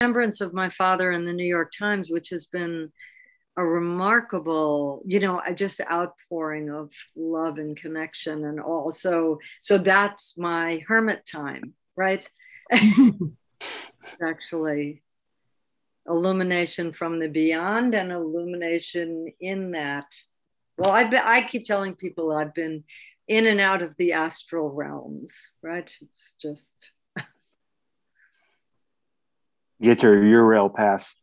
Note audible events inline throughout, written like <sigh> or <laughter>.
remembrance of my father in the New York Times, which has been a remarkable, you know, just outpouring of love and connection and all. So, so that's my hermit time, right? <laughs> Actually, illumination from the beyond and illumination in that. Well, I I keep telling people I've been in and out of the astral realms, right? It's just get your Eurail pass.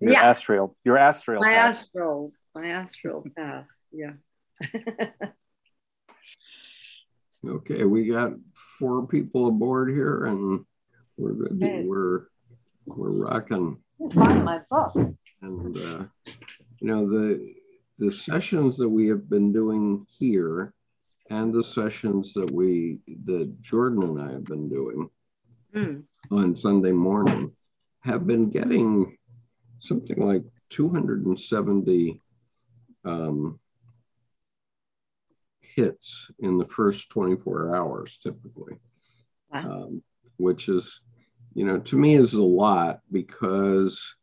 Your yeah. astral. Your astral. My pass. astral. My astral pass. Yeah. <laughs> okay, we got four people aboard here, and we're good. Hey. We're we're rocking. Find my book. And uh, you know the the sessions that we have been doing here, and the sessions that we that Jordan and I have been doing mm. on Sunday morning have been getting something like 270 um, hits in the first 24 hours typically wow. um, which is you know to me is a lot because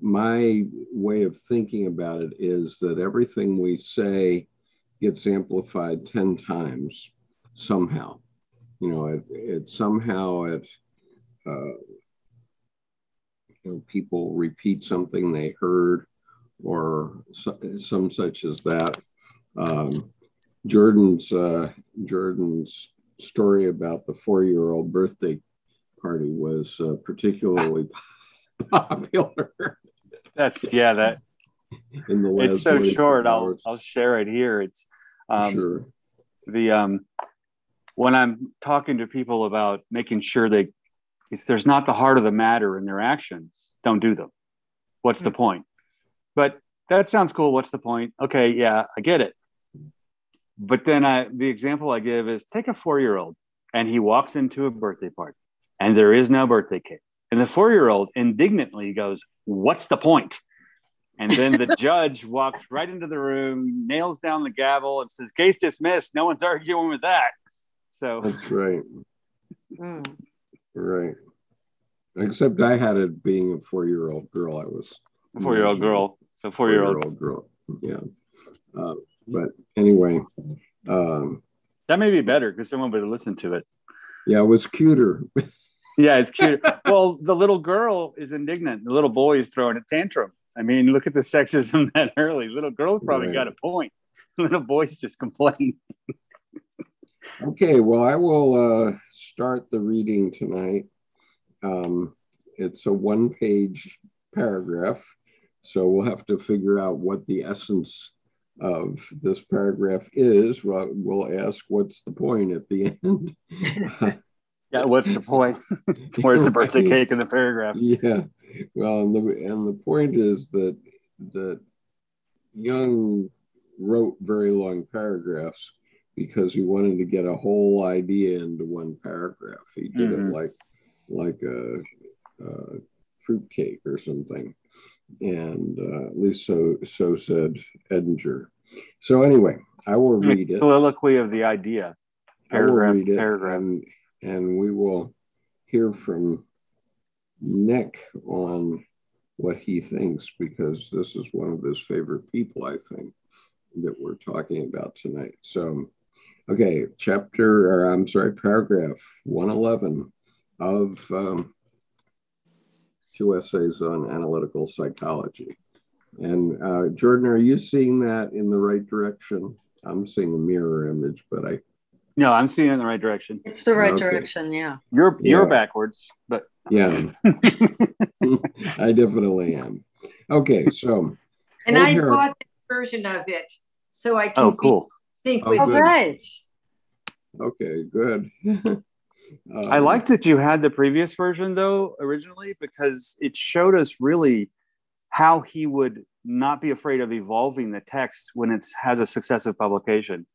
my way of thinking about it is that everything we say gets amplified 10 times somehow you know it, it somehow it uh, you know, people repeat something they heard or so, some such as that. Um, Jordan's uh, Jordan's story about the four-year-old birthday party was uh, particularly <laughs> popular. That's yeah. That in the it's so short. I'll I'll share it here. It's um, sure. the um when I'm talking to people about making sure they if there's not the heart of the matter in their actions, don't do them. What's mm-hmm. the point? But that sounds cool. What's the point? Okay, yeah, I get it. But then I, the example I give is take a four year old and he walks into a birthday party and there is no birthday cake. And the four year old indignantly goes, What's the point? And then the <laughs> judge walks right into the room, nails down the gavel, and says, Case dismissed. No one's arguing with that. So that's right. Mm. Right. Except I had it being a four year old girl. I was four year old girl. So four year old girl. Yeah. Uh, but anyway. Um, that may be better because someone would listen to it. Yeah, it was cuter. <laughs> yeah, it's cute. well, the little girl is indignant. The little boy is throwing a tantrum. I mean, look at the sexism <laughs> that early. Little girl probably right. got a point. <laughs> Little boys just complain. Okay, well, I will uh, start the reading tonight. Um, it's a one page paragraph, so we'll have to figure out what the essence of this paragraph is. Well, we'll ask what's the point at the end. <laughs> yeah, what's the point? Where's the <laughs> birthday cake in the paragraph? Yeah, well, and the, and the point is that that Jung wrote very long paragraphs because he wanted to get a whole idea into one paragraph. He did mm-hmm. it like like a, a fruit cake or something, and uh, at least so so said Edinger. So anyway, I will read it. Soliloquy of the idea. Paragraph. I will read it, paragraph. And, and we will hear from Nick on what he thinks because this is one of his favorite people, I think, that we're talking about tonight. So Okay, chapter, or I'm sorry, paragraph 111 of um, two essays on analytical psychology. And uh, Jordan, are you seeing that in the right direction? I'm seeing a mirror image, but I. No, I'm seeing it in the right direction. It's the right okay. direction, yeah. You're you're yeah. backwards, but yeah, <laughs> I definitely am. Okay, so. And I bought this version of it, so I can. Oh, cool think we oh, All right. Okay, good. <laughs> um, I liked that you had the previous version though originally because it showed us really how he would not be afraid of evolving the text when it has a successive publication.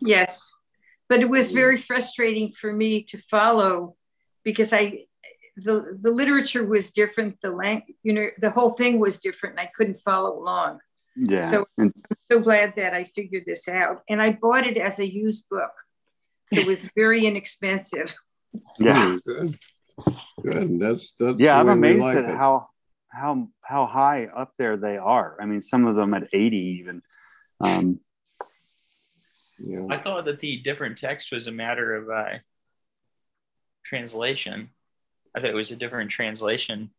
Yes, but it was very frustrating for me to follow because I the the literature was different. The lang, you know, the whole thing was different. And I couldn't follow along. Yeah. So I'm so glad that I figured this out. And I bought it as a used book. So it was very inexpensive. <laughs> Yeah. Good. Good. That's that's yeah. I'm amazed like at it. how how how high up there they are. I mean, some of them at 80 even. Um, yeah. I thought that the different text was a matter of uh, translation. I thought it was a different translation.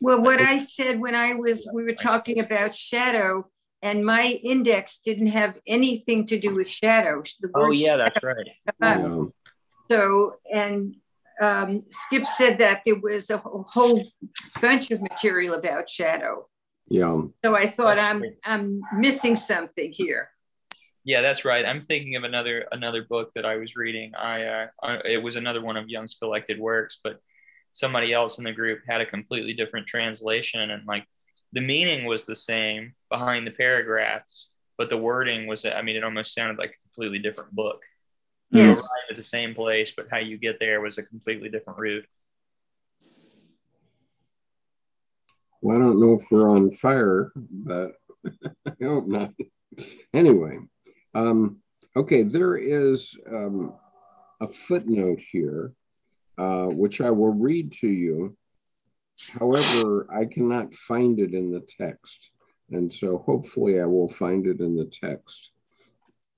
Well, what I said when I was, we were talking about shadow, and my index didn't have anything to do with shadow. oh, yeah, that's right. Yeah. So, and um, Skip said that there was a whole bunch of material about shadow. Yeah. So I thought I'm I'm missing something here. Yeah, that's right. I'm thinking of another another book that I was reading. I uh, it was another one of Jung's collected works, but somebody else in the group had a completely different translation, and like the meaning was the same behind the paragraphs, but the wording was I mean, it almost sounded like a completely different book. Yes. You arrived at the same place, but how you get there was a completely different route. Well, I don't know if we're on fire, but <laughs> I hope not. Anyway, um, okay, there is um, a footnote here, uh, which I will read to you. However, I cannot find it in the text. And so hopefully I will find it in the text.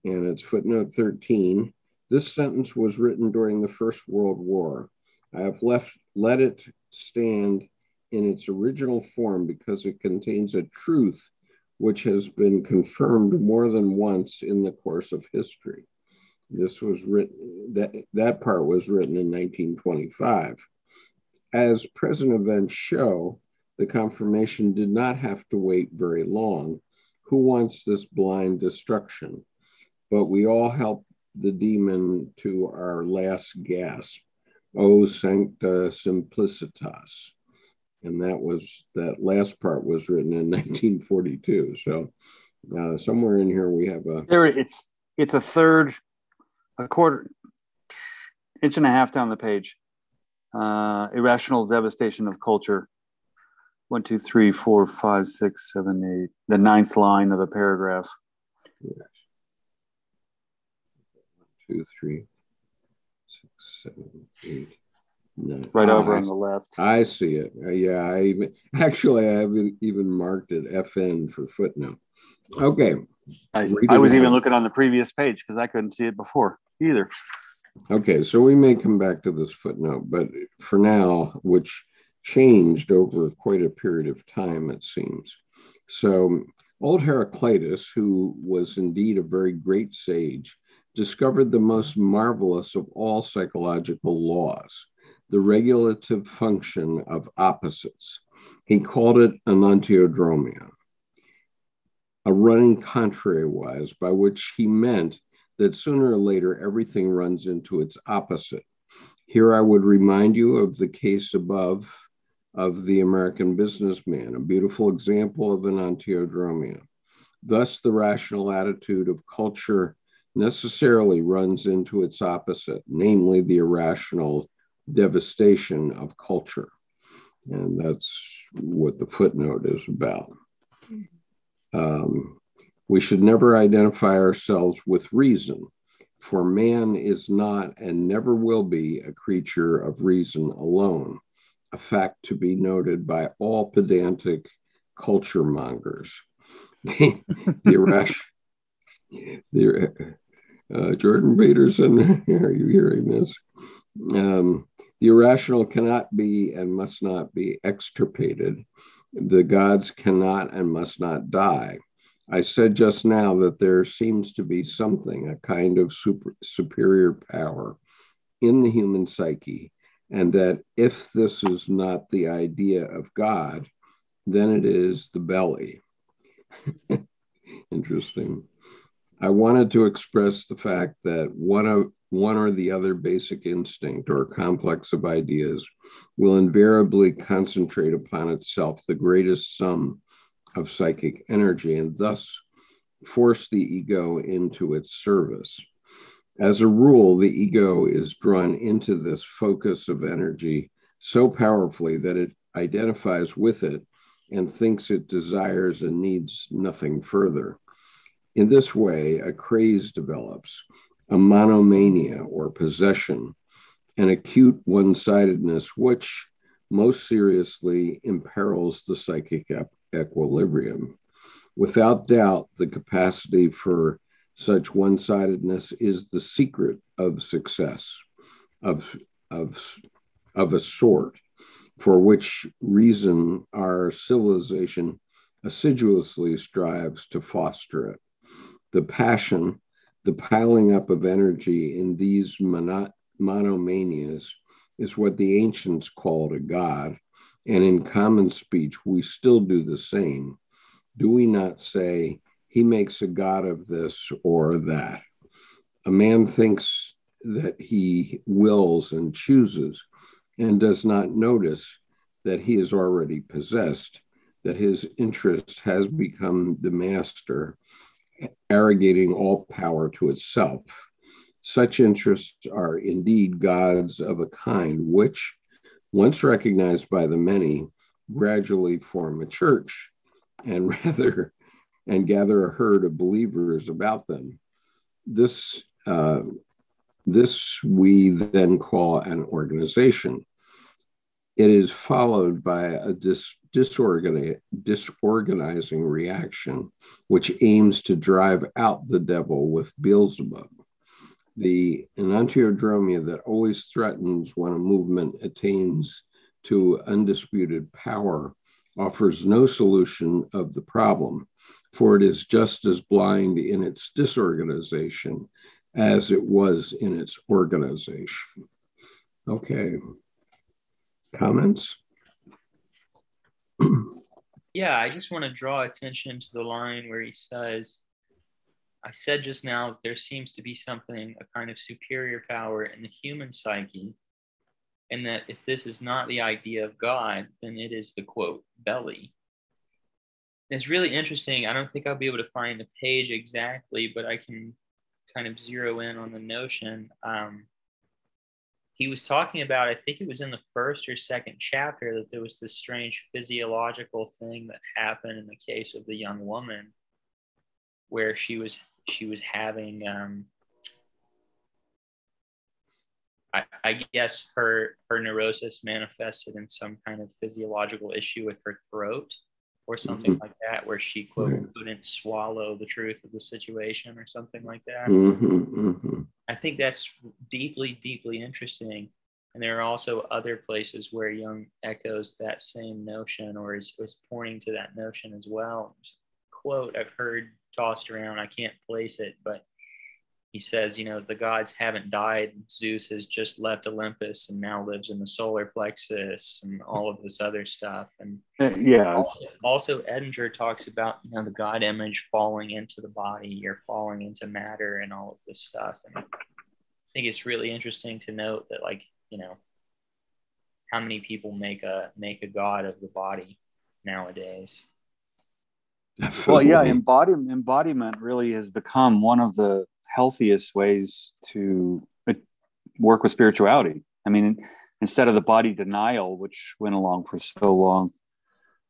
And it's footnote 13. This sentence was written during the First World War. I have left let it stand in its original form because it contains a truth which has been confirmed more than once in the course of history. This was written, that, that part was written in 1925. As present events show, the confirmation did not have to wait very long. Who wants this blind destruction? But we all help the demon to our last gasp. O sancta simplicitas and that was that last part was written in <laughs> 1942. So uh, somewhere in here we have a there. It's it's a third, a quarter, inch and a half down the page. Uh, irrational devastation of culture. One, two, three, four, five, six, seven, eight. The ninth line of the paragraph. Yes. One, two, three, six, seven, eight. No. Right over I, on the left. I see it. Uh, yeah, I even actually I haven't even marked it FN for footnote. Okay. I, I was even looking on the previous page because I couldn't see it before either. Okay, so we may come back to this footnote, but for now, which changed over quite a period of time, it seems. So, old Heraclitus, who was indeed a very great sage, discovered the most marvelous of all psychological laws the regulative function of opposites. He called it enantiodromia, a running contrariwise, by which he meant that sooner or later everything runs into its opposite. Here I would remind you of the case above of the American businessman, a beautiful example of enantiodromia. Thus, the rational attitude of culture necessarily runs into its opposite, namely the irrational devastation of culture. And that's what the footnote is about. Um, we should never identify ourselves with reason, for man is not and never will be a creature of reason alone, a fact to be noted by all pedantic culture mongers. <laughs> the, irrational. The, uh, Jordan Peterson, <laughs> are you hearing this? Um, the irrational cannot be and must not be extirpated. The gods cannot and must not die. I said just now that there seems to be something, a kind of super, superior power in the human psyche, and that if this is not the idea of God, then it is the belly. <laughs> Interesting. I wanted to express the fact that one of one or the other basic instinct or complex of ideas will invariably concentrate upon itself the greatest sum of psychic energy and thus force the ego into its service. As a rule, the ego is drawn into this focus of energy so powerfully that it identifies with it and thinks it desires and needs nothing further. In this way, a craze develops, a monomania or possession, an acute one sidedness, which most seriously imperils the psychic equilibrium. Without doubt, the capacity for such one sidedness is the secret of success of, of, of a sort, for which reason our civilization assiduously strives to foster it. The passion, the piling up of energy in these mono- monomanias is what the ancients called a god, and in common speech, we still do the same. Do we not say, he makes a god of this or that? A man thinks that he wills and chooses and does not notice that he is already possessed, that his interest has become the master, arrogating all power to itself. Such interests are indeed gods of a kind which, once recognized by the many, gradually form a church and <laughs> rather and gather a herd of believers about them. This uh, this we then call an organization. It is followed by a dis- disorganiz- disorganizing reaction, which aims to drive out the devil with Beelzebub the enantiodromia that always threatens when a movement attains to undisputed power offers no solution of the problem, for it is just as blind in its disorganization as it was in its organization. Okay. Comments? yeah, I just want to draw attention to the line where he says, I said just now that there seems to be something, a kind of superior power in the human psyche, and that if this is not the idea of God, then it is the quote, belly. it's really interesting. I don't think I'll be able to find the page exactly, but I can kind of zero in on the notion. Um, he was talking about, I think it was in the first or second chapter, that there was this strange physiological thing that happened in the case of the young woman where she was she was having um, I, I, guess her her neurosis manifested in some kind of physiological issue with her throat or something mm-hmm. like that where she quote right. couldn't swallow the truth of the situation or something like that mm-hmm, mm-hmm. i think that's deeply deeply interesting and there are also other places where Jung echoes that same notion or is, is pointing to that notion as well quote i've heard tossed around. I can't place it, but he says, you know, the gods haven't died. Zeus has just left Olympus and now lives in the solar plexus and all of this other stuff. And uh, yeah, also, also Edinger talks about, you know, the God image falling into the body, you're falling into matter and all of this stuff. And I think it's really interesting to note that, like, you know, how many people make a make a god of the body nowadays. Well, yeah, embodiment embodiment really has become one of the healthiest ways to uh, work with spirituality. I mean, instead of the body denial, which went along for so long,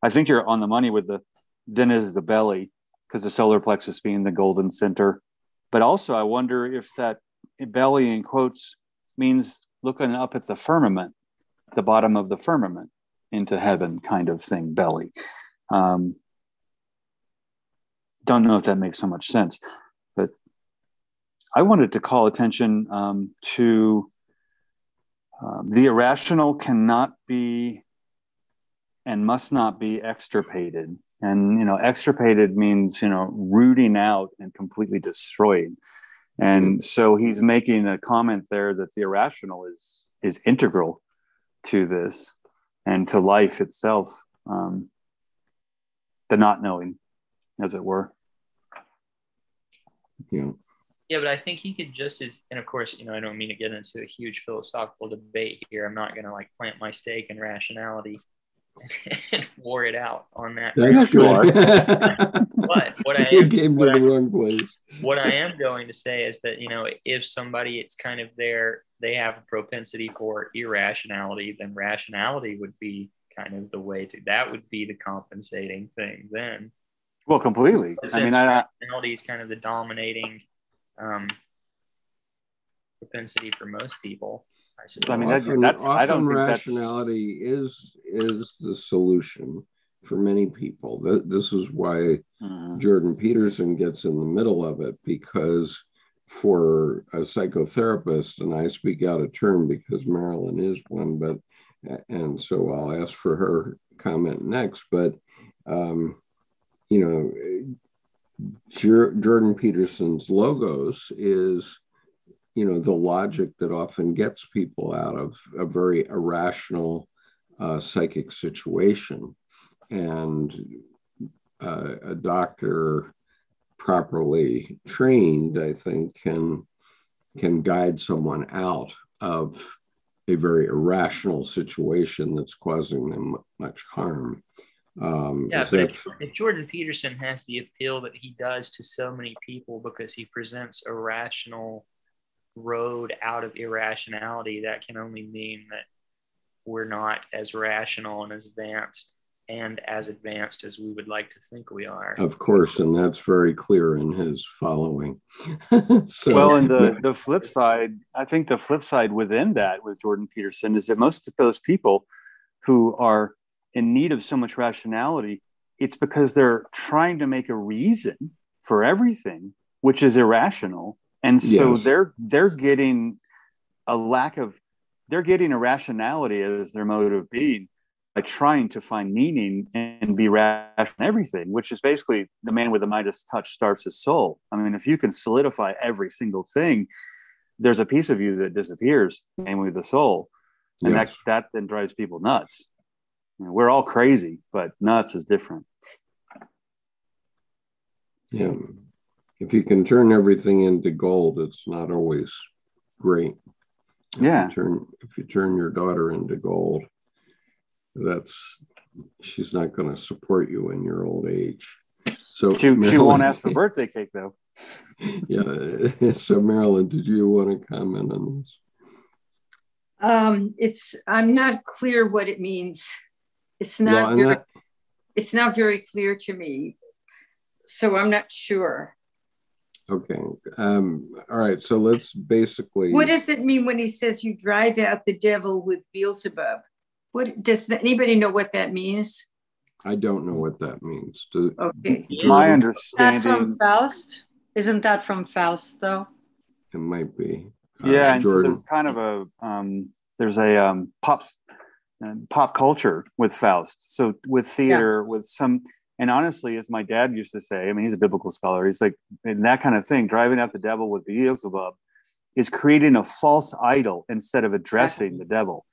I think you're on the money with the then is the belly because the solar plexus being the golden center. But also, I wonder if that belly in quotes means looking up at the firmament, the bottom of the firmament into heaven kind of thing, belly. Um, don't know if that makes so much sense, but I wanted to call attention um, to um, the irrational cannot be and must not be extirpated. And you know, extirpated means you know rooting out and completely destroyed. And so he's making a comment there that the irrational is is integral to this and to life itself. Um, the not knowing as it were. Yeah. Yeah, but I think he could just as, and of course, you know, I don't mean to get into a huge philosophical debate here. I'm not going to like plant my stake in rationality <laughs> and war it out on that. That's good. but <laughs> what I am, came what, I, the wrong place. what I am going to say is that you know, if somebody, it's kind of their, they have a propensity for irrationality, then rationality would be kind of the way to. That would be the compensating thing then. Well, completely. I mean, I, penalty is kind of the dominating um, propensity for most people. I, suppose. I mean, often, that's often I don't rationality is is the solution for many people. This is why mm-hmm. Jordan Peterson gets in the middle of it because for a psychotherapist, and I speak out of turn because Marilyn is one, but and so I'll ask for her comment next. But um, you know, Jordan Peterson's logos is you know the logic that often gets people out of a very irrational uh, psychic situation. And uh, a doctor properly trained i think can can guide someone out of a very irrational situation that's causing them much harm um, yeah, but if, if, Jordan Peterson has the appeal that he does to so many people because he presents a rational road out of irrationality, that can only mean that we're not as rational and as advanced and as advanced as we would like to think we are. Of course, and that's very clear in his following. <laughs> so, well, and the <laughs> the flip side, I think the flip side within that with Jordan Peterson is that most of those people who are in need of so much rationality, it's because they're trying to make a reason for everything, which is irrational, and so yes. they're they're getting a lack of they're getting irrationality as their mode of being by trying to find meaning and be rational in everything, which is basically the man with the Midas touch starts his soul. I mean, if you can solidify every single thing, there's a piece of you that disappears, namely the soul. And yes. that, that then drives people nuts. You know, we're all crazy, but nuts is different. Yeah if you can turn everything into gold, it's not always great. If yeah. You turn if you turn your daughter into gold, that's she's not going to support you in your old age. So she, Marilyn, she won't ask for <laughs> birthday cake though. yeah. <laughs> So Marilyn, did you want to comment on this? Um, it's I'm not clear what it means. It's not well, very, not, it's not very clear to me. So I'm not sure. Okay. Um, all right. So let's basically. What does it mean when he says you drive out the devil with Beelzebub? What does anybody know what that means? I don't know what that means. Do, okay. My understanding. Is that from Faust? Isn't that from Faust though? It might be. Yeah, uh, and so there's kind of a um, there's a um, pop uh, pop culture with Faust. So with theater, yeah. with some and honestly, as my dad used to say, I mean, he's a biblical scholar. He's like, and that kind of thing, driving out the devil with Beelzebub is creating a false idol instead of addressing the devil.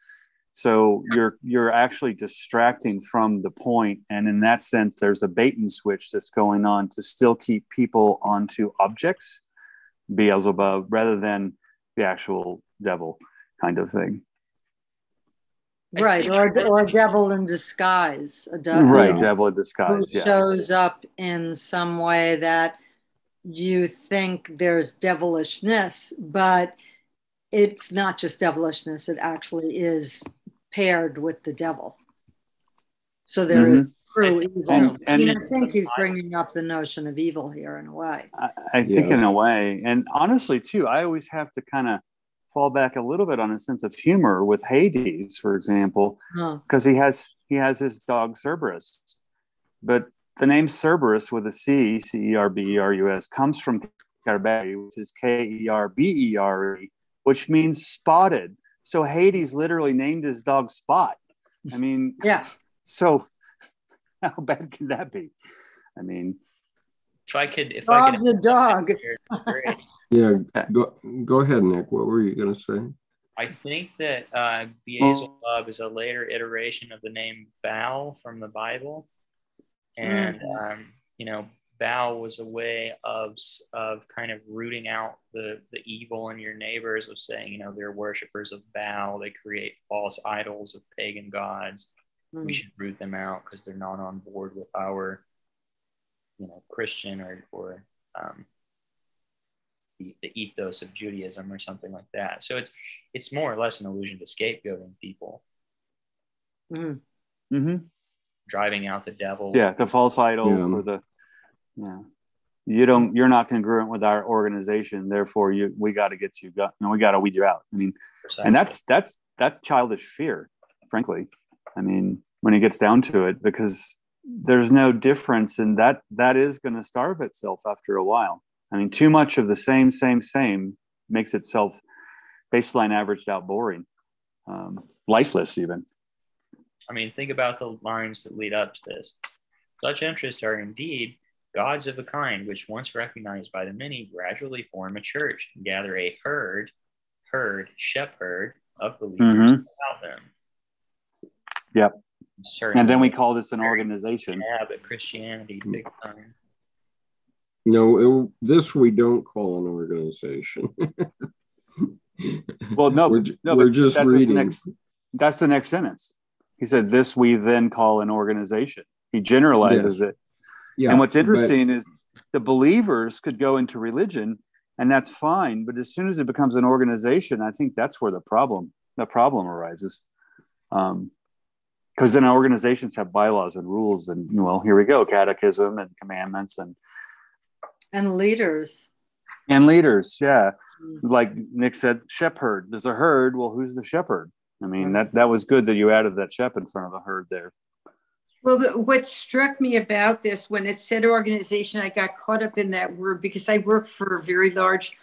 So you're you're actually distracting from the point, and in that sense, there's a bait and switch that's going on to still keep people onto objects, Beelzebub, rather than the actual devil kind of thing right or, or a devil in disguise a devil right devil in disguise yeah. shows up in some way that you think there's devilishness but it's not just devilishness it actually is paired with the devil so there mm-hmm. is true evil and, and, I think he's bringing up the notion of evil here in a way I, I think yeah. in a way and honestly too I always have to kind of fall back a little bit on a sense of humor with Hades, for example, because huh. he has he has his dog Cerberus, but the name Cerberus with a C, C E R B E R U S, comes from Kerberi, which is K E R B E R E, which means spotted. So Hades literally named his dog Spot. I mean, yeah. <laughs> So <laughs> how bad can that be? I mean, if I could, if Bob's I could, a dog. <laughs> Yeah, go, go ahead, Nick. What were you going to say? I think that uh, Beelzebub is a later iteration of the name Baal from the Bible. And, mm. um, you know, Baal was a way of, of kind of rooting out the, the evil in your neighbors, of saying, you know, they're worshippers of Baal. They create false idols of pagan gods. Mm. We should root them out because they're not on board with our, you know, Christian or, or um, the, the ethos of Judaism or something like that. So it's it's more or less an illusion to scapegoating people. Mm-hmm. Driving out the devil. Yeah, the false idols yeah. for the yeah. you don't you're not congruent with our organization therefore you we got to get you got you know, we got to weed you out i mean Precisely. and that's that's that's childish fear frankly i mean when it gets down to it because there's no difference and that that is going to starve itself after a while. I mean too much of the same same same makes itself baseline averaged out boring um, lifeless even. I mean think about the lines that lead up to this. Such interests are indeed gods of a kind which once recognized by the many gradually form a church and gather a herd herd shepherd of believers mm-hmm. about them. Yep Certainly. and then we call this an organization yeah but christianity big time no it, this we don't call an organization well no we're, no, we're just that's reading. The next, that's the next sentence he said this we then call an organization he generalizes yes. it yeah, and what's interesting but, is the believers could go into religion and that's fine. But as soon as it becomes an organization, I think that's where the problem, the problem arises. Um, because then organizations have bylaws and rules and well here we go catechism and commandments and and leaders. And leaders yeah. Mm. like nick said shepherd there's a herd well who's the shepherd? I mean that that was good that you added that shep in front of the herd there. Well, the, what struck me about this when it said organization, I got caught up in that word because I work for a very large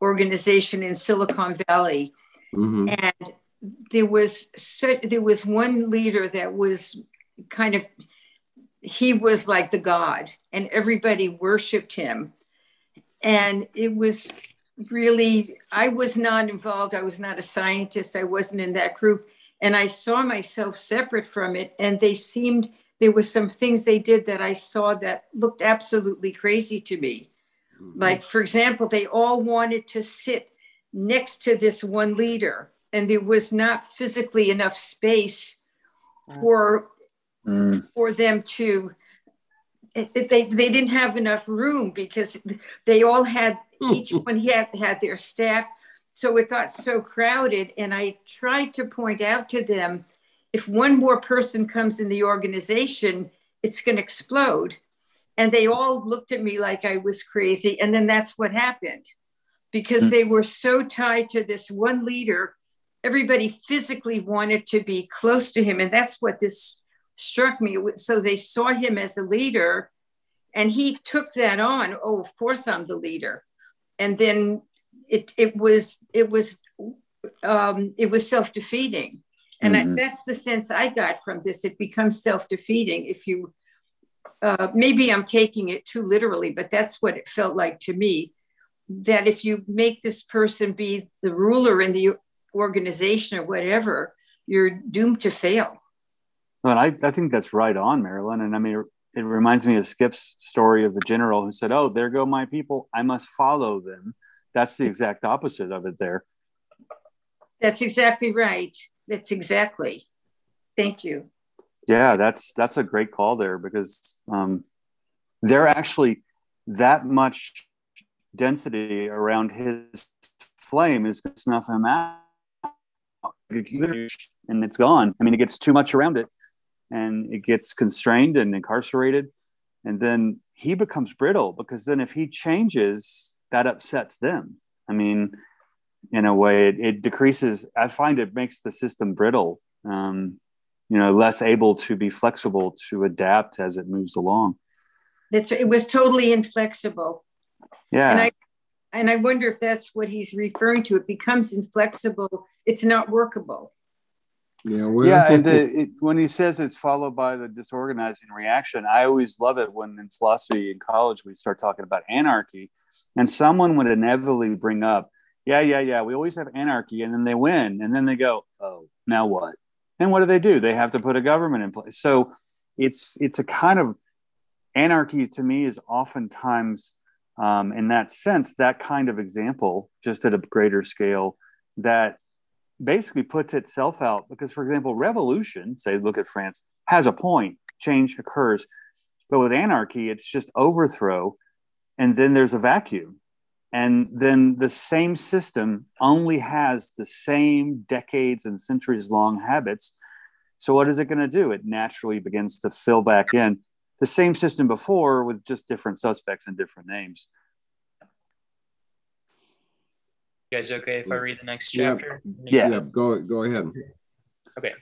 organization in Silicon Valley, mm-hmm. and there was there was one leader that was kind of he was like the god, and everybody worshipped him, and it was really I was not involved. I was not a scientist. I wasn't in that group and I saw myself separate from it. And they seemed, there were some things they did that I saw that looked absolutely crazy to me. Mm-hmm. Like, for example, they all wanted to sit next to this one leader, and there was not physically enough space for, mm. for them to. They, they didn't have enough room because they all had each one had had their staff so it got so crowded. And I tried to point out to them if one more person comes in the organization, it's going to explode. And they all looked at me like I was crazy. And then that's what happened because mm. they were so tied to this one leader. Everybody physically wanted to be close to him. And that's what this struck me. So they saw him as a leader and he took that on. Oh, of course, I'm the leader. And then it it was it was um, it was self defeating, and mm-hmm. I, that's the sense I got from this. It becomes self defeating if you. Uh, maybe I'm taking it too literally, but that's what it felt like to me. That if you make this person be the ruler in the organization or whatever, you're doomed to fail. Well, I, I think that's right on, Marilyn. And I mean, it reminds me of Skip's story of the general who said, Oh, there go my people. I must follow them that's the exact opposite of it there that's exactly right that's exactly thank you yeah that's that's a great call there because um, they're actually that much density around his flame is going to snuff him out and it's gone i mean it gets too much around it and it gets constrained and incarcerated and then he becomes brittle because then if he changes that upsets them. I mean, in a way, it, it decreases. I find it makes the system brittle. Um, you know, less able to be flexible to adapt as it moves along. That's it was totally inflexible. Yeah. And I and I wonder if that's what he's referring to. It becomes inflexible. It's not workable. Yeah, yeah. And the, it, when he says it's followed by the disorganizing reaction, I always love it when in philosophy in college we start talking about anarchy, and someone would inevitably bring up, "Yeah, yeah, yeah, we always have anarchy," and then they win, and then they go, "Oh, now what?" And what do they do? They have to put a government in place. So it's it's a kind of anarchy to me is oftentimes um, in that sense that kind of example, just at a greater scale that basically puts itself out because for example revolution say look at france has a point change occurs. But with anarchy it's just overthrow and then there's a vacuum. And then the same system only has the same decades and centuries long habits. So what is it going to do? It naturally begins to fill back in the same system before with just different suspects and different names. You guys okay if I read the next chapter? Yeah, yeah. go go ahead. Okay.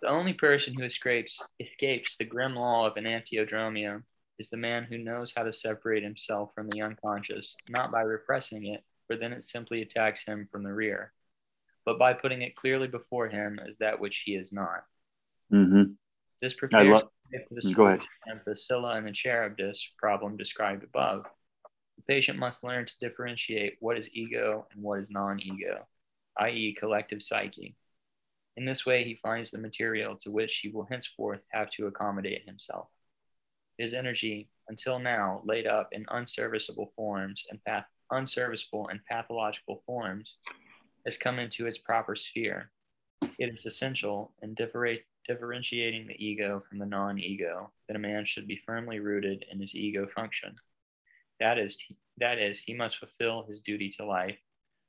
The only person who escapes escapes the grim law of an enantiodromia is the man who knows how to separate himself from the unconscious, not by repressing it, for then it simply attacks him from the rear, but by putting it clearly before him as that which he is not. Mm-hmm. This prepares lo- the Go ahead. and the Scylla and the Charybdis problem described above. The patient must learn to differentiate what is ego and what is non-ego, i.e., collective psyche. In this way, he finds the material to which he will henceforth have to accommodate himself. His energy, until now laid up in unserviceable forms and path- unserviceable and pathological forms, has come into its proper sphere. It is essential and differ- differentiating the ego from the non ego that a man should be firmly rooted in his ego function. That is, that is, he must fulfill his duty to life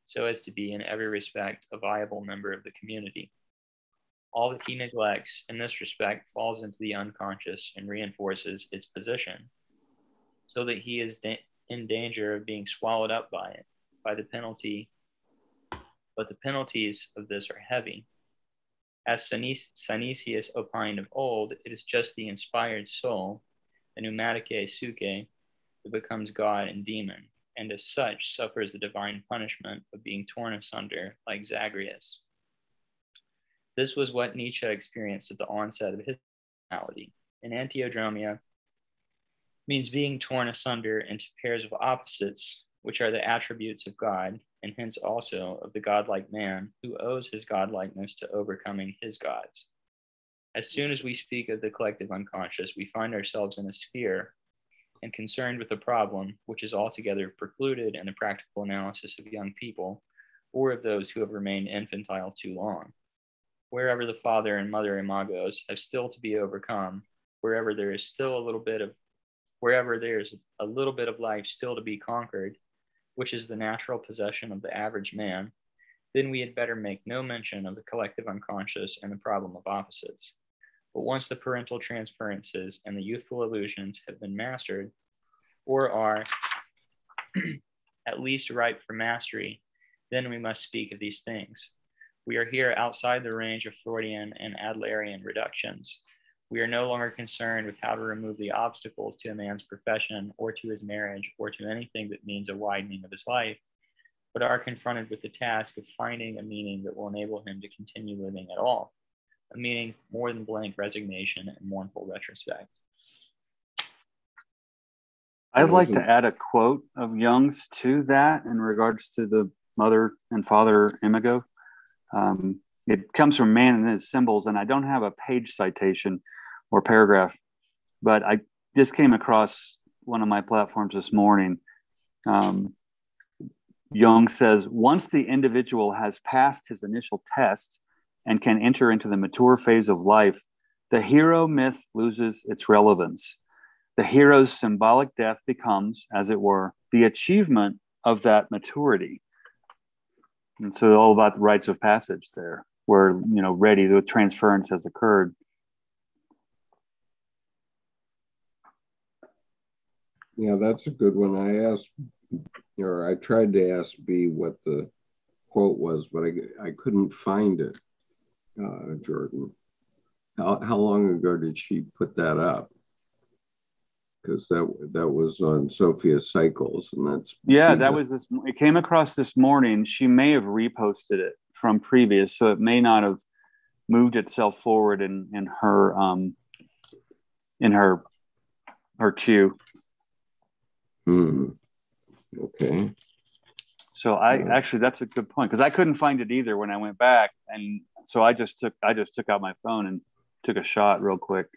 so as to be in every respect a viable member of the community. All that he neglects in this respect falls into the unconscious and reinforces its position, so that he is da- in danger of being swallowed up by it, by the penalty. But the penalties of this are heavy. As Synesius opined of old, it is just the inspired soul, the pneumatike suke, that becomes God and demon, and as such suffers the divine punishment of being torn asunder like Zagreus. This was what Nietzsche experienced at the onset of his personality. Enantiodromia means being torn asunder into pairs of opposites, which are the attributes of God, and hence also of the godlike man who owes his godlikeness to overcoming his gods. As soon as we speak of the collective unconscious, we find ourselves in a sphere and concerned with a problem which is altogether precluded in the practical analysis of young people or of those who have remained infantile too long wherever the father and mother imagos have still to be overcome, wherever there is still a little bit of, wherever there's a little bit of life still to be conquered, which is the natural possession of the average man, then we had better make no mention of the collective unconscious and the problem of opposites. But once the parental transferences and the youthful illusions have been mastered, or are <clears throat> at least ripe for mastery, then we must speak of these things. We are here outside the range of Freudian and Adlerian reductions. We are no longer concerned with how to remove the obstacles to a man's profession or to his marriage or to anything that means a widening of his life, but are confronted with the task of finding a meaning that will enable him to continue living at all, a meaning more than blank resignation and mournful retrospect. I'd like to add a quote of Jung's to that in regards to the mother and father imago. Um, it comes from Man and His Symbols, and I don't have a page citation or paragraph, but I just came across one of my platforms this morning. Um, Jung says once the individual has passed his initial test and can enter into the mature phase of life, the hero myth loses its relevance. The hero's symbolic death becomes, as it were, the achievement of that maturity. And so all about the rites of passage there, where you know ready the transference has occurred. Yeah, that's a good one. I asked, or I tried to ask B what the quote was, but I, I couldn't find it, uh, Jordan. How, how long ago did she put that up? because that that was on Sophia Cycles, and that's yeah, that was this. It came across this morning. She may have reposted it from previous, so it may not have moved itself forward in in her um in her her queue. Hmm. Okay. So I actually that's a good point because I couldn't find it either when I went back, and so I just took I just took out my phone and took a shot real quick.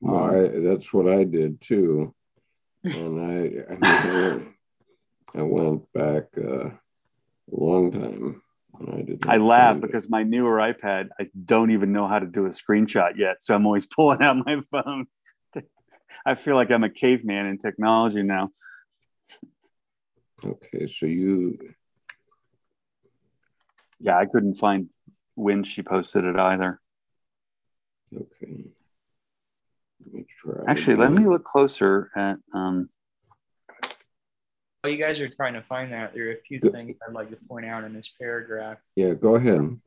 Well, I, that's what I did too, <laughs> and I I, I went back uh, a long time. I, did I laugh because my newer iPad, I don't even know how to do a screenshot yet. So I'm always <laughs> pulling out my phone. <laughs> I feel like I'm a caveman in technology now. Okay, so you. Yeah, I couldn't find when she posted it either. Okay. Actually, let me look closer at. Um... While you guys are trying to find that, there are a few things I'd like to point out in this paragraph. Yeah, go ahead.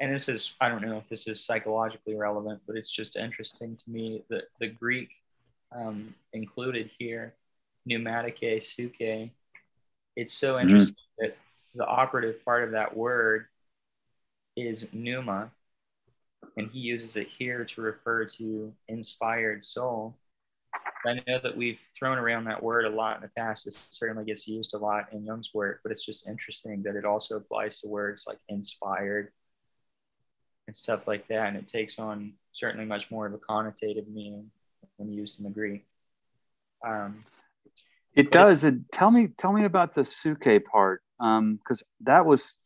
And this is, I don't know if this is psychologically relevant, but it's just interesting to me that the Greek um, included here, pneumatike, suke, it's so mm-hmm. interesting mm-hmm. that the operative part of that word is pneuma, and he uses it here to refer to inspired soul. I know that we've thrown around that word a lot in the past. It certainly gets used a lot in Jung's work, but it's just interesting that it also applies to words like inspired and stuff like that. And it takes on certainly much more of a connotative meaning when used in the Greek. Um, it does. And tell me, tell me about the suke part, because um, that was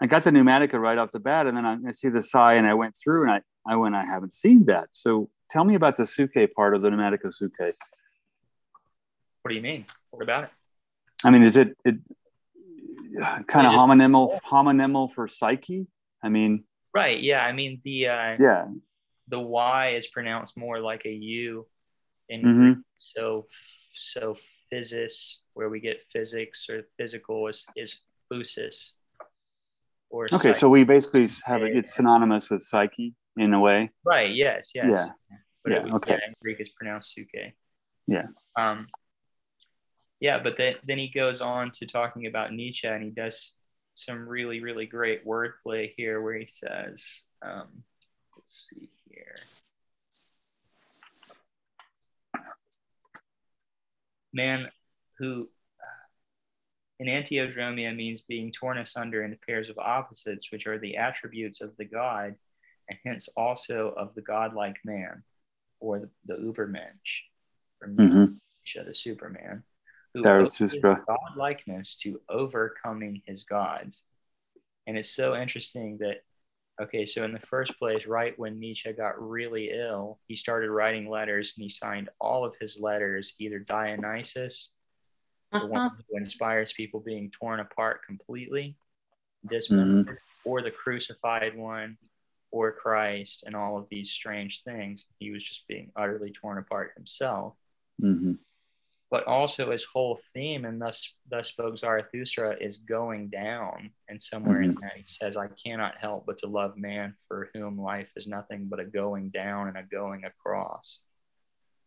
I got the pneumatica right off the bat, and then I, I see the psi, and I went through, and I, I went, I haven't seen that. So tell me about the suke part of the pneumatica suke. What do you mean? What about it? I mean, is it it kind of homonymal homonymal for psyche? I mean, right? Yeah, I mean the uh, yeah the Y is pronounced more like a U in mm-hmm. So so physis, where we get physics or physical, is is phusis or okay psyche. so we basically have it it's synonymous with psyche in a way. Right yes yes. Yeah. But yeah, okay. yeah, in greek is pronounced suke. Yeah. Um yeah but then, then he goes on to talking about nietzsche and he does some really really great wordplay here where he says um let's see here man who enantiodromia means being torn asunder into pairs of opposites, which are the attributes of the God, and hence also of the godlike man, or the, the Ubermensch, from mm-hmm. the Superman, who owes godlikeness to overcoming his gods. And it's so interesting that, okay, so in the first place, right when Nietzsche got really ill, he started writing letters and he signed all of his letters either Dionysus uh-huh. the one who inspires people being torn apart completely, dismembered, mm-hmm. or the crucified one, or Christ, and all of these strange things. He was just being utterly torn apart himself. Mm-hmm. But also his whole theme, and thus thus spoke Zarathustra, is going down. And somewhere mm-hmm. in that he says, I cannot help but to love man for whom life is nothing but a going down and a going across.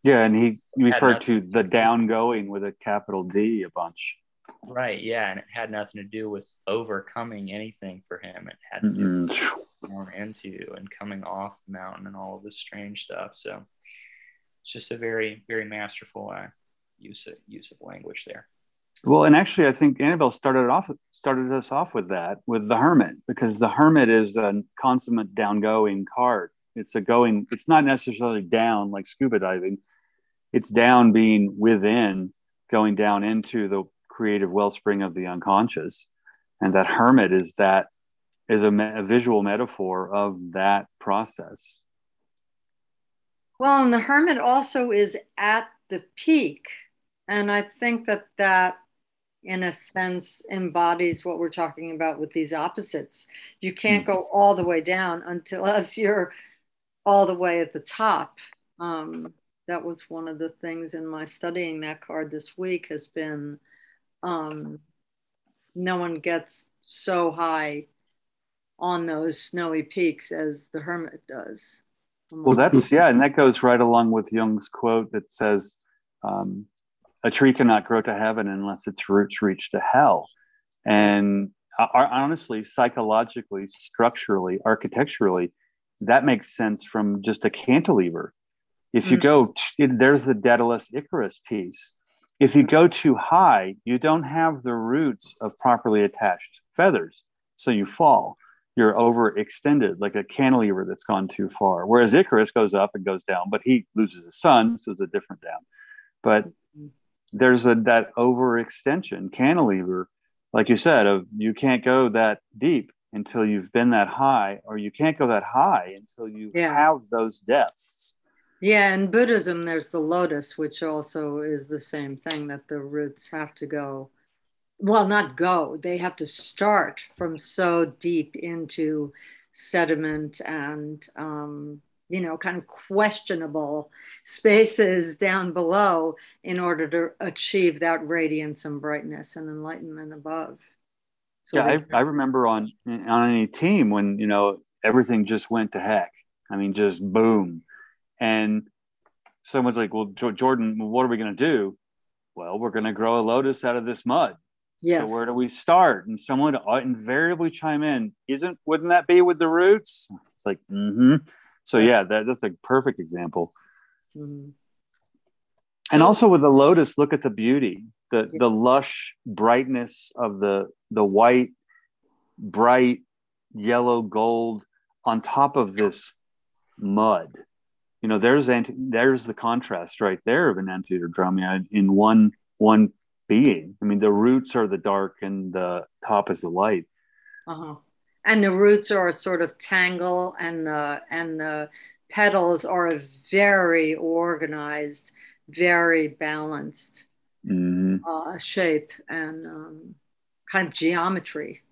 Yeah, and he referred to the down going with a capital D a bunch. Right. Yeah, and it had nothing to do with overcoming anything for him. It had to do with going into and coming off the mountain and all of this strange stuff. So it's just a very, very masterful uh, use of use of language there. Well, and actually, I think Annabelle started off started us off with that with the hermit because the hermit is a consummate downgoing card. It's a going. It's not necessarily down like scuba diving it's down being within, going down into the creative wellspring of the unconscious. And that hermit is that is a, a visual metaphor of that process. Well, and the hermit also is at the peak. And I think that that, in a sense, embodies what we're talking about with these opposites. You can't mm. go all the way down <laughs> unless you're all the way at the top. Um, that was one of the things in my studying that card this week has been um, no one gets so high on those snowy peaks as the hermit does. Well, that's yeah, and that goes right along with Jung's quote that says, um, "A tree cannot grow to heaven unless its roots reach to hell." And uh, honestly, psychologically, structurally, architecturally, that makes sense from just a cantilever. If you mm. go, t- there's the Daedalus Icarus piece. If you go too high, you don't have the roots of properly attached feathers. So you fall. You're overextended, like a cantilever that's gone too far. Whereas Icarus goes up and goes down, but he loses his sun, so it's a different down. But there's a that overextension cantilever, like you said, of you can't go that deep until you've been that high, or you can't go that high until you yeah. have those depths. Yeah, in Buddhism, there's the lotus, which also is the same thing that the roots have to go, well, not go, they have to start from so deep into sediment and um, you know, kind of questionable spaces down below in order to achieve that radiance and brightness and enlightenment above. So yeah, I, I remember on on any team when you know everything just went to heck. I mean, just boom, and someone's like, "Well, Jordan, what are we going to do?" Well, we're going to grow a lotus out of this mud. Yes. So where do we start? And someone would invariably chime in, "Isn't wouldn't that be with the roots?" It's like, mm-hmm. So yeah, that, that's a perfect example. Mm-hmm. And also with the lotus, look at the beauty, the yeah. the lush brightness of the the white, bright yellow gold on top of this mud. You know, there's anti- there's the contrast right there of an enantiodromia in one one being. I mean, the roots are the dark and the top is the light. Uh-huh and the roots are a sort of tangle and the and the petals are a very organized very balanced mm-hmm. uh, shape and um, kind of geometry.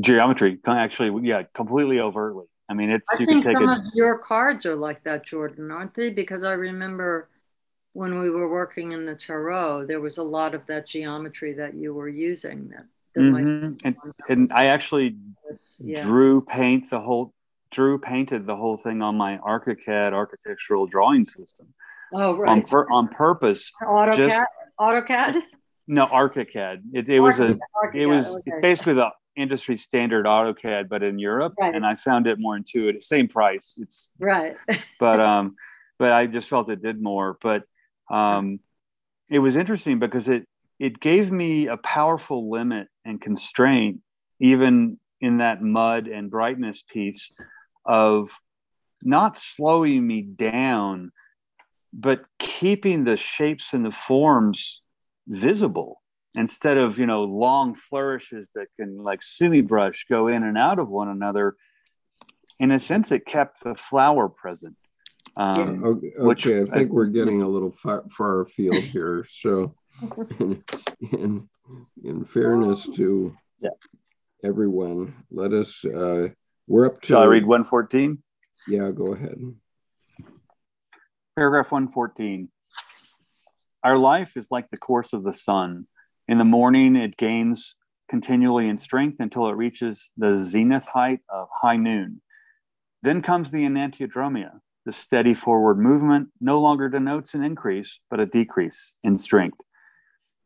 Geometry actually yeah completely overtly. I mean it's I you think can take some a, of your cards are like that jordan aren't they? Because i remember when we were working in the tarot there was a lot of that geometry that you were using that Mm-hmm. And, and I actually yeah. drew paint the whole drew painted the whole thing on my ArchiCAD architectural drawing system. Oh right. On, on purpose. AutoCAD. Just, AutoCAD. No, ArchiCAD. It, it was a. ArchiCAD, it was okay. basically the industry standard AutoCAD, but in Europe, right. and I found it more intuitive. Same price. It's right. <laughs> but um, but I just felt it did more. But um, it was interesting because it it gave me a powerful limit and constraint, even in that mud and brightness piece, of not slowing me down, but keeping the shapes and the forms visible instead of you know long flourishes that can like sumi brush go in and out of one another in a sense it kept the flower present um, okay, okay. I think I, we're getting a little far, far afield here. So, in, <laughs> in, in fairness to yeah. everyone, let us. Uh, we're up to. Shall I read one fourteen? Yeah, go ahead. Paragraph one fourteen. Our life is like the course of the sun. In the morning, it gains continually in strength until it reaches the zenith height of high noon. Then comes the enantiodromia, the steady forward movement no longer denotes an increase, but a decrease in strength.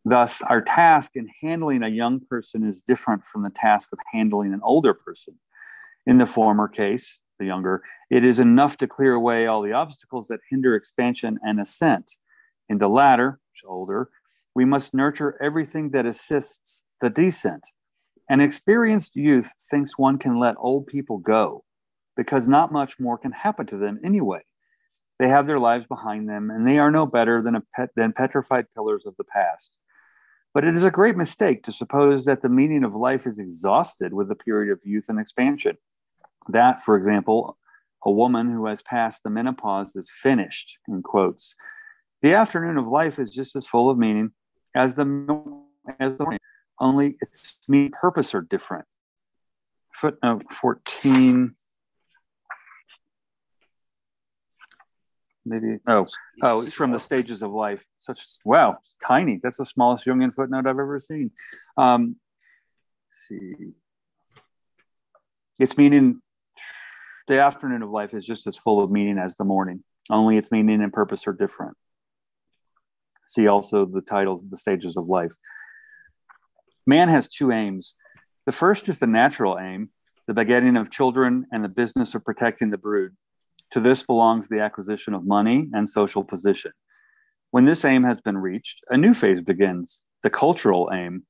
Thus, our task in handling a young person is different from the task of handling an older person. In the former case, the younger, it is enough to clear away all the obstacles that hinder expansion and ascent. In the latter, older, we must nurture everything that assists the descent. An experienced youth thinks one can let old people go, because not much more can happen to them anyway. They have their lives behind them, and they are no better than, pet, than petrified pillars of the past. But it is a great mistake to suppose that the meaning of life is exhausted with the period of youth and expansion. That, for example, a woman who has passed the menopause is finished, in quotes. The afternoon of life is just as full of meaning as the as the morning, only its meaning purpose are different. Footnote 14 maybe oh. Oh it's from the stages of life. Such wow tiny. That's the smallest jungian footnote i've ever seen. Um see. Its meaning the afternoon of life is just as full of meaning as the morning. Only its meaning and purpose are different. See also the titles of the stages of life. Man has two aims. The first is the natural aim the begetting of children and the business of protecting the brood to this belongs the acquisition of money and social position. When this aim has been reached, a new phase begins, the cultural aim.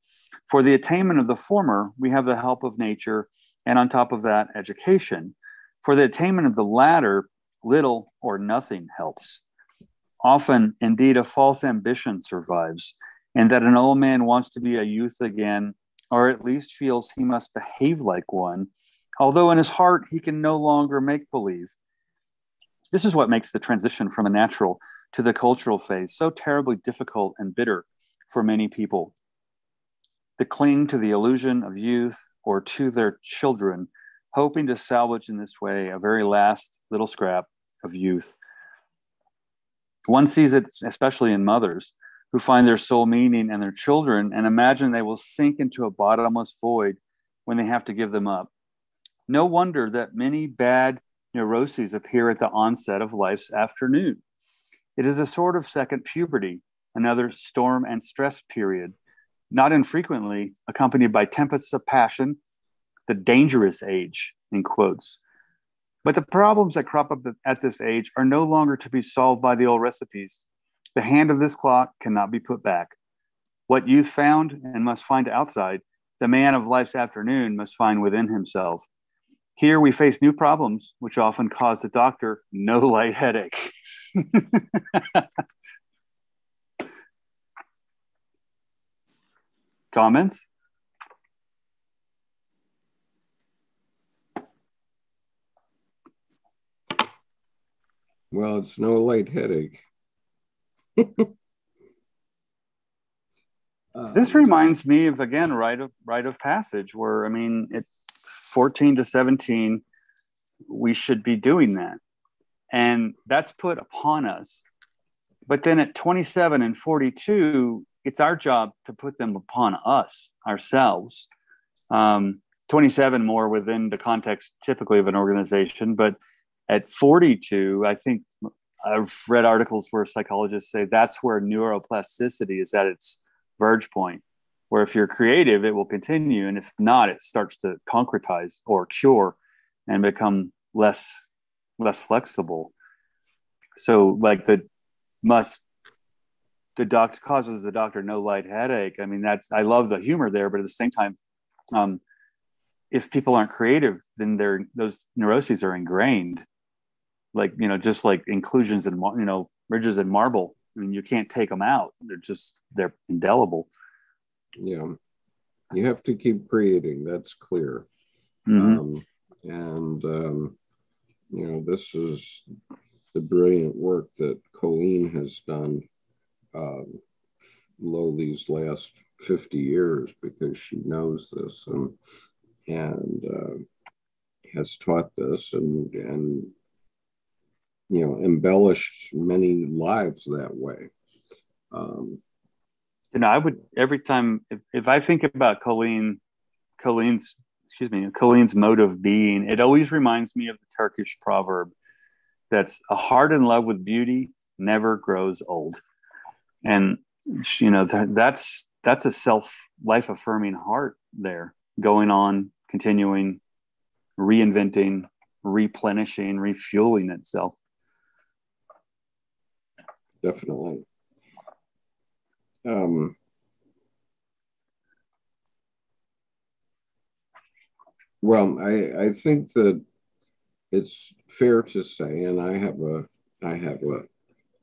For the attainment of the former, we have the help of nature, and on top of that, education. For the attainment of the latter, little or nothing helps. Often, indeed, a false ambition survives, and that an old man wants to be a youth again, or at least feels he must behave like one, although in his heart he can no longer make believe. This is what makes the transition from a natural to the cultural phase so terribly difficult and bitter for many people. To cling to the illusion of youth or to their children, hoping to salvage in this way a very last little scrap of youth. One sees it especially in mothers who find their sole meaning in their children and imagine they will sink into a bottomless void when they have to give them up. No wonder that many bad neuroses appear at the onset of life's afternoon. It is a sort of second puberty, another storm and stress period, not infrequently accompanied by tempests of passion, the dangerous age, in quotes. But the problems that crop up at this age are no longer to be solved by the old recipes. The hand of this clock cannot be put back. What youth found and must find outside, the man of life's afternoon must find within himself. Here we face new problems, which often cause the doctor no <laughs> light headache. <laughs> Comments? Well, it's no light headache. <laughs> this reminds me of again rite of rite of passage, where I mean, at 14 to 17, we should be doing that, and that's put upon us. But then at 27 and 42, it's our job to put them upon us ourselves. Um, 27 more within the context typically of an organization, but at 42, I think I've read articles where psychologists say that's where neuroplasticity is at its verge point, where if you're creative, it will continue. And if not, it starts to concretize or cure and become less less flexible. So like the must the doctor causes the doctor no light headache. I mean, that's I love the humor there, but at the same time, um, if people aren't creative, then their those neuroses are ingrained like you know just like inclusions and you know ridges in marble i mean you can't take them out they're just they're indelible yeah. You have to keep creating that's clear. Mm-hmm. um, and um, you know this is the brilliant work that colleen has done um, low these last 50 years because she knows this and and uh, has taught this and and you know embellished many lives that way. Um, you know i would every time if, if i think about colleen colleen's excuse me colleen's mode of being it always reminds me of the turkish proverb that's a heart in love with beauty never grows old and you know that's that's a self life affirming heart there going on continuing reinventing replenishing refueling itself definitely. Um, well, I I think that it's fair to say, and I have a I have a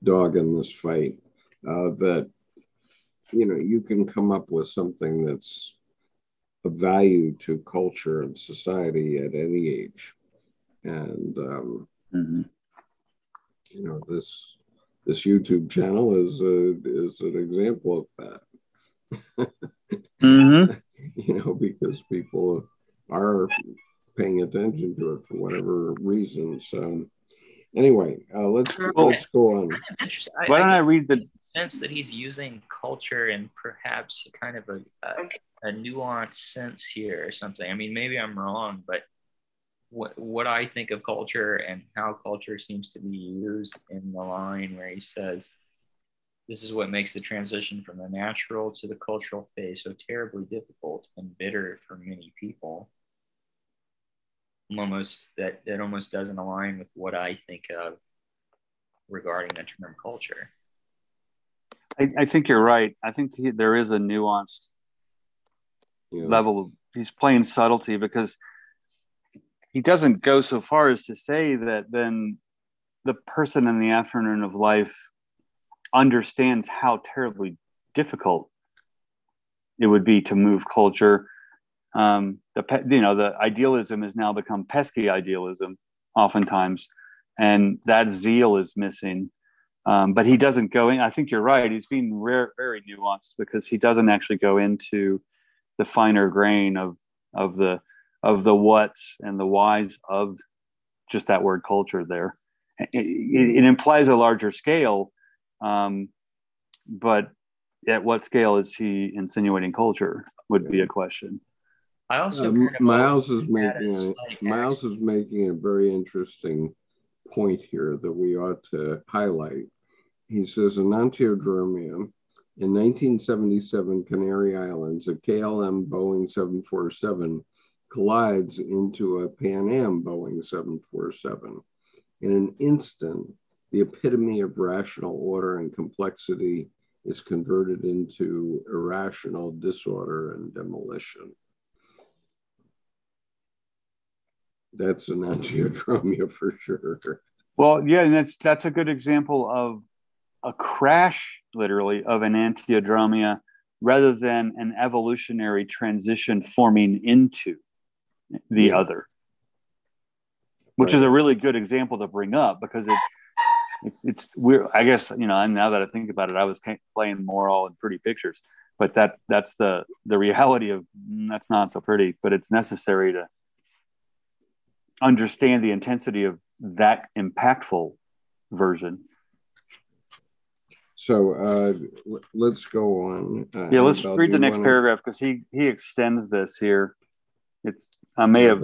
dog in this fight uh, that you know you can come up with something that's of value to culture and society at any age, and um, mm-hmm. you know this this YouTube channel is a, is an example of that. mm-hmm. <laughs> You know, because people are paying attention to it for whatever reason. So, anyway, uh, let's well, let's go on. Why don't I, I read the sense that he's using culture in perhaps kind of a, a, a nuanced sense here or something? I mean, maybe I'm wrong, but what what I think of culture and how culture seems to be used in the line where he says, "This is what makes the transition from the natural to the cultural phase so terribly difficult and bitter for many people." Almost that that almost doesn't align with what I think of regarding the term culture. I, I think you're right. I think he, there is a nuanced yeah. level. He's playing subtlety because he doesn't go so far as to say that then the person in the afternoon of life understands how terribly difficult it would be to move culture. Um, the you know the idealism has now become pesky idealism, oftentimes, and that zeal is missing. Um, but he doesn't go in. I think you're right. He's being rare, very nuanced because he doesn't actually go into the finer grain of of the of the what's and the whys of just that word culture there it, it implies a larger scale, um, but at what scale is he insinuating culture? Would be a question. I also um, Miles is making a, Miles is making a very interesting point here that we ought to highlight. He says enantiodromia in 1977 Canary Islands, a KLM Boeing 747 collides into a Pan Am Boeing 747. In an instant, the epitome of rational order and complexity is converted into irrational disorder and demolition. That's enantiodromia for sure. Well, yeah, and that's that's a good example of a crash, literally, of enantiodromia rather than an evolutionary transition forming into the yeah. other, which right. is a really good example to bring up because it it's it's weird. I guess you know. and Now that I think about it, I was playing more all in pretty pictures, but that that's the the reality of mm, that's not so pretty, but it's necessary to understand the intensity of that impactful version. So uh, let's go on. Uh, yeah, let's read the next wanna... paragraph because he he extends this here. It's I may have.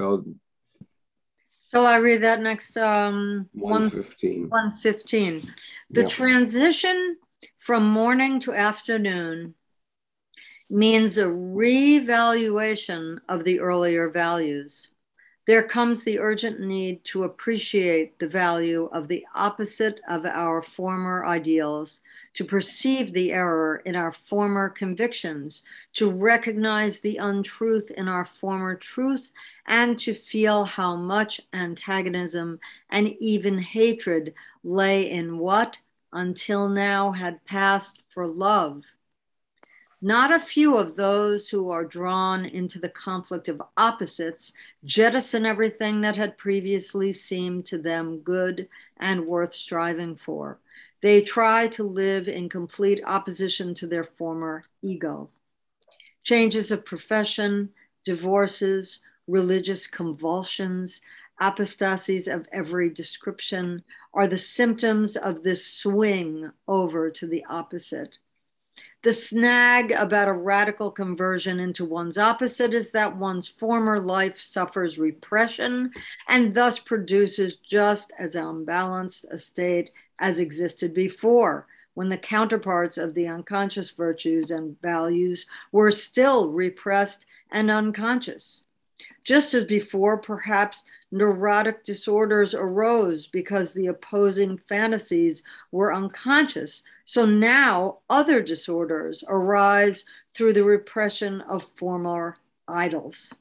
Shall I read that next? Um, 115. 115. The yep. transition from morning to afternoon means a revaluation of the earlier values there comes the urgent need to appreciate the value of the opposite of our former ideals, to perceive the error in our former convictions, to recognize the untruth in our former truth, and to feel how much antagonism and even hatred lay in what until now had passed for love not a few of those who are drawn into the conflict of opposites jettison everything that had previously seemed to them good and worth striving for. They try to live in complete opposition to their former ego. Changes of profession, divorces, religious convulsions, apostasies of every description are the symptoms of this swing over to the opposite. The snag about a radical conversion into one's opposite is that one's former life suffers repression and thus produces just as unbalanced a state as existed before, when the counterparts of the unconscious virtues and values were still repressed and unconscious. Just as before, perhaps neurotic disorders arose because the opposing fantasies were unconscious. So now other disorders arise through the repression of former idols.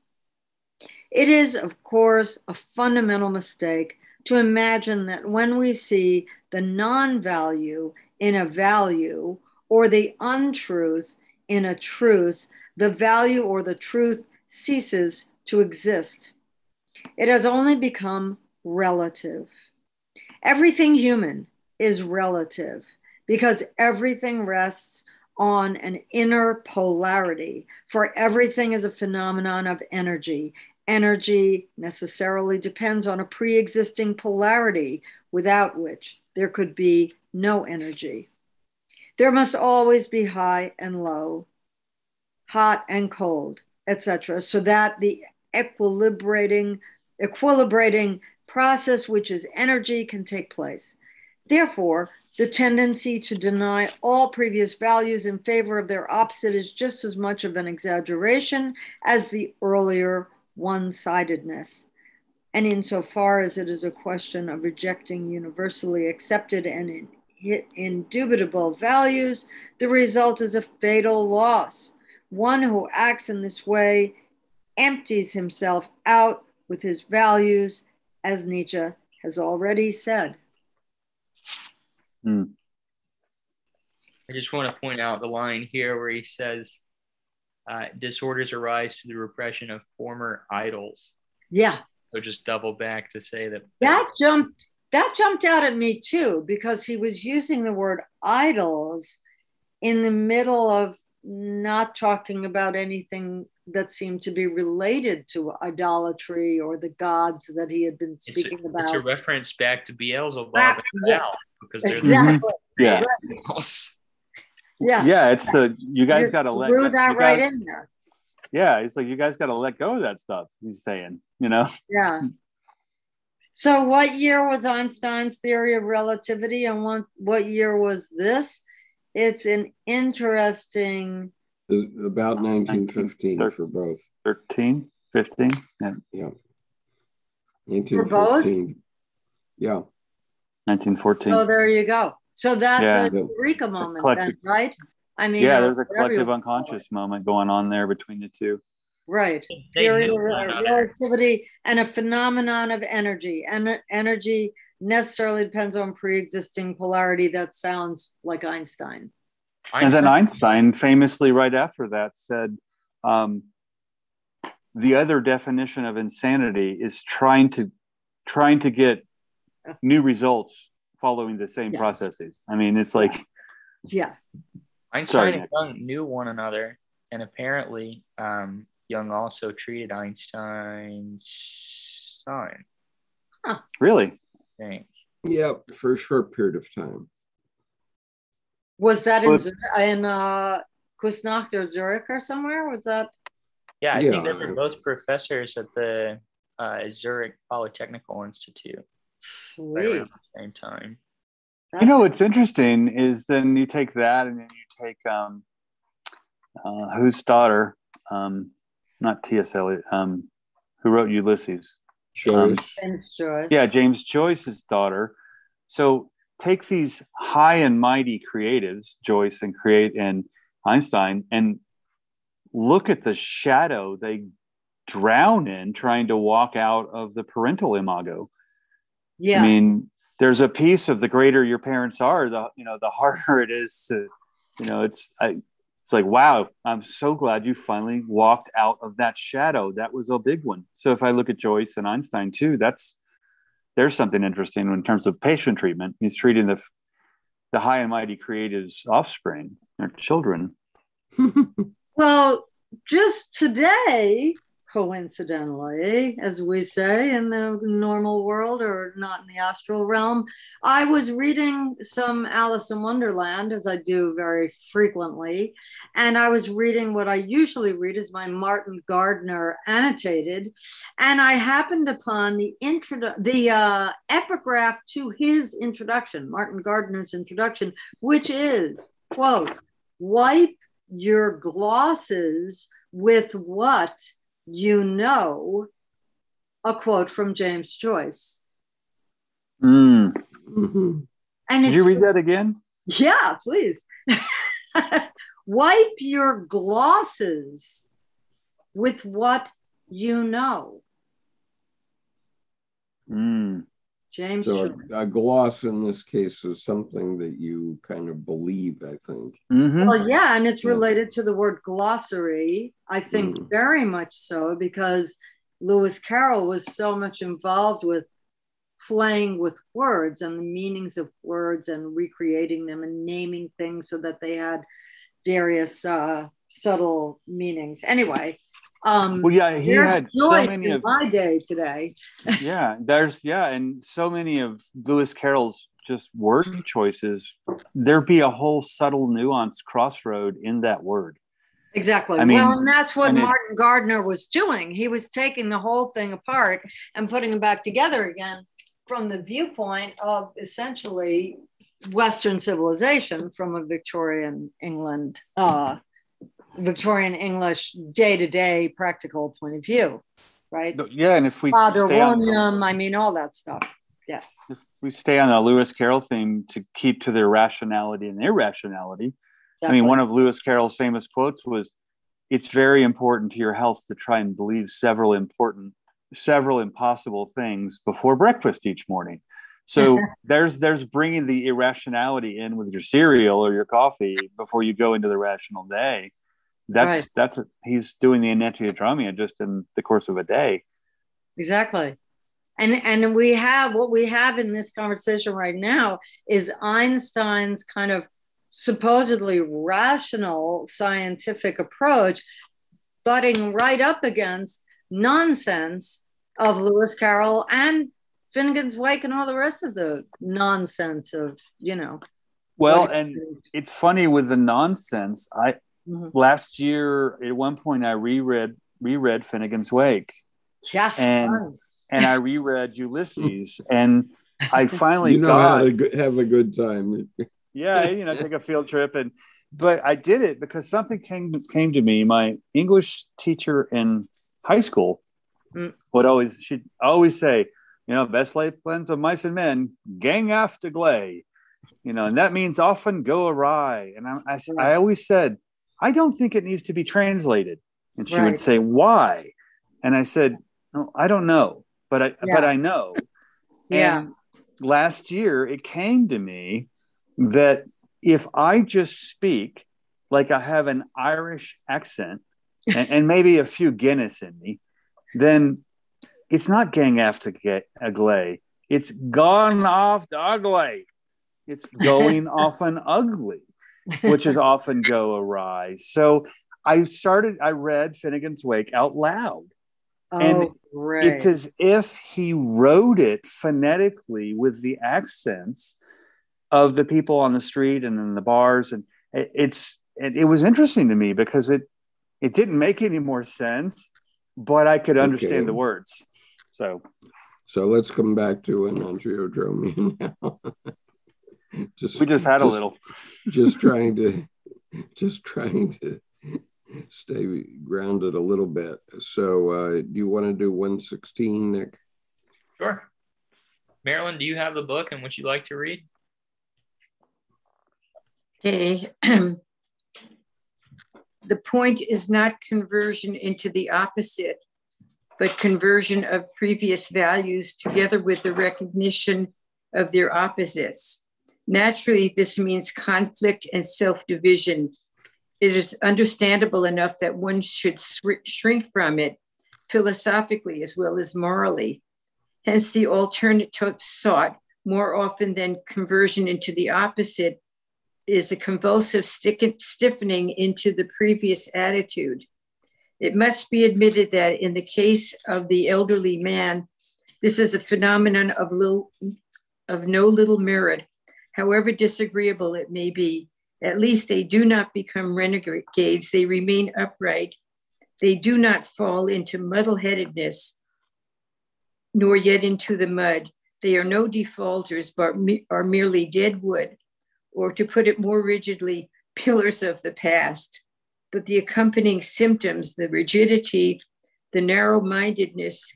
It is, of course, a fundamental mistake to imagine that when we see the non value in a value or the untruth in a truth, the value or the truth ceases to exist. It has only become relative. Everything human is relative because everything rests on an inner polarity, for everything is a phenomenon of energy. Energy necessarily depends on a pre existing polarity, without which there could be no energy. There must always be high and low, hot and cold, etc., so that the equilibrating, equilibrating process, which is energy, can take place. Therefore, the tendency to deny all previous values in favor of their opposite is just as much of an exaggeration as the earlier one sidedness. And insofar as it is a question of rejecting universally accepted and indubitable values, the result is a fatal loss. One who acts in this way empties himself out with his values, as Nietzsche has already said. Hmm. I just want to point out the line here where he says, uh, disorders arise through the repression of former idols. Yeah. So just double back to say that. That jumped. That jumped out at me too because he was using the word idols in the middle of not talking about anything that seemed to be related to idolatry or the gods that he had been speaking it's a, about. It's a reference back to Beelzebub ah, and yeah. because they're exactly. Mm-hmm. the yeah. yeah. Yeah, it's the you guys got to let that gotta, in there. Yeah, it's like you guys got to let go of that stuff. He's saying, you know. Yeah. So, what year was Einstein's theory of relativity, and what what year was this? It's an interesting. About 1915 for both. 13, 15? Yeah. yeah. 1915. Yeah. 1914. So there you go. So that's yeah, a Eureka moment, then, right? I mean, yeah, uh, there's a collective unconscious moment going on there between the two. Right. Theory of relativity and a phenomenon of energy. And energy necessarily depends on pre-existing polarity. That sounds like Einstein. Einstein. And then Einstein famously right after that said, um, the other definition of insanity is trying to trying to get new results following the same yeah. processes. I mean, it's like yeah. Einstein and Jung knew one another, and apparently, um, Jung also treated Einstein's son. Huh. Really? Thanks. Yep, for a short period of time. Was that in, in uh, Küsnacht or Zurich or somewhere? Was that? Yeah, I yeah. think they were both professors at the uh, Zurich Polytechnical Institute. Sweet. Right around the same time. That's you know what's interesting is then you take that and then you take um, uh, whose daughter, um, not T.S. Eliot, um, who wrote Ulysses. Um, James Joyce. Yeah, James Joyce's daughter. So take these high and mighty creatives, Joyce and Create and Einstein, and look at the shadow they drown in trying to walk out of the parental imago. Yeah. I mean, there's a piece of the greater your parents are, the you know, the <laughs> harder it is to, you know, it's I it's like, wow, I'm so glad you finally walked out of that shadow. That was a big one. So if I look at Joyce and Einstein too, that's there's something interesting in terms of patient treatment. He's treating the the high and mighty creative's offspring, their children. <laughs> well, just today, coincidentally, as we say in the normal world or not in the astral realm. I was reading some Alice in Wonderland, as I do very frequently, and I was reading what I usually read is my Martin Gardner annotated, and I happened upon the intro, the uh, epigraph to his introduction, Martin Gardner's introduction, which is quote, "Wipe your glosses." with what you know a quote from James Joyce. Mm. Mm-hmm. And Did you read that again? Yeah, please. <laughs> Wipe your glosses with what you know. Mm. James. So a, a, gloss in this case is something that you kind of believe, I think. Mm-hmm. Well, yeah, and it's related to the word glossary. I think mm. very much so because Lewis Carroll was so much involved with playing with words and the meanings of words and recreating them and naming things so that they had various uh, subtle meanings. Anyway, um, well, yeah, he had so many of my day today. <laughs> yeah, there's yeah, and so many of Lewis Carroll's just word choices. There'd be a whole subtle nuance crossroad in that word. Exactly. I mean, well, and that's what Martin it, Gardner was doing. He was taking the whole thing apart and putting it back together again from the viewpoint of essentially Western civilization from a Victorian England uh, Victorian English day to day practical point of view, right? Yeah, and if we Father William, I mean, all that stuff. Yeah. If we stay on the Lewis Carroll theme to keep to their rationality and irrationality, exactly. I mean, one of Lewis Carroll's famous quotes was, "It's very important to your health to try and believe several important, several impossible things before breakfast each morning." So <laughs> there's there's bringing the irrationality in with your cereal or your coffee before you go into the rational day that's right. that's a, he's doing the enantiodromia just in the course of a day exactly and and we have what we have in this conversation right now is einstein's kind of supposedly rational scientific approach butting right up against nonsense of Lewis Carroll and Finnegans Wake and all the rest of the nonsense of, you know. Well, and it's funny with the nonsense. I mm-hmm. last year at one point I reread reread Finnegans Wake. Yeah. And fun. and I <laughs> reread Ulysses and I <laughs> finally you know got, how to have a good time. <laughs> yeah, you know, take a field trip and but I did it because something came came to me. My English teacher in high school mm. would always she'd always say, you know, best laid plans of mice and men, gang after glay, you know, and that means often go awry. And I, I, I always said, I don't think it needs to be translated. And she right. would say, why? And I said, no, I don't know, but I, yeah. but I know. <laughs> Yeah. And last year it came to me that if I just speak like I have an Irish accent <laughs> and, and maybe a few Guinness in me, then it's not gang after get a glay. It's gone off the ugly. It's <laughs> going off an ugly, which is <laughs> often go awry. So I started, I read Finnegans Wake out loud. Oh, and right. it's as if he wrote it phonetically with the accents of the people on the street and in the bars. And it, it's, it, it was interesting to me because it, it didn't make any more sense, but I could understand okay. the words. So, so let's come back to an Andreodrome <laughs> now. <laughs> just, we just had just, a little. <laughs> just trying to, just trying to stay grounded a little bit. So, uh, do you want to do 116, Nick? Sure. Marilyn, do you have the book and would you like to read? Okay. <clears throat> the point is not conversion into the opposite, but conversion of previous values together with the recognition of their opposites. Naturally, this means conflict and self division. It is understandable enough that one should shrink from it philosophically as well as morally. Hence, the alternative sought more often than conversion into the opposite is a convulsive stiffening into the previous attitude. It must be admitted that in the case of the elderly man, this is a phenomenon of, little, of no little merit, however disagreeable it may be. At least they do not become renegades, they remain upright. They do not fall into muddleheadedness, nor yet into the mud. They are no defaulters, but are merely dead wood, or to put it more rigidly, pillars of the past but the accompanying symptoms, the rigidity, the narrow mindedness,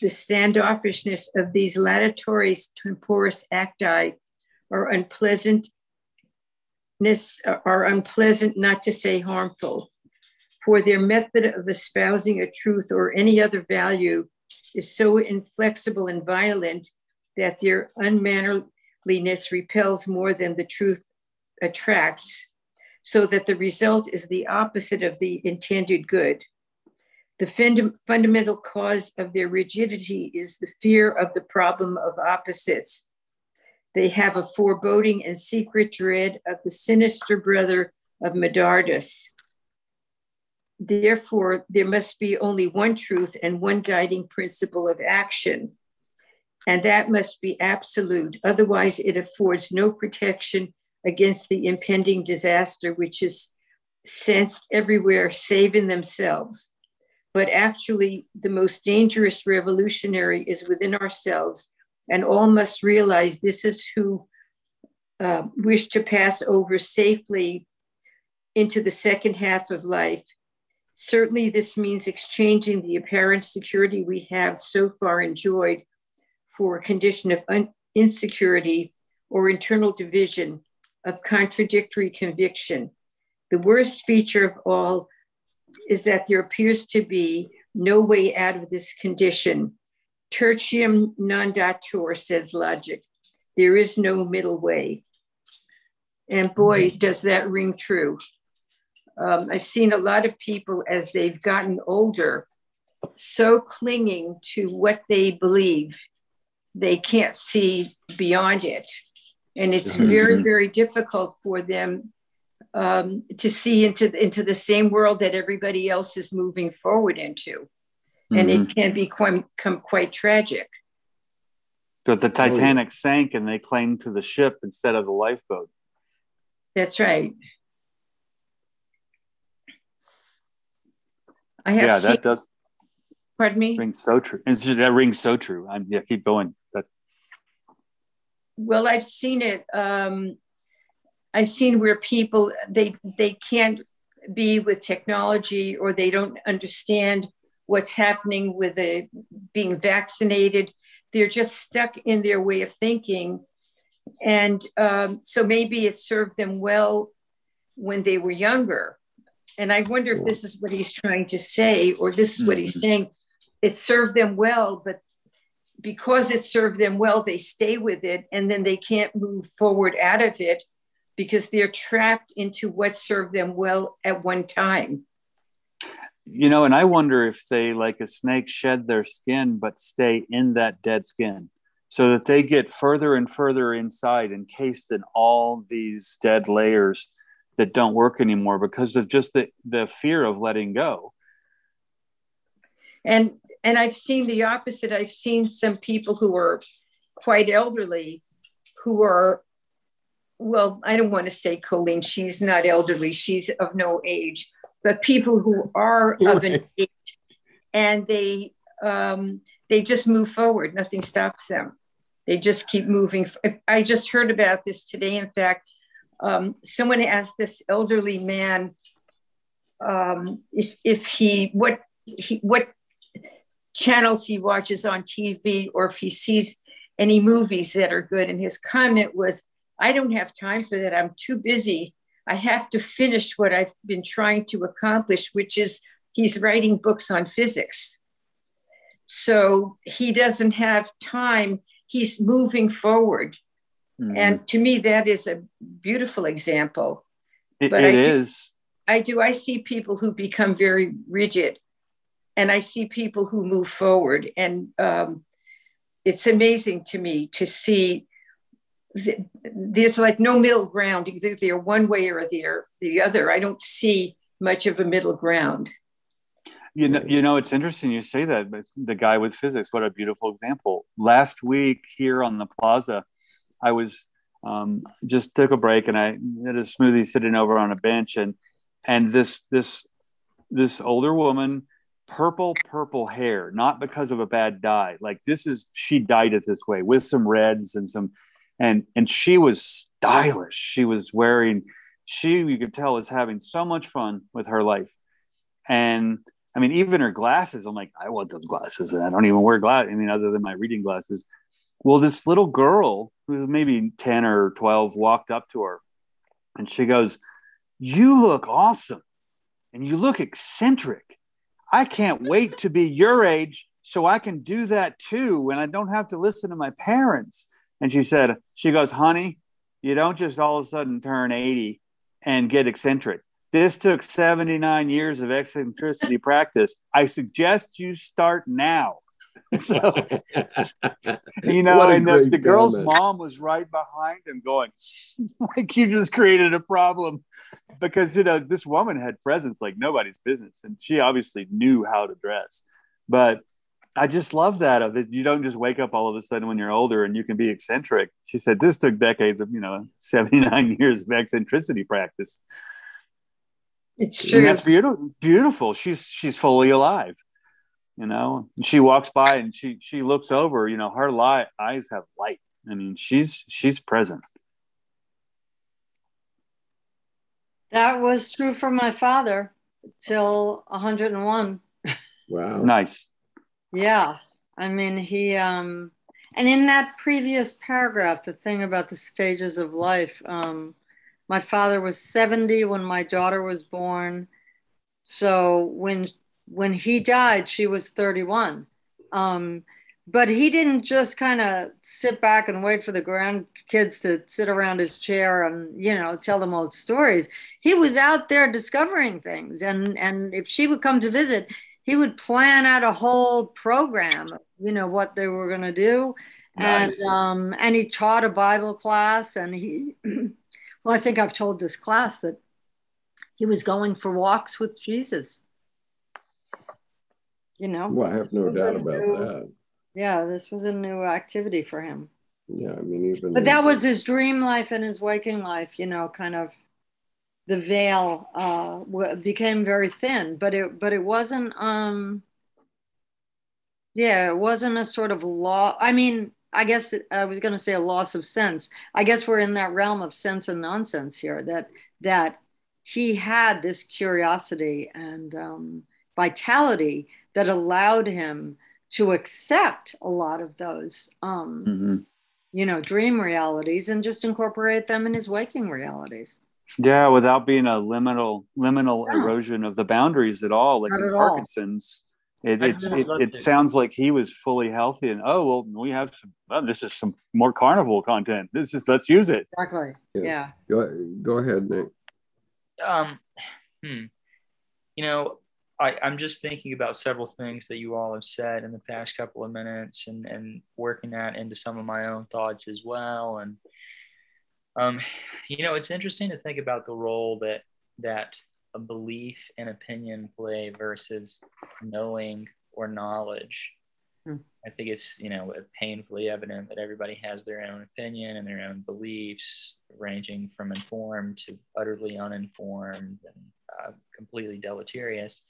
the standoffishness of these laudatores temporis acti are unpleasantness are unpleasant, not to say harmful. For their method of espousing a truth or any other value is so inflexible and violent that their unmannerliness repels more than the truth attracts so that the result is the opposite of the intended good. The fund- fundamental cause of their rigidity is the fear of the problem of opposites. They have a foreboding and secret dread of the sinister brother of Medardus. Therefore, there must be only one truth and one guiding principle of action, and that must be absolute. Otherwise, it affords no protection against the impending disaster, which is sensed everywhere, save in themselves. But actually, the most dangerous revolutionary is within ourselves, and all must realize this is who uh, wish to pass over safely into the second half of life. Certainly, this means exchanging the apparent security we have so far enjoyed for a condition of un- insecurity or internal division of contradictory conviction. The worst feature of all is that there appears to be no way out of this condition. Tertium non datur, says logic. There is no middle way. And boy, mm-hmm. does that ring true. Um, I've seen a lot of people as they've gotten older so clinging to what they believe, they can't see beyond it and it's mm-hmm. very very difficult for them um, to see into into the same world that everybody else is moving forward into, and mm-hmm. it can become quite, quite tragic. But the Titanic sank, and they claimed to the ship instead of the lifeboat. That's right. I have yeah, seen, that does. Pardon me. Rings so true. It's just, that rings so true. I'm, yeah, keep going. But well, I've seen it. Um, I've seen where people they they can't be with technology or they don't understand what's happening with the being vaccinated. They're just stuck in their way of thinking, and um, so maybe it served them well when they were younger. And I wonder if this is what he's trying to say, or this is what he's mm-hmm. saying. It served them well, but because it served them well, they stay with it and then they can't move forward out of it because they're trapped into what served them well at one time. You know, and I wonder if they, like a snake, shed their skin but stay in that dead skin so that they get further and further inside, encased in all these dead layers that don't work anymore because of just the, the fear of letting go. And and I've seen the opposite. I've seen some people who are quite elderly who are well, I don't want to say Colleen, she's not elderly, she's of no age, but people who are of an age and they um, they just move forward. Nothing stops them. They just keep moving. I just heard about this today. In fact, um, someone asked this elderly man um, if, if he what he what channels he watches on TV or if he sees any movies that are good. And his comment was, I don't have time for that. I'm too busy. I have to finish what I've been trying to accomplish, which is he's writing books on physics. So he doesn't have time. He's moving forward. Mm-hmm. And to me, that is a beautiful example. It, but it I do, is. I do. I see people who become very rigid, and I see people who move forward. And um, it's amazing to me to see there's like no middle ground. Either they're one way or they're the other. I don't see much of a middle ground. You know, you know, it's interesting you say that. But the guy with physics, what a beautiful example. Last week here on the plaza, I was um, just took a break and I had a smoothie sitting over on a bench and and this this this older woman purple purple hair not because of a bad dye like this is she dyed it this way with some reds and some and and she was stylish she was wearing she you could tell was having so much fun with her life and i mean even her glasses i'm like i want those glasses and i don't even wear glasses i mean other than my reading glasses well, this little girl who maybe 10 or 12 walked up to her and she goes, You look awesome and you look eccentric. I can't wait to be your age so I can do that too. And I don't have to listen to my parents. And she said, She goes, Honey, you don't just all of a sudden turn 80 and get eccentric. This took 79 years of eccentricity <laughs> practice. I suggest you start now. <laughs> so <laughs> you know and the, the girl's mom was right behind him going like you just created a problem because you know this woman had presence like nobody's business and she obviously knew how to dress but i just love that uh, of it you don't just wake up all of a sudden when you're older and you can be eccentric. She said this took decades of you know <laughs> 79 years of eccentricity practice. It's true. and that's beautiful it's beautiful. She's she's fully alive you know? She walks by and she she looks over you know her light eyes have light. I mean she's she's present. That was true for my father till 101 wow. Nice yeah. I mean he um and in that previous paragraph the thing about the stages of life um my father was 70 when my daughter was born. So when when he died, she was 31. Um, but he didn't just kind of sit back and wait for the grandkids to sit around his chair and you know tell them old stories. He was out there discovering things. And and if she would come to visit he would plan out a whole program you know what they were going to do Nice. And um, and he taught a Bible class, and he, <clears throat> well, I think I've told this class that he was going for walks with Jesus. You know. Well, I have no doubt about new, that. Yeah, this was a new activity for him. Yeah, I mean, even. But that was his dream life and his waking life. You know, kind of the veil uh, became very thin, but it but it wasn't. Um, yeah, it wasn't a sort of law. I mean, I guess I was going to say a loss of sense. I guess we're in that realm of sense and nonsense here. That that he had this curiosity and um, vitality that allowed him to accept a lot of those, um, mm-hmm. you know, dream realities and just incorporate them in his waking realities. Yeah, without being a liminal liminal yeah. erosion of the boundaries at all, like Not in Parkinson's. All it, it's, it, it sounds like he was fully healthy and oh well we have some oh, this is some more carnival content this is let's use it exactly yeah, yeah. Go, go ahead nick um hmm. you know I, i'm just thinking about several things that you all have said in the past couple of minutes and and working that into some of my own thoughts as well and um you know it's interesting to think about the role that that a belief and opinion play versus knowing or knowledge. Hmm. I think it's you know painfully evident that everybody has their own opinion and their own beliefs, ranging from informed to utterly uninformed and uh, completely deleterious.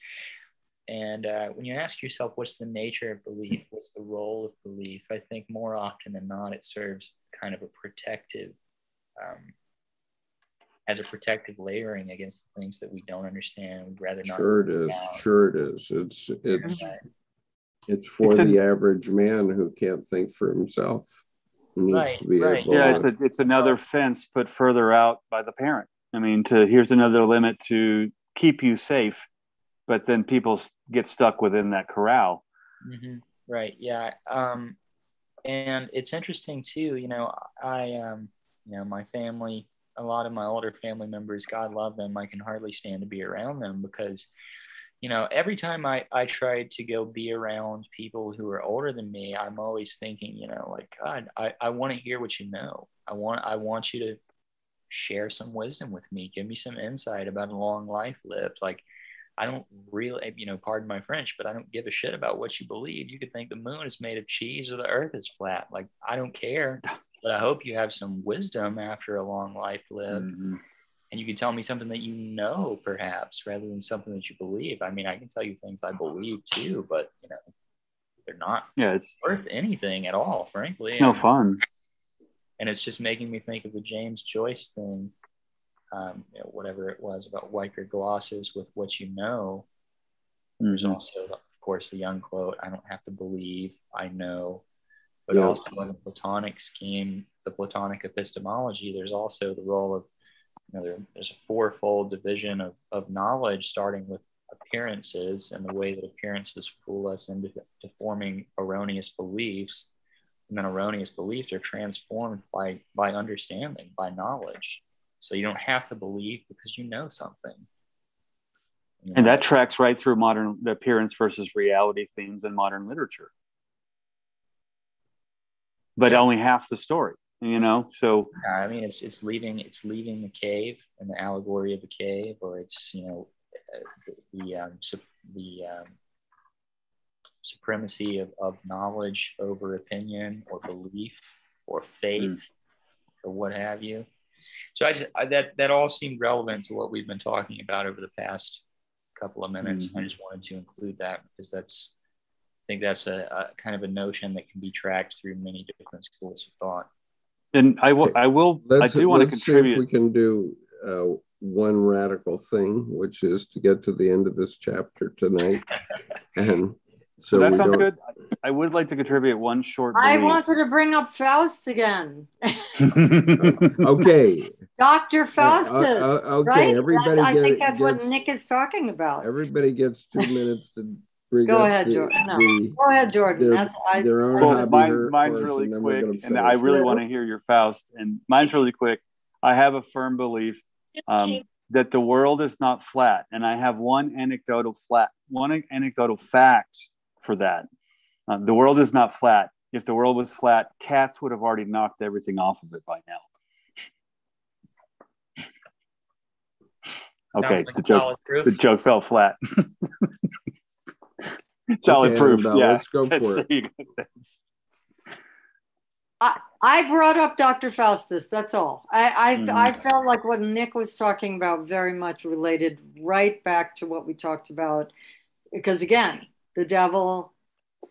And uh, when you ask yourself, what's the nature of belief? What's the role of belief? I think more often than not, it serves kind of a protective um, as a protective layering against the things that we don't understand. We'd rather not. Sure, it is. Down. Sure, it is. It's it's it's for it's the a, average man who can't think for himself. needs right, to be right. able. Yeah, it's a, it's another fence put further out by the parent. I mean, to here's another limit to keep you safe, but then people get stuck within that corral. Mm-hmm. Right. Yeah. Um, and it's interesting too. You know, I um, you know, my family a lot of my older family members, God love them, I can hardly stand to be around them because, you know, every time I, I try to go be around people who are older than me, I'm always thinking, you know, like, God, I, I want to hear what you know. I want, I want you to share some wisdom with me. Give me some insight about a long life lived. Like, I don't really, you know, pardon my French, but I don't give a shit about what you believe. You could think the moon is made of cheese or the earth is flat. Like, I don't care. <laughs> but I hope you have some wisdom after a long life lived. Mm-hmm. And you can tell me something that you know, perhaps, rather than something that you believe. I mean, I can tell you things I believe too, but you know, they're not yeah, it's worth anything at all, frankly. It's no fun. And it's just making me think of the James Joyce thing, um, you know, whatever it was about wipe your glosses with what you know. Mm-hmm. There's also, of course, the Jung quote, I don't have to believe, I know but yeah. also in the Platonic scheme, the Platonic epistemology, there's also the role of, you know, there, there's a fourfold division of, of knowledge, starting with appearances and the way that appearances fool us into forming erroneous beliefs. And then erroneous beliefs are transformed by, by understanding, by knowledge. So you don't have to believe because you know something. You know? And that tracks right through modern the appearance versus reality themes in modern literature but only half the story you know so i mean it's it's leaving it's leaving the cave and the allegory of the cave or it's you know uh, the um, the um, supremacy of, of knowledge over opinion or belief or faith mm. or what have you so i just I, that that all seemed relevant to what we've been talking about over the past couple of minutes mm-hmm. i just wanted to include that because that's think that's a, a, kind of a notion that can be tracked through many different schools of thought. And I will, I will, let's, I do want to contribute. we can do uh, one radical thing, which is to get to the end of this chapter tonight. <laughs> and so that sounds good. I would like to contribute one short. I wanted to bring up Faust again. <laughs> okay. Dr. Faust. Uh, uh, okay, right? everybody. That, I think that's gets, what Nick is talking about. Everybody gets two minutes to Go ahead, the, Jordan. No. The, Go ahead, Jordan. Their, That's I, their well, mine, mine's really and quick, and I really want to hear your Faust. And mine's really quick. I have a firm belief um, that the world is not flat, and I have one anecdotal flat, one anecdotal fact for that. Um, the world is not flat. if the world was flat, cats would have already knocked everything off of it by now. okay, like the joke the joke fell flat. <laughs> solid okay, proof. yeah, let's go for it. I, I brought up Dr. Faustus. That's all. I I, mm. I felt like what Nick was talking about very much related right back to what we talked about, because again, the devil,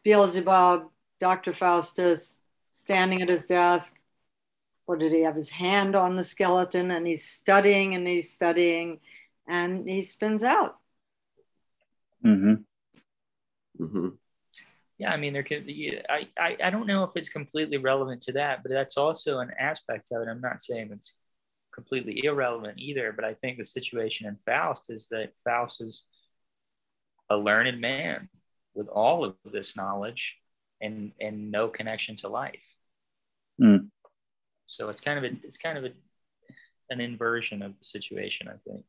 Beelzebub, Dr. Faustus, standing at his desk. What did he have his hand on the skeleton? And he's studying and he's studying, and he spins out. Mm-hmm. Mm-hmm. Yeah, I mean, there could be. I, I I don't know if it's completely relevant to that, but that's also an aspect of it. I'm not saying it's completely irrelevant either, but I think the situation in Faust is that Faust is a learned man with all of this knowledge and and no connection to life. Mm. So it's kind of a it's kind of a an inversion of the situation, I think.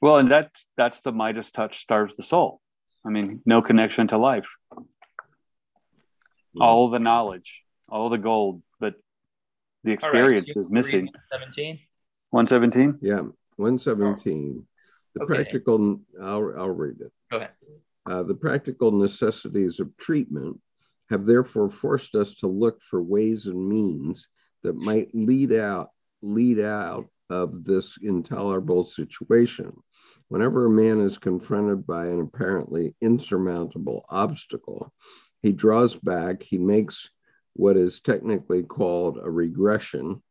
Well, and that's that's the Midas touch starves the soul. I mean, no connection to life. Yeah. All the knowledge, all the gold, but the experience right. is missing. 117? 117? Yeah, 117. The okay. practical, I'll, I'll read it. Go ahead. Uh, the practical necessities of treatment have therefore forced us to look for ways and means that might lead out lead out of this intolerable situation. Whenever a man is confronted by an apparently insurmountable obstacle, he draws back, he makes what is technically called a regression.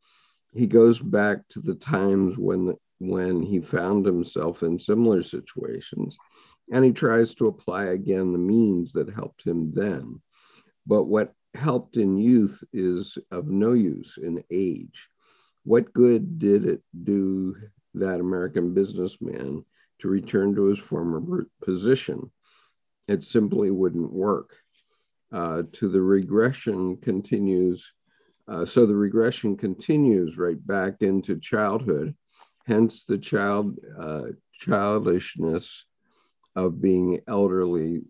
He goes back to the times when, the, when he found himself in similar situations, and he tries to apply again the means that helped him then. But what helped in youth is of no use in age. What good did it do that American businessman to return to his former position? It simply wouldn't work. Uh, to the regression continues. Uh, so the regression continues right back into childhood, hence the child uh, childishness of being elderly,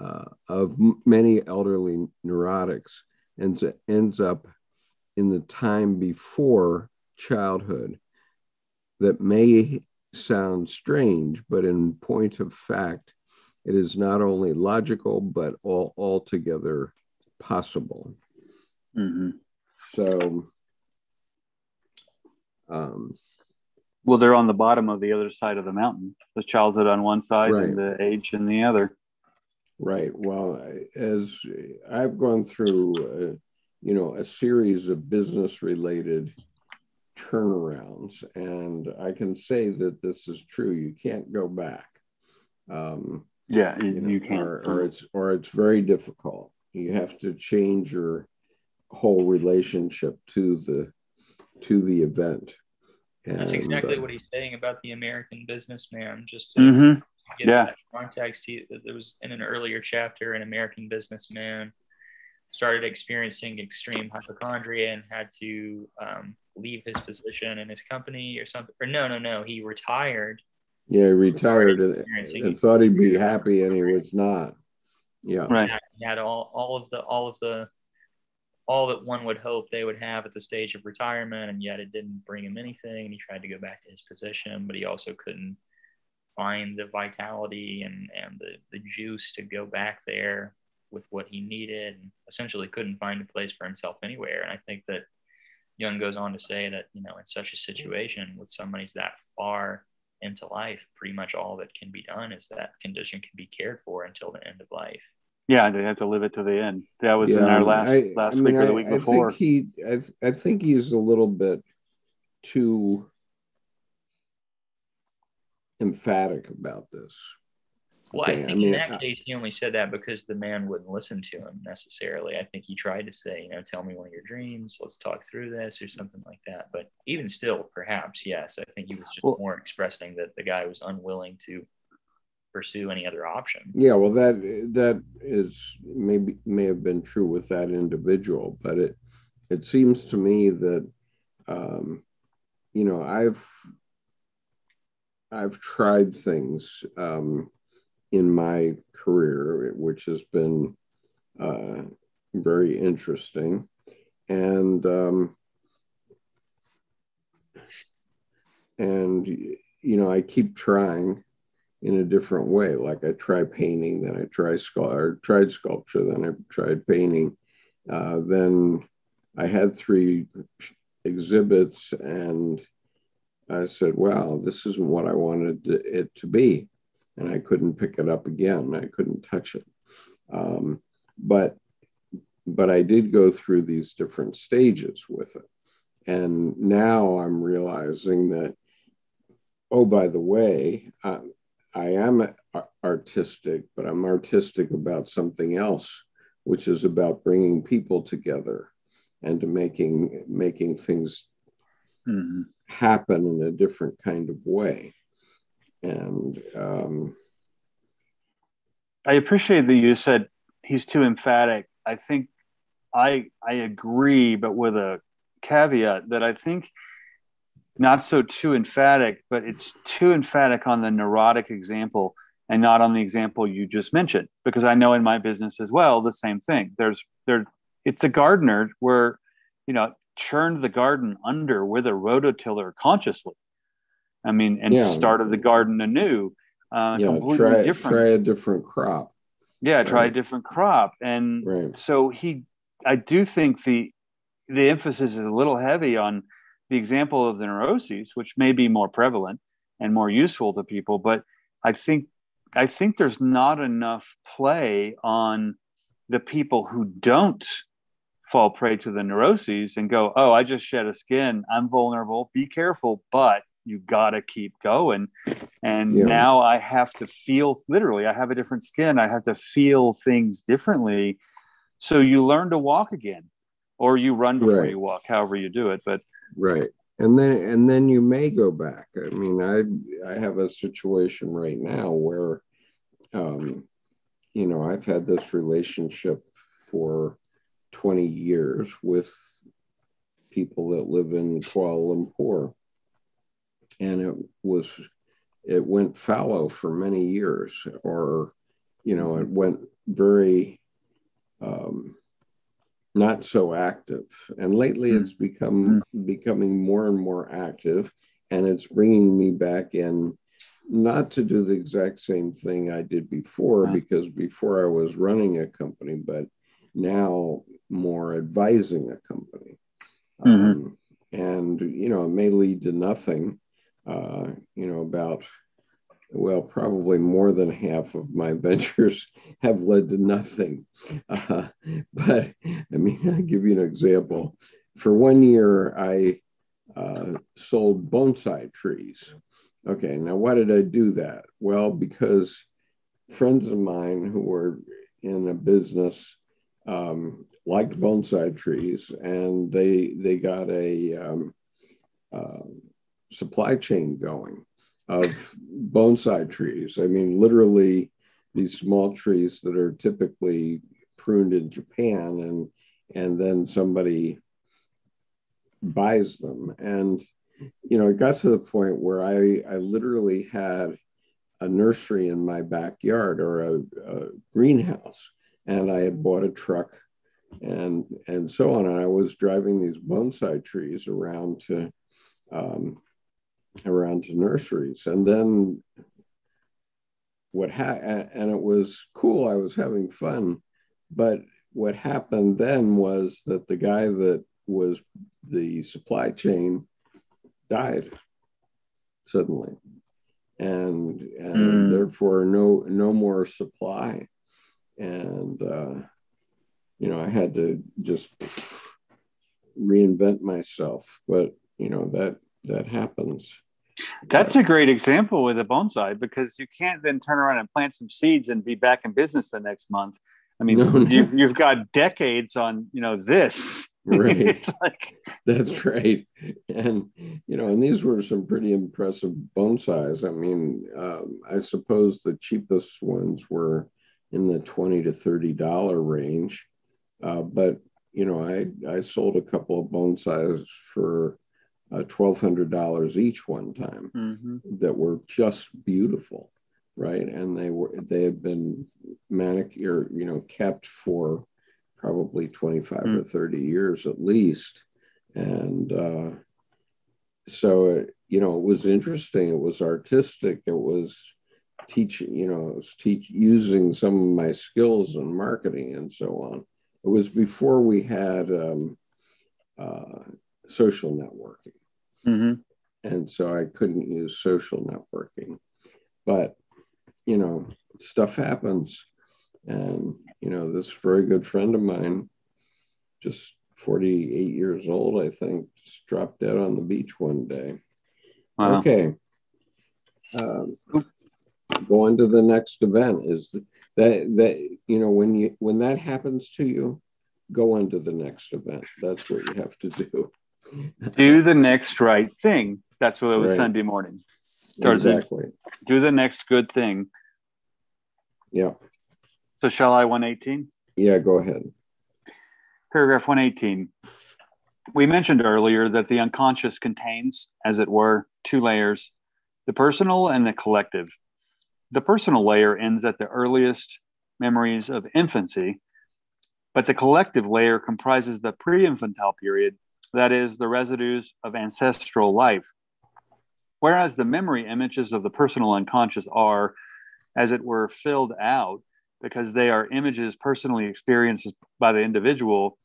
uh, of many elderly neurotics, and ends up in the time before childhood that may sound strange, but in point of fact, it is not only logical, but all altogether possible. Mm-hmm. So, um, well, they're on the bottom of the other side of the mountain. The childhood on one side right. and the age in the other. Right. Well, as I've gone through, uh, you know, a series of business-related turnarounds, and I can say that this is true. You can't go back. Um, yeah, you, know, you can't. Or, or it's or it's very difficult. You have to change your whole relationship to the to the event. And, That's exactly uh, what he's saying about the American businessman. Just to mm-hmm. get yeah. context, he, there was in an earlier chapter, an American businessman started experiencing extreme hypochondria and had to um, leave his position in his company or something. Or no, no, no, he retired yeah, he retired and, and thought he'd be happy, and he was not. Yeah, right. He had all, all of the all of the all that one would hope they would have at the stage of retirement, and yet it didn't bring him anything. And he tried to go back to his position, but he also couldn't find the vitality and and the the juice to go back there with what he needed, and essentially couldn't find a place for himself anywhere. And I think that Jung goes on to say that you know in such a situation with somebody's that far into life, pretty much all that can be done is that condition can be cared for until the end of life. Yeah, they have to live it to the end. That was yeah, in our last I, last I mean, week or the week I, before. I think he, I, I think he's a little bit too emphatic about this. Well, I think I mean, in that case, he only said that because the man wouldn't listen to him necessarily. I think he tried to say, you know, tell me one of your dreams. Let's talk through this or something like that. But even still, perhaps, yes, I think he was just well, more expressing that the guy was unwilling to pursue any other option. Yeah, well, that that is maybe may have been true with that individual, but it it seems to me that um, you know I've I've tried things. Um, in my career, which has been, uh, very interesting. And, um, and, you know, I keep trying in a different way. Like I try painting, then I try sculpture, tried sculpture, then I tried painting. Uh, then I had three exhibits and I said, wow, this isn't what I wanted it to be. And I couldn't pick it up again. I couldn't touch it. Um, but but I did go through these different stages with it. And now I'm realizing that, oh, by the way, I, I am artistic, but I'm artistic about something else, which is about bringing people together and to making making things mm-hmm. happen in a different kind of way. And um, I appreciate that you said he's too emphatic. I think I I agree, but with a caveat that I think not so too emphatic, but it's too emphatic on the neurotic example and not on the example you just mentioned. Because I know in my business as well, the same thing. There's there it's a gardener where, you know, churned the garden under with a rototiller consciously. I mean, and yeah. started the garden anew. Uh, yeah, completely try, different. try a different crop. Yeah, right. try a different crop. And right. so he I do think the the emphasis is a little heavy on the example of the neuroses, which may be more prevalent and more useful to people, but I think I think there's not enough play on the people who don't fall prey to the neuroses and go, "Oh, I just shed a skin. I'm vulnerable. Be careful, but you got to keep going." And yeah. now I have to feel literally, I have a different skin. I have to feel things differently so you learn to walk again, or you run before right. you walk, however you do it. But right, and then and then you may go back. I mean, I I have a situation right now where, um, you know, I've had this relationship for 20 years with people that live in Kuala Lumpur. And it was, it went fallow for many years, or, you know, it went very um, not so active. And lately, mm. it's become mm. becoming more and more active, and it's bringing me back in. Not to do the exact same thing I did before, because before I was running a company, but now more advising a company. Mm-hmm. Um, and, you know, it may lead to nothing. Uh, you know, about well, probably more than half of my <laughs> ventures have led to nothing. Uh, but I mean, I'll give you an example. For one year, I uh, sold bonsai trees. Okay, now why did I do that? Well, because friends of mine who were in a business um, liked bonsai trees, and they they got a um, uh, supply chain going of bonsai trees. I mean, literally these small trees that are typically pruned in Japan and and then somebody buys them. And you know, it got to the point where I I literally had a nursery in my backyard or a, a greenhouse, and I had bought a truck and and so on. And I was driving these bonsai trees around to um, around to nurseries. And then what ha- and it was cool. I was having fun. But what happened then was that the guy that was the supply chain died suddenly. And, and mm. therefore no no more supply. And uh, you know, I had to just reinvent myself. But you know, that that happens. That's a great example with a bonsai because you can't then turn around and plant some seeds and be back in business the next month. I mean, no, no. You've, you've got decades on, you know, this. <laughs> Right. like... That's right. And, you know, and these were some pretty impressive bonsais. I mean, um, I suppose the cheapest ones were in the 20 to $30 range. Uh, but, you know, I, I sold a couple of bonsais for uh, $1,200 each one time mm-hmm. that were just beautiful, right? And they were they had been manicured, you know, kept for probably 25 mm. or 30 years at least. And uh, so, it, you know, it was interesting. It was artistic. It was teaching, you know, it was teach using some of my skills in marketing and so on. It was before we had um, uh, social networking. Mm-hmm. And so I couldn't use social networking. But, you know, stuff happens. And, you know, this very good friend of mine, just 48 years old, I think, just dropped dead on the beach one day. Wow. Okay. Um, go on to the next event is that that you know when you when that happens to you go on to the next event that's what you have to do do the next right thing. That's what it was right. sunday morning. Exactly. Do the next good thing. Yeah. So shall i 118 yeah go ahead. Paragraph 118 we mentioned earlier that the unconscious contains as it were two layers the personal and the collective. The personal layer ends at the earliest memories of infancy, but the collective layer comprises the pre infantile period, that is, the residues of ancestral life. Whereas the memory images of the personal unconscious are, as it were, filled out because they are images personally experienced by the individual,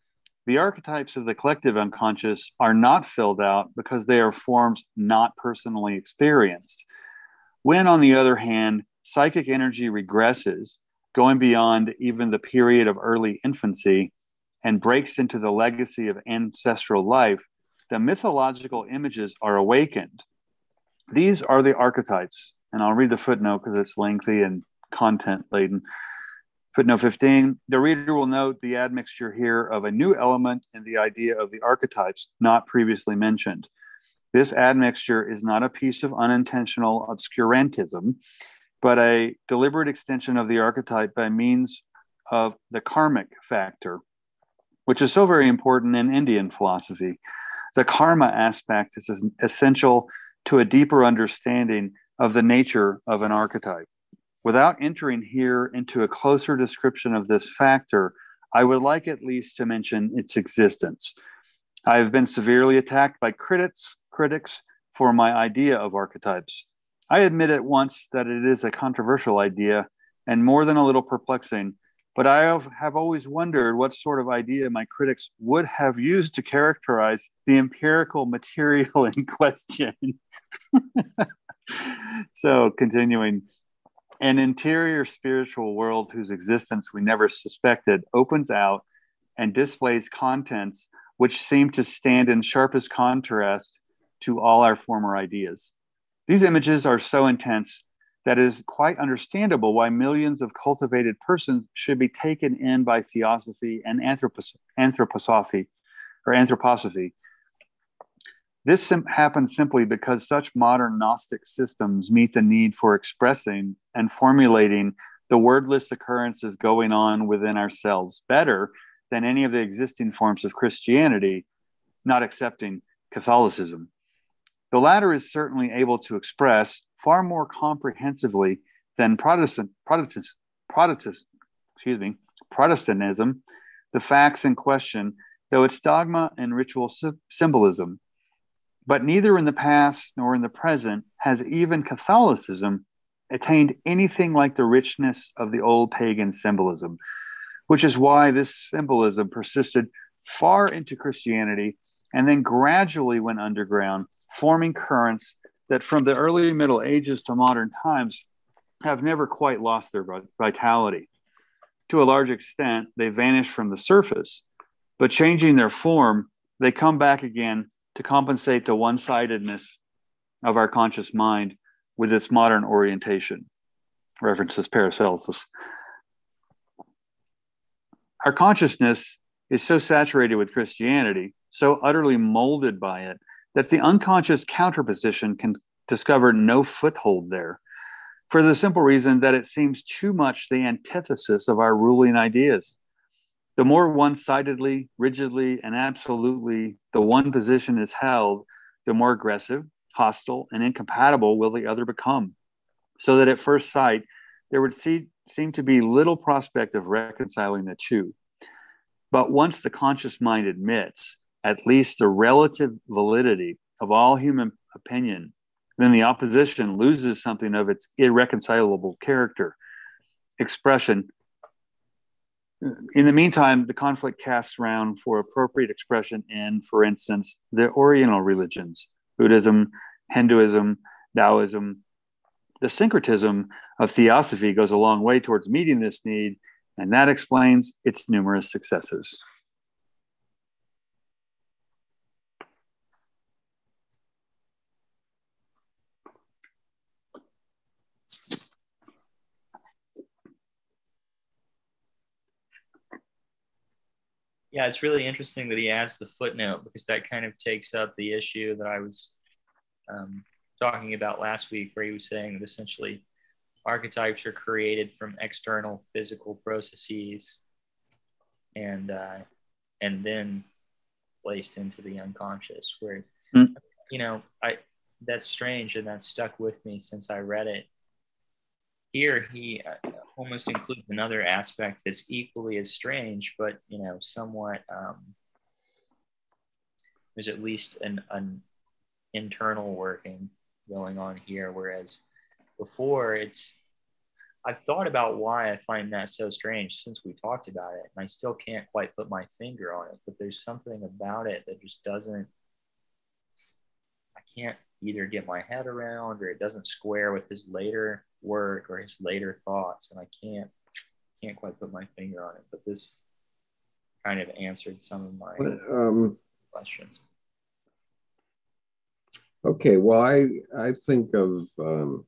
the archetypes of the collective unconscious are not filled out because they are forms not personally experienced. When, on the other hand, psychic energy regresses, going beyond even the period of early infancy, and breaks into the legacy of ancestral life, the mythological images are awakened. These are the archetypes. And I'll read the footnote because it's lengthy and content laden. Footnote 15 the reader will note the admixture here of a new element in the idea of the archetypes not previously mentioned. This admixture is not a piece of unintentional obscurantism but a deliberate extension of the archetype by means of the karmic factor, which is so very important in Indian philosophy. The karma aspect is essential to a deeper understanding of the nature of an archetype. Without entering here into a closer description of this factor, I would like at least to mention its existence. I have been severely attacked by critics, critics for my idea of archetypes. I admit at once that it is a controversial idea and more than a little perplexing, but I have always wondered what sort of idea my critics would have used to characterize the empirical material <laughs> in question. <laughs> so, continuing, an interior spiritual world whose existence we never suspected opens out and displays contents which seem to stand in sharpest contrast to all our former ideas. These images are so intense that it is quite understandable why millions of cultivated persons should be taken in by theosophy and anthropos- anthroposophy or anthroposophy. This sim- happens simply because such modern Gnostic systems meet the need for expressing and formulating the wordless occurrences going on within ourselves better than any of the existing forms of Christianity, not accepting Catholicism. The latter is certainly able to express far more comprehensively than Protestant, Protestant, Protestant, excuse me, Protestantism the facts in question, though its dogma and ritual symbolism. But neither in the past nor in the present has even Catholicism attained anything like the richness of the old pagan symbolism, which is why this symbolism persisted far into Christianity and then gradually went underground forming currents that from the early Middle Ages to modern times have never quite lost their vitality. To a large extent, they vanish from the surface, but changing their form, they come back again to compensate the one sidedness of our conscious mind with its modern orientation. References Paracelsus. Our consciousness is so saturated with Christianity, so utterly molded by it, that the unconscious counterposition can discover no foothold there for the simple reason that it seems too much the antithesis of our ruling ideas. The more one sidedly, rigidly, and absolutely the one position is held, the more aggressive, hostile, and incompatible will the other become. So that at first sight, there would see, seem to be little prospect of reconciling the two. But once the conscious mind admits at least the relative validity of all human opinion, then the opposition loses something of its irreconcilable character, expression. In the meantime, the conflict casts round for appropriate expression in, for instance, the Oriental religions, Buddhism, Hinduism, Taoism. The syncretism of theosophy goes a long way towards meeting this need, and that explains its numerous successes. Yeah, it's really interesting that he adds the footnote because that kind of takes up the issue that I was um, talking about last week, where he was saying that essentially archetypes are created from external physical processes and uh, and then placed into the unconscious. Where it's, mm. you know, I that's strange and that's stuck with me since I read it here he uh, almost includes another aspect that's equally as strange, but you know, somewhat um, there's at least an, an internal working going on here, whereas before it's I've thought about why I find that so strange since we talked about it, and I still can't quite put my finger on it. But there's something about it that just doesn't. I can't either get my head around, or it doesn't square with his later work or his later thoughts, and I can't can't quite put my finger on it. But this kind of answered some of my um, questions. Okay, well, I I think of um,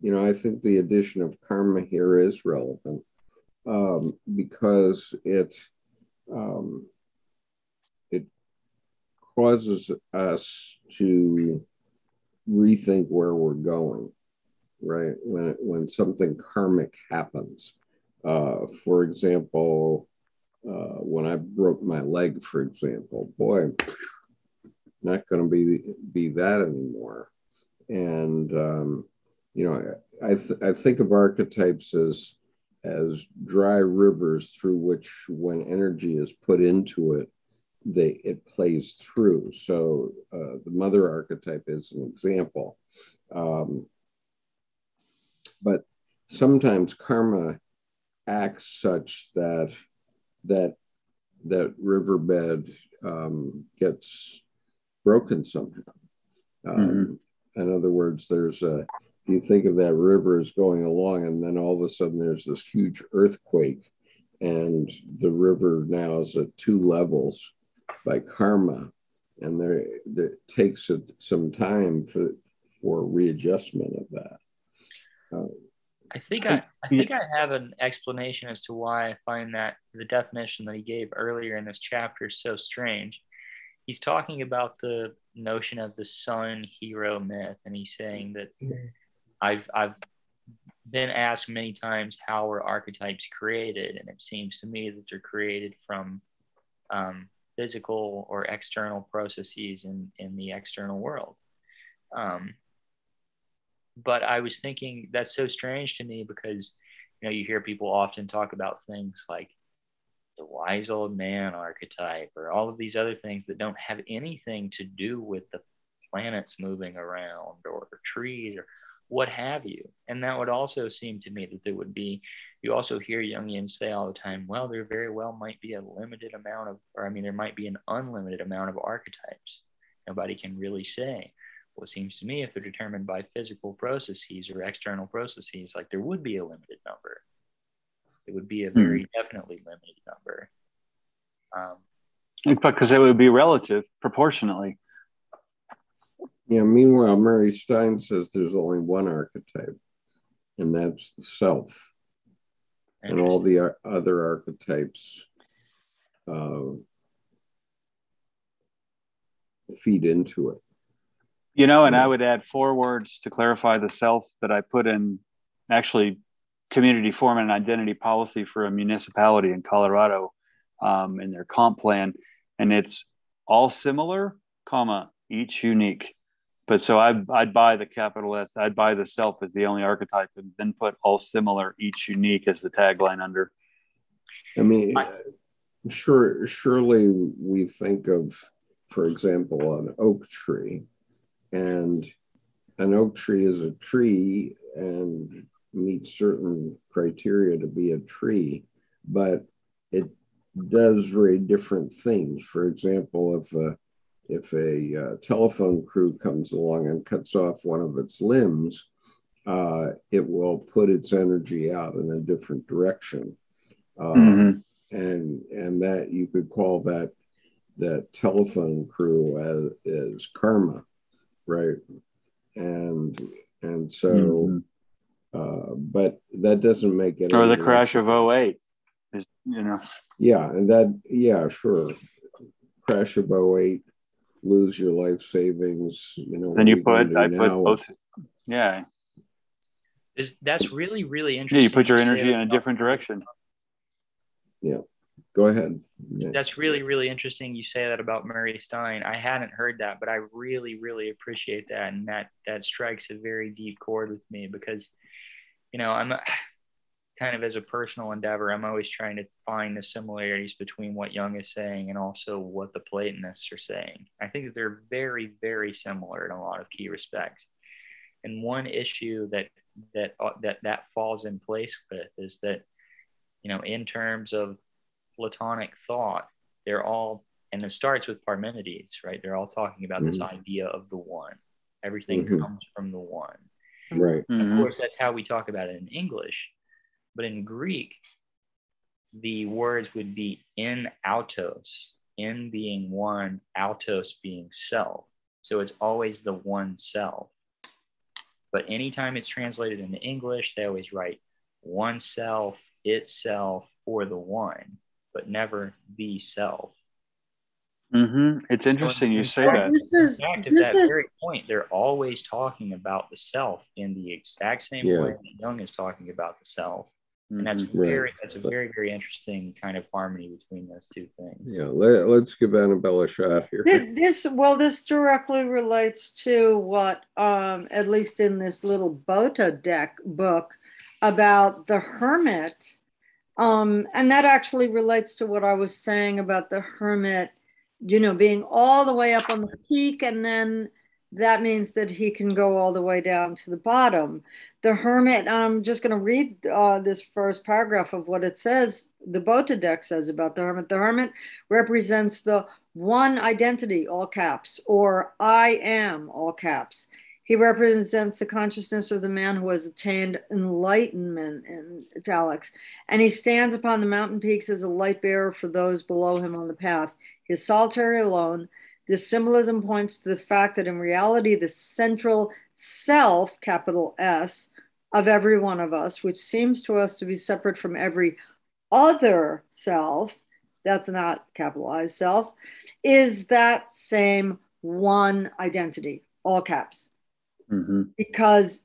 you know I think the addition of karma here is relevant um, because it um, it causes us to rethink where we're going right? When when something karmic happens, uh, for example, uh, when I broke my leg, for example, boy, not going to be be that anymore. And um, you know, I th- I think of archetypes as as dry rivers through which, when energy is put into it, they it plays through. So uh, the mother archetype is an example. Um, but sometimes karma acts such that that that riverbed um, gets broken somehow. Um, mm-hmm. In other words, there's a you think of that river as going along, and then all of a sudden there's this huge earthquake, and the river now is at two levels by karma, and there, there takes some time for for readjustment of that. I think I, I think I have an explanation as to why I find that the definition that he gave earlier in this chapter is so strange. He's talking about the notion of the sun hero myth, and he's saying that I've I've been asked many times how are archetypes created, and it seems to me that they're created from um, physical or external processes in in the external world. Um, but I was thinking that's so strange to me because you know you hear people often talk about things like the wise old man archetype or all of these other things that don't have anything to do with the planets moving around or trees or what have you. And that would also seem to me that there would be, you also hear Jungians say all the time, well, there very well might be a limited amount of, or I mean, there might be an unlimited amount of archetypes. Nobody can really say. Well, it seems to me if they're determined by physical processes or external processes, like there would be a limited number. It would be a very mm. definitely limited number. Um, because it would be relative proportionally. Yeah, meanwhile, Murray Stein says there's only one archetype, and that's the self. And all the other archetypes uh, feed into it. You know, and I would add four words to clarify the self that I put in actually community form and identity policy for a municipality in Colorado um, in their comp plan. And it's all similar, comma, each unique. But so I'd, I'd buy the capital S, I'd buy the self as the only archetype and then put all similar, each unique as the tagline under. I mean, I, sure, surely we think of, for example, an oak tree, and an oak tree is a tree and meets certain criteria to be a tree, but it does very different things. For example, if a if a uh, telephone crew comes along and cuts off one of its limbs, uh, it will put its energy out in a different direction. Uh, mm-hmm. And and that you could call that that telephone crew as, as karma, right? And and so, mm-hmm. uh, but that doesn't make it. Or the crash of 08 is, you know. Yeah, and that yeah, sure. Crash of 08 lose your life savings. You know, then you put I put both. Yeah, is that's really really interesting. Yeah, you put your energy in a different direction. Yeah, go ahead. Yeah. That's really really interesting. You say that about Murray Stein. I hadn't heard that, but I really really appreciate that, and that that strikes a very deep chord with me because, you know, I'm <sighs> kind of as a personal endeavor, I'm always trying to find the similarities between what Jung is saying and also what the Platonists are saying. I think that they're very, very similar in a lot of key respects. And one issue that that uh, that that falls in place with is that, you know, in terms of Platonic thought, they're all and it starts with Parmenides, right? They're all talking about mm-hmm. this idea of the one. Everything mm-hmm. comes from the one. Right. Mm-hmm. Of course, that's how we talk about it in English but in Greek, the words would be in autos, in being one, autos being self. So it's always the one self. But anytime it's translated into English, they always write one self, itself, or the one, but never the self. Mm-hmm. It's interesting so you say that. This is, fact, at that is... very point, they're always talking about the self in the exact same yeah. way that Jung is talking about the self and that's mm-hmm. very right. that's a very very interesting kind of harmony between those two things yeah let, us give annabelle a shot here this, this, well this directly relates to what um at least in this little bota deck book about the hermit um and that actually relates to what i was saying about the hermit you know being all the way up on the peak and then that means that he can go all the way down to the bottom. The hermit, I'm just going to read uh, this first paragraph of what it says, the Bota deck says about the hermit. The hermit represents the one identity, all caps, or I am, all caps. He represents the consciousness of the man who has attained enlightenment in italics, and he stands upon the mountain peaks as a light bearer for those below him on the path. He is solitary alone this symbolism points to the fact that in reality, the central self, capital S, of every one of us, which seems to us to be separate from every other self, that's not capitalized self, is that same one identity, all caps. Mm-hmm. Because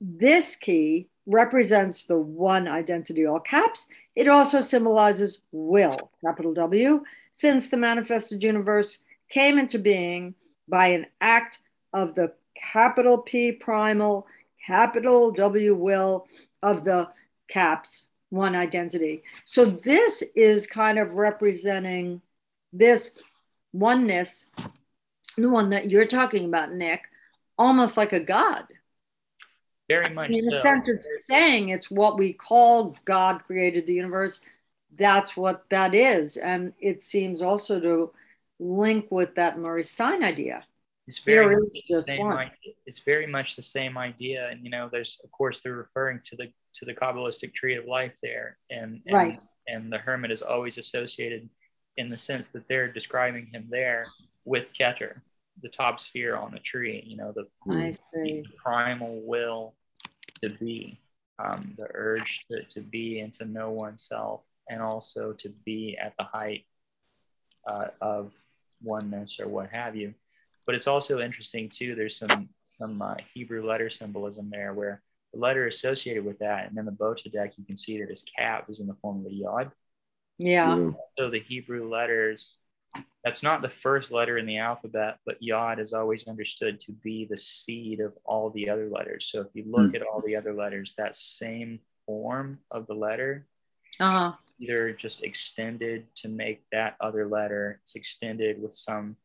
this key represents the one identity, all caps. It also symbolizes will, capital W, since the manifested universe came into being by an act of the capital P primal, capital W will of the caps one identity. So this is kind of representing this oneness, the one that you're talking about, Nick, almost like a God. Very much. In so. a sense, it's saying it's what we call God created the universe. That's what that is. And it seems also to link with that Murray Stein idea. It's very much the same idea. It's very much the same idea, and you know, there's of course they're referring to the to the Kabbalistic tree of life there, and, and right. and the hermit is always associated in the sense that they're describing him there with Keter, the top sphere on the tree. You know, the, the primal will to be, um, the urge to, to be and to know oneself, and also to be at the height uh, of oneness or what have you. But it's also interesting too. There's some some uh, Hebrew letter symbolism there, where the letter associated with that, and then the Bota deck, you can see that his cap is in the form of a yod. Yeah. So the Hebrew letters, that's not the first letter in the alphabet, but yod is always understood to be the seed of all the other letters. So if you look mm. at all the other letters, that same form of the letter uh-huh. either just extended to make that other letter. It's extended with some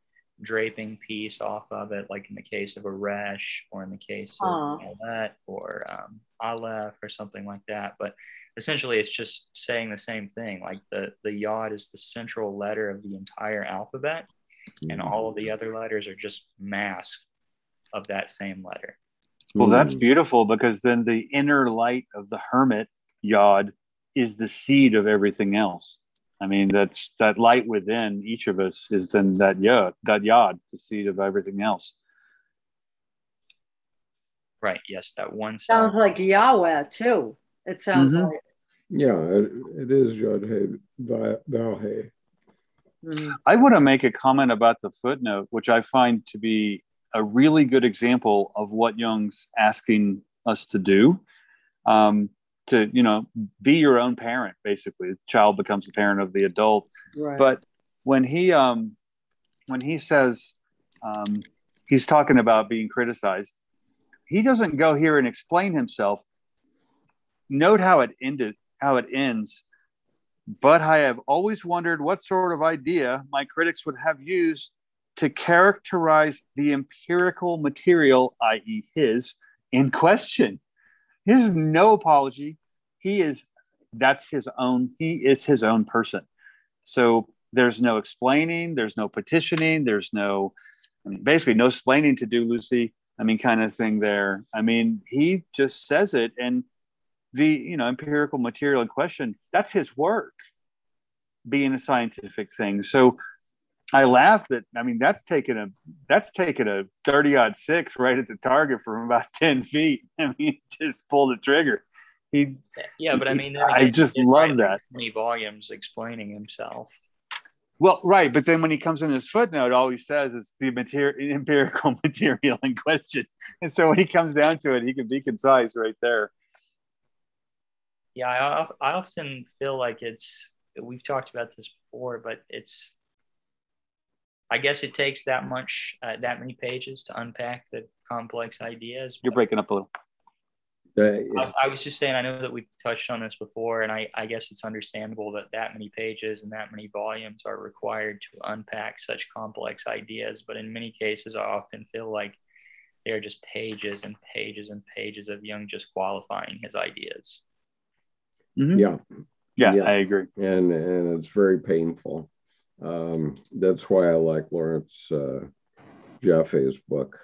draping piece off of it, like in the case of a resh or in the case of Alet or um, Aleph or something like that. But essentially, it's just saying the same thing. Like the, the yod is the central letter of the entire alphabet, and all of the other letters are just masks of that same letter. Well, that's beautiful because then the inner light of the hermit yod is the seed of everything else. I mean, that's that light within each of us is then that yod, that yod, the seed of everything else. Right. Yes, that one sounds like Yahweh too. It sounds mm-hmm. like. Yeah, it, it is Yod He Vav mm-hmm. I want to make a comment about the footnote, which I find to be a really good example of what Jung's asking us to do. Um, to you know be your own parent basically the child becomes the parent of the adult right. but when he um when he says um he's talking about being criticized he doesn't go here and explain himself note how it ended how it ends but i have always wondered what sort of idea my critics would have used to characterize the empirical material i.e his in question there's no apology. He is that's his own, he is his own person. So there's no explaining, there's no petitioning, there's no I mean, basically no explaining to do, Lucy. I mean, kind of thing there. I mean, he just says it and the you know empirical material in question that's his work being a scientific thing so I laughed at. I mean, that's taking a that's taking a thirty odd six right at the target from about <laughs> ten feet. I mean, just pull the trigger. He, yeah, but I mean, I just love that. Many volumes explaining himself. Well, right, but then when he comes in his footnote, all he says is the material, empirical <laughs> material in question, and so when he comes down to it, he can be concise right there. Yeah, I, I often feel like it's we've talked about this before, but it's I guess it takes that much, uh, that many pages to unpack the complex ideas. You're breaking up a little. Uh, yeah. I, I, was just saying, I know that we've touched on this before, and I, I guess it's understandable that that many pages and that many volumes are required to unpack such complex ideas. But in many cases, I often feel like they are just pages and pages and pages of Jung just qualifying his ideas. Mm-hmm. Yeah. yeah. yeah. I agree. And and it's very painful. Um, that's why I like Lawrence uh, Jaffe's book.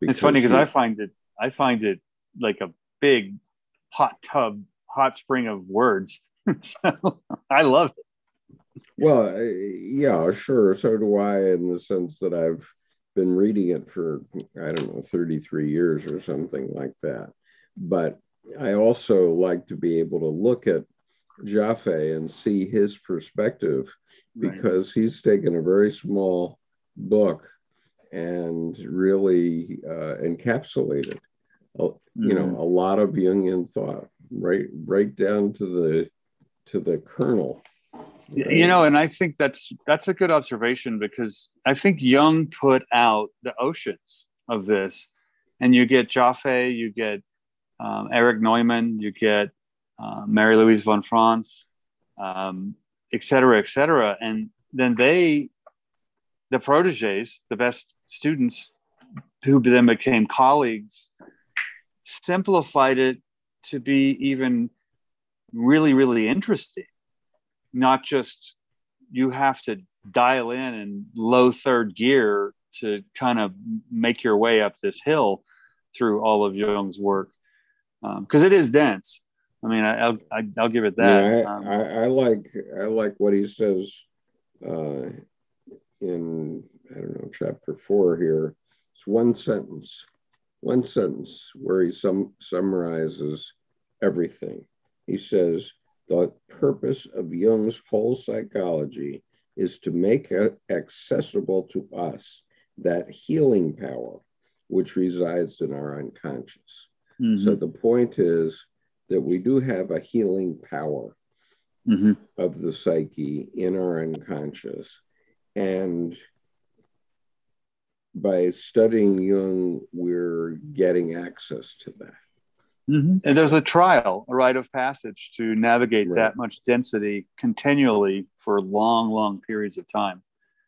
It's funny because I find it I find it like a big hot tub, hot spring of words. <laughs> so I love it. Well, yeah, sure. So do I, in the sense that I've been reading it for I don't know 33 years or something like that. But I also like to be able to look at Jaffe and see his perspective because right. he's taken a very small book and really uh, encapsulated, you mm-hmm. know, a lot of Jungian thought, right, right down to the to the kernel. You know, and I think that's that's a good observation because I think Jung put out the oceans of this, and you get Jaffe, you get um, Erich Neumann, you get uh, Mary Louise von Franz, um, et cetera, et cetera. And then they, the proteges, the best students who then became colleagues, simplified it to be even really, really interesting. Not just you have to dial in in low third gear to kind of make your way up this hill through all of Jung's work because um, it is dense. I mean, I, will I'll give it that. Yeah, I, um, I, I, like I like what he says uh, in I don't know chapter four here. It's one sentence, one sentence where he sum, summarizes everything. He says the purpose of Jung's whole psychology is to make accessible to us that healing power which resides in our unconscious. Mm-hmm. So the point is that we do have a healing power mm-hmm. of the psyche in our unconscious. And by studying Jung, we're getting access to that. Mm-hmm. And there's a trial, a rite of passage to navigate right. that much density continually for long, long periods of time.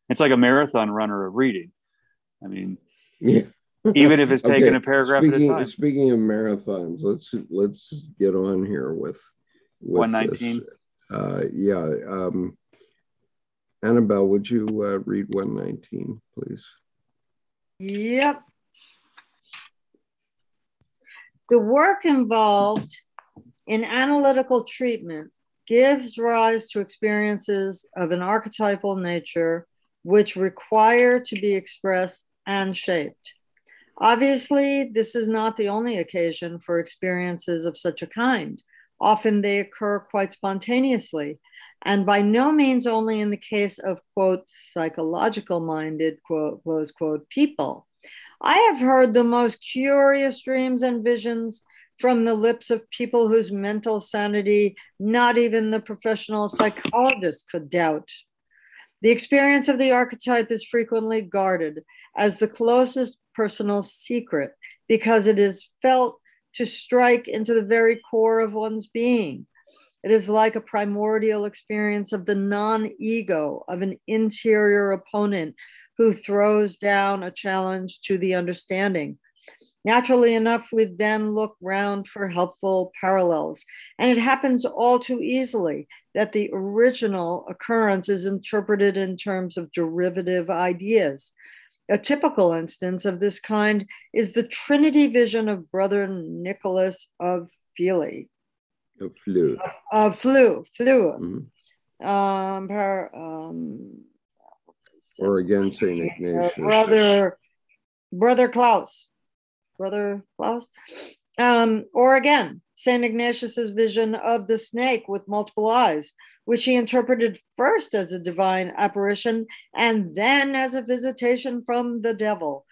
It's like a marathon runner of reading. I mean, yeah. Even if it's okay. taking a paragraph speaking, at a time. Speaking of marathons, let's let's get on here with, with 119. Uh, yeah. Um, Annabelle, would you uh, read 119, please? Yep. The work involved in analytical treatment gives rise to experiences of an archetypal nature which require to be expressed and shaped. Obviously, this is not the only occasion for experiences of such a kind. Often they occur quite spontaneously, and by no means only in the case of, quote, psychological minded, quote, close quote, people. I have heard the most curious dreams and visions from the lips of people whose mental sanity not even the professional psychologist could doubt. The experience of the archetype is frequently guarded as the closest personal secret because it is felt to strike into the very core of one's being. It is like a primordial experience of the non ego of an interior opponent who throws down a challenge to the understanding. Naturally enough, we then look round for helpful parallels, and it happens all too easily that the original occurrence is interpreted in terms of derivative ideas. A typical instance of this kind is the Trinity vision of Brother Nicholas of Flüe. Of Flüe. Of, of Flüe. Flüe. Mm-hmm. Um, um, or again, St. Ignatius. brother, Brother Klaus. Brother Klaus. Um, or again, St. Ignatius's vision of the snake with multiple eyes, which he interpreted first as a divine apparition and then as a visitation from the devil.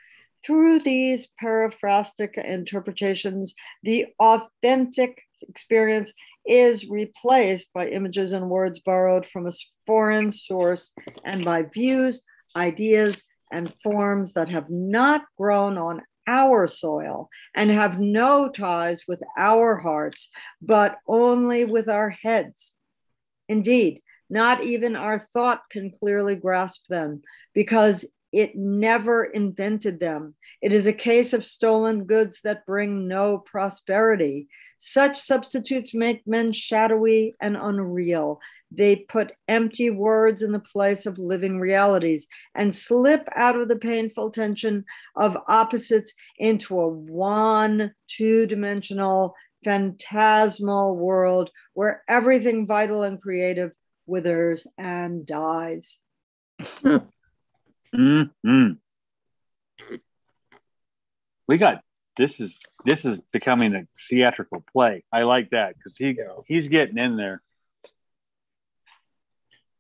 Through these paraphrastic interpretations, the authentic experience is replaced by images and words borrowed from a foreign source and by views ideas, and forms that have not grown on our soil and have no ties with our hearts, but only with our heads. Indeed, not even our thought can clearly grasp them because it never invented them. It is a case of stolen goods that bring no prosperity. Such substitutes make men shadowy and unreal. They put empty words in the place of living realities and slip out of the painful tension of opposites into a one, two dimensional, phantasmal world where everything vital and creative withers and dies. <laughs> mm-hmm. We got this is this is becoming a theatrical play. I like that because he yeah. he's getting in there.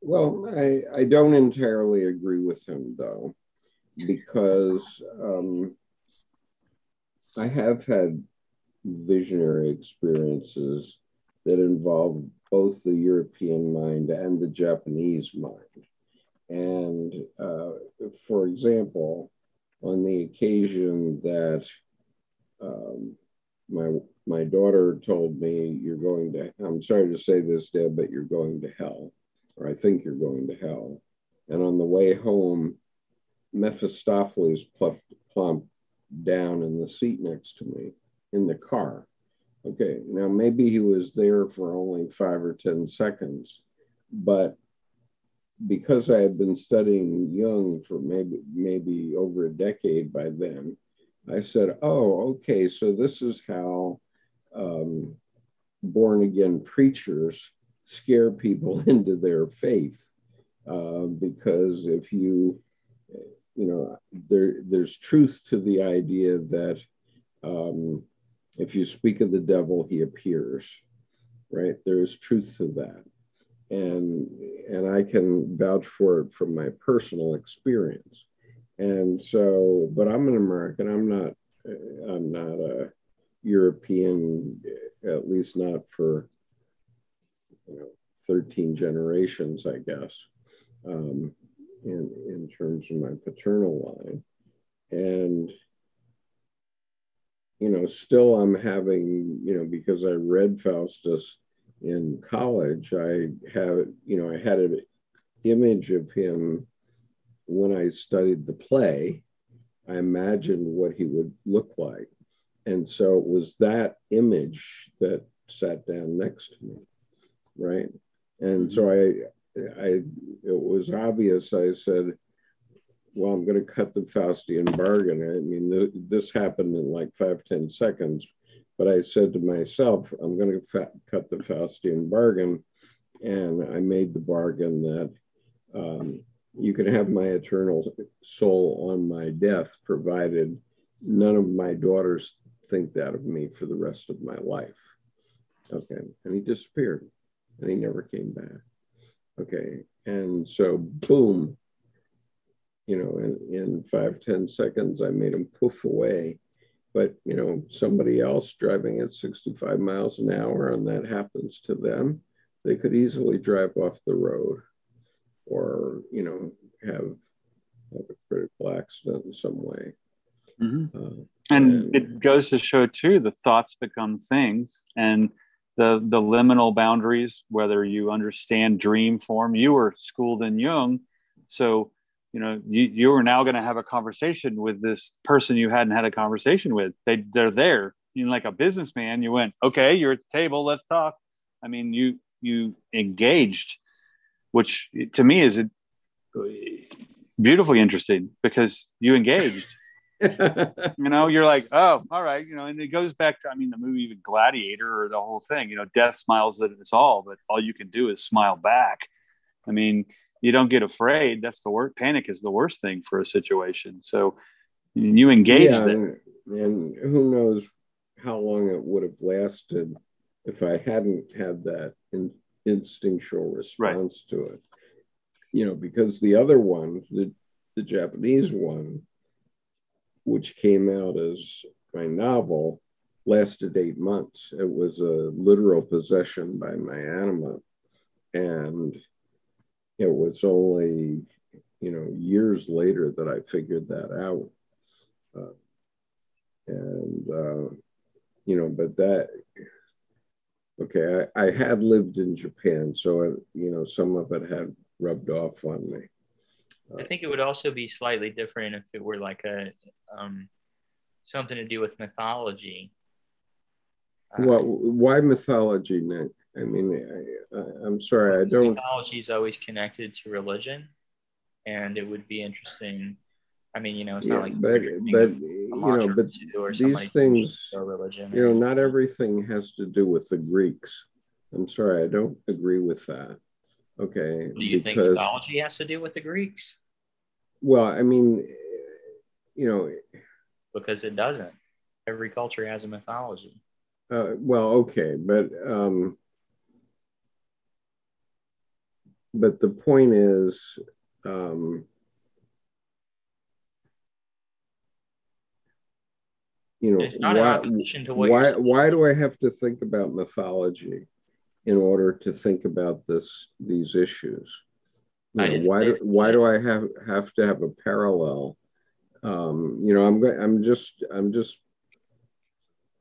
Well, I, I don't entirely agree with him though, because um, I have had visionary experiences that involve both the European mind and the Japanese mind. And uh, for example, on the occasion that um, my my daughter told me, "You're going to." I'm sorry to say this, Deb, but you're going to hell or I think you're going to hell. And on the way home, Mephistopheles plumped, plumped down in the seat next to me in the car. Okay, now maybe he was there for only five or 10 seconds, but because I had been studying Jung for maybe maybe over a decade by then, I said, "Oh, okay, so this is how um, born again preachers scare people <laughs> into their faith uh, because if you you know there there's truth to the idea that um, if you speak of the devil he appears right? There's truth to that and and i can vouch for it from my personal experience and so but i'm an american i'm not i'm not a european at least not for you know, 13 generations, I guess, um, in, in terms of my paternal line. And you know, still I'm having, you know, because I read Faustus in college, I have, you know, I had an image of him when I studied the play. I imagined what he would look like. And so it was that image that sat down next to me, right? And mm-hmm. so I, I, it was obvious. I said, well, I'm going to cut the Faustian bargain. I mean, th- this happened in like five ten seconds. But I said to myself, I'm going to cut the Faustian bargain. And I made the bargain that um, you can have my eternal soul on my death, provided none of my daughters think that of me for the rest of my life. Okay. And he disappeared and he never came back. Okay. And so, boom, you know, in, in five ten seconds, I made him poof away. But, you know, somebody else driving at 65 miles an hour and that happens to them, they could easily drive off the road or, you know, have, have a critical accident in some way. Mm-hmm. Uh, and, and it goes to show too the thoughts become things and the the liminal boundaries whether you understand dream form you were schooled in jung so you know you, you are now going to have a conversation with this person you hadn't had a conversation with. They they're there. You know, like a businessman you went okay you're at the table let's talk. I mean you you engaged which to me is a, beautifully interesting because you engaged. <laughs> You know, you're like, oh, all right, you know, and it goes back to, I mean, the movie even Gladiator or the whole thing, you know, death smiles at us all, but all you can do is smile back. I mean, you don't get afraid. That's the worst. Panic is the worst thing for a situation. So you engage yeah, and, and who knows how long it would have lasted if I hadn't had that in, instinctual response right. to it. You know, because the other one, the the Japanese one, which came out as my novel, lasted eight months. It was a literal possession by my anima. And it was only, you know, years later that I figured that out. Uh, and, uh, you know, but that, okay, I, I had lived in Japan, so, it, you know, some of it had rubbed off on me. I think it would also be slightly different if it were like a um, something to do with mythology. Well, why mythology, Nick? I mean, I, am sorry, I don't. Mythology is always connected to religion, and it would be interesting. I mean, you know, it's yeah, not like but but you know, but these things, religion you know, not everything has to do with the Greeks. I'm sorry, I don't agree with that. Okay. Do you because, think mythology has to do with the Greeks? Well, I mean, you know, because it doesn't. Every culture has a mythology. Uh, well, okay, but um, but the point is, um, you know, why, why, why do I have to think about mythology? in order to think about this these issues. You know, why do, why do I have have to have a parallel? Um, you know, I'm I'm just I'm just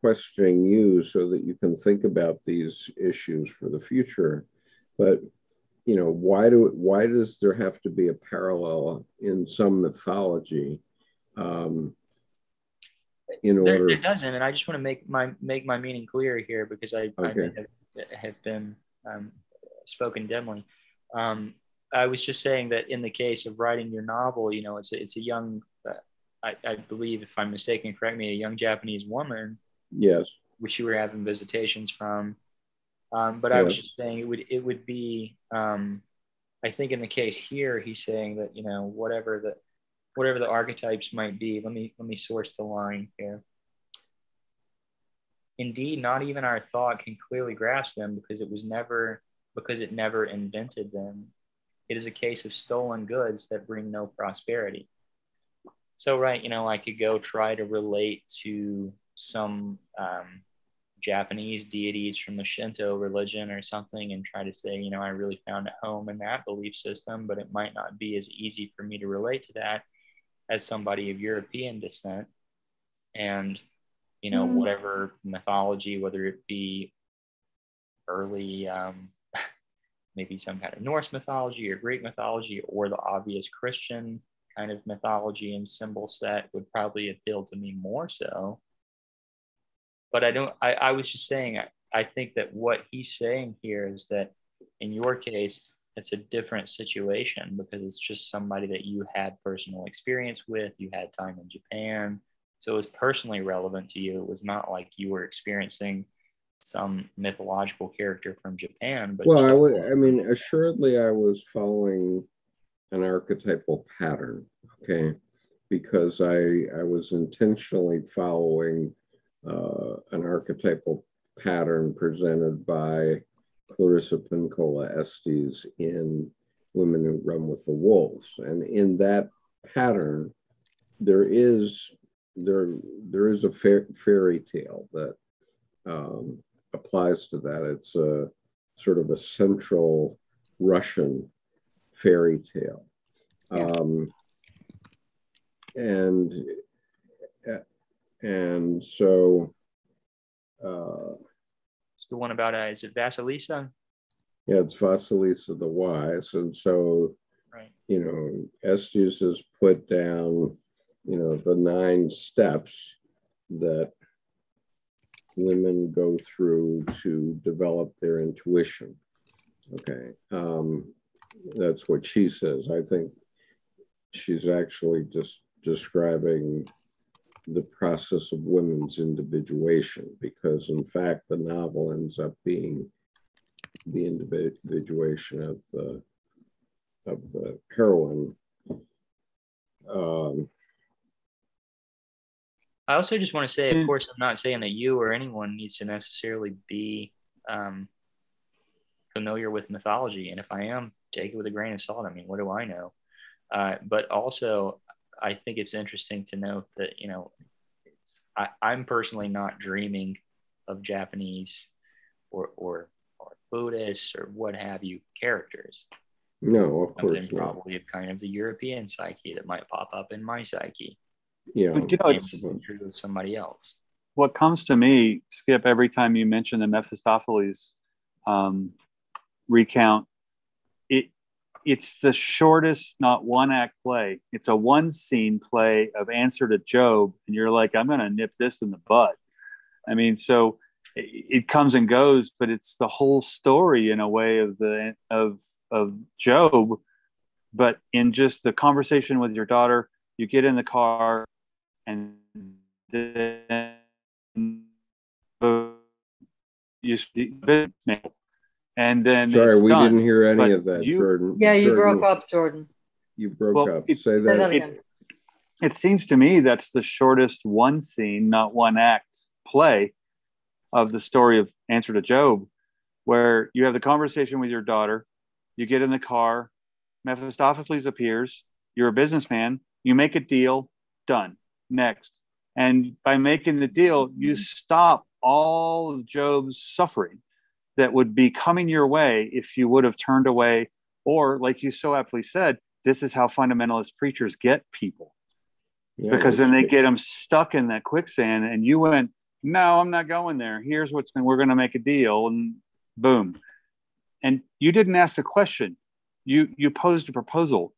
questioning you so that you can think about these issues for the future. But you know, why do why does there have to be a parallel in some mythology? Um, in order, there, it doesn't, and I just want to make my make my meaning clear here because I, okay. I have have been um, spoken dimly. Um, I was just saying that in the case of writing your novel, you know, it's a, it's a young, uh, I, I, believe, if I'm mistaken, correct me, a young Japanese woman. Yes. Which you were having visitations from. Um, but yes. I was just saying it would it would be. Um, I think in the case here, he's saying that you know whatever the whatever the archetypes might be. Let me let me source the line here. Indeed, not even our thought can clearly grasp them because it was never because it never invented them. It is a case of stolen goods that bring no prosperity. So, right, you know, I could go try to relate to some um, Japanese deities from the Shinto religion or something and try to say, you know, I really found a home in that belief system, but it might not be as easy for me to relate to that as somebody of European descent. And you know, mm-hmm. whatever mythology, whether it be early, um, <laughs> maybe some kind of Norse mythology or Greek mythology, or the obvious Christian kind of mythology and symbol set would probably appeal to me more so. But I don't, I, I was just saying, I, I think that what he's saying here is that in your case, it's a different situation because it's just somebody that you had personal experience with, you had time in Japan. So it was personally relevant to you. It was not like you were experiencing some mythological character from Japan. But well, I, I mean, assuredly, I was following an archetypal pattern, okay, because I I was intentionally following uh, an archetypal pattern presented by Clarissa Pinkola Estes in Women Who Run with the Wolves. And in that pattern, there is there there is a fairy tale that um, applies to that. It's a sort of a central Russian fairy tale. Um, and and so uh, it's the one about, uh, is it Vasilisa? Yeah, it's Vasilisa the Wise. And so, right. you know, Estes has put down, you know, the nine steps that women go through to develop their intuition. Okay. Um, that's what she says. I think she's actually just describing the process of women's individuation because in fact the novel ends up being the individuation of the of the heroine um, I also just want to say, of hmm. course, I'm not saying that you or anyone needs to necessarily be um, familiar with mythology. And if I am, take it with a grain of salt. I mean, what do I know? Uh, but also, I think it's interesting to note that you know, I, I'm personally not dreaming of Japanese or or or Buddhist or what have you characters. No, of course not. Probably kind of the European psyche that might pop up in my psyche. Yeah, but, you know, it's true of somebody else. What comes to me, Skip, every time you mention the Mephistopheles um, recount, it it's the shortest, not one act play. It's a one scene play of answer to Job, and you're like, I'm going to nip this in the bud. I mean, so it, comes and goes, but it's the whole story in a way of the of of Job. But in just the conversation with your daughter, you get in the car, and then you speak and then sorry, we done. didn't hear any but of that, you, Jordan. Yeah, you Jordan, broke up, Jordan. You broke well, up. It, Say that, that again. It, it seems to me that's the shortest one scene, not one act play of the story of Answer to Job, where you have the conversation with your daughter, you get in the car, Mephistopheles appears, you're a businessman, you make a deal, done, next. And by making the deal, you stop all of Job's suffering that would be coming your way if you would have turned away. Or, like you so aptly said, this is how fundamentalist preachers get people. Yeah, because then they get them stuck in that quicksand, and you went, No, I'm not going there. Here's what's been, we're going to make a deal, and boom. And you didn't ask a question, you you posed a proposal.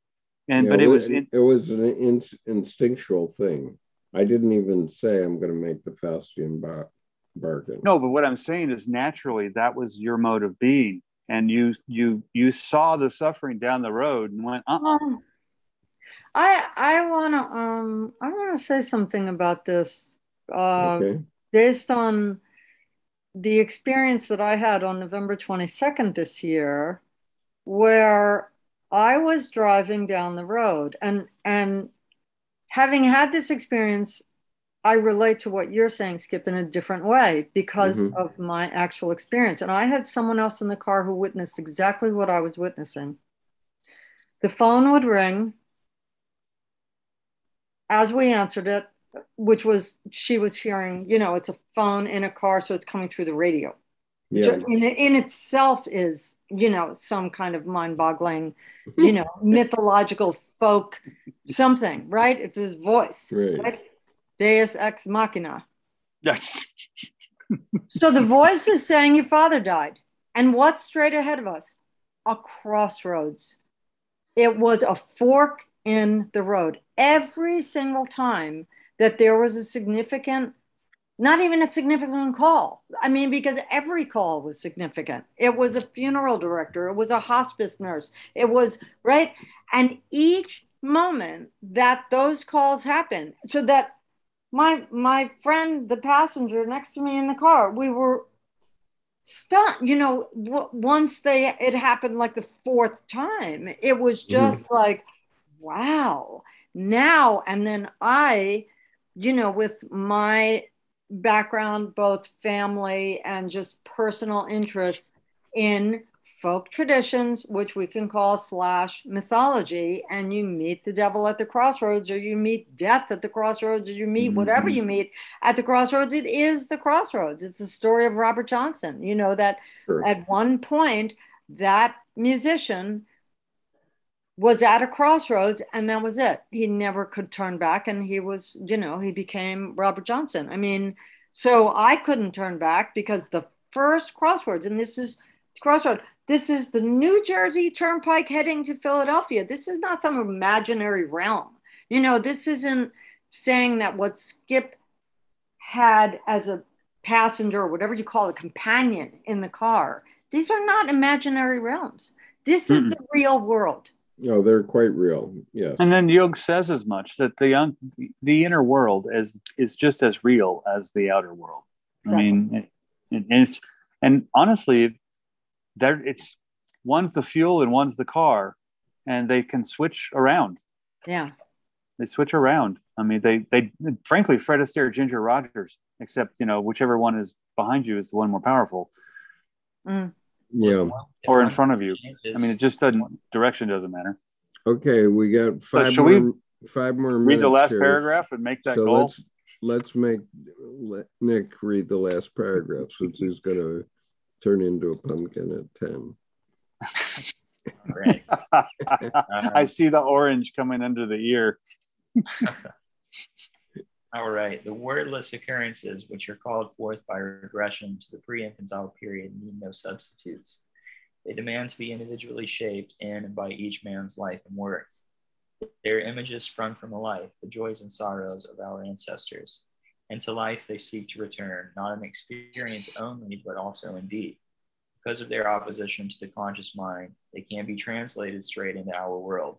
And yeah, but it was it, it was an in, instinctual thing. I didn't even say I'm going to make the Faustian bargain. No, but what I'm saying is naturally that was your mode of being, and you you you saw the suffering down the road and went, uh. Uh-uh. I I want to um I want to say something about this, uh, okay. based on the experience that I had on November 22nd this year, where I was driving down the road and and having had this experience I relate to what you're saying, Skip, in a different way because mm-hmm. of my actual experience. And I had someone else in the car who witnessed exactly what I was witnessing. The phone would ring as we answered it, which was she was hearing, you know, it's a phone in a car, so it's coming through the radio. Yeah. In, in itself is, you know, some kind of mind boggling, you know, mythological folk something, right? It's his voice. Right. right? Deus ex machina. Yes. so the voice is saying your father died. And what's straight ahead of us? A crossroads. It was a fork in the road. Every single time that there was a significant, not even a significant call. I mean, because every call was significant. It was a funeral director, it was a hospice nurse, it was, right? And each moment that those calls happened, so that my my friend the passenger next to me in the car we were stunned you know once they it happened like the fourth time it was mm-hmm. just mm-hmm. like wow now and then i you know with my background both family and just personal interest in folk traditions, which we can call slash mythology, and you meet the devil at the crossroads, or you meet death at the crossroads, or you meet mm-hmm. whatever you meet at the crossroads. It is the crossroads. It's the story of Robert Johnson. You know that sure. at one point that musician was at a crossroads and that was it. He never could turn back and he was, you know, he became Robert Johnson. I mean, so I couldn't turn back because the first crossroads, and this is crossroad this is the New Jersey Turnpike heading to Philadelphia. This is not some imaginary realm. You know, this isn't saying that what Skip had as a passenger or whatever you call a companion in the car. These are not imaginary realms. This is mm the real world. No, they're quite real. Yes. And then Jung says as much that the young, the inner world is is just as real as the outer world. Exactly. I mean, it, it, it's and honestly, there it's one's the fuel and one's the car and they can switch around. Yeah. They switch around. I mean they they frankly fred astaire ginger rogers except you know whichever one is behind you is the one more powerful. Mm. yeah. Or in front of you. I mean it just doesn't direction doesn't matter. Okay we got five so more five more read the last here. paragraph and make that so goal? let's, let's make let nick read the last paragraph since he's going to turn into a pumpkin at 10. <laughs> Right. <laughs> I see the orange coming under the ear. <laughs> All right. The wordless occurrences, which are called forth by regression to the pre infantile period, need no substitutes. They demand to be individually shaped in and by each man's life and work. Their images sprung from the life, the joys and sorrows of our ancestors and to life they seek to return, not in experience only, but also in deed. Because of their opposition to the conscious mind, they can be translated straight into our world.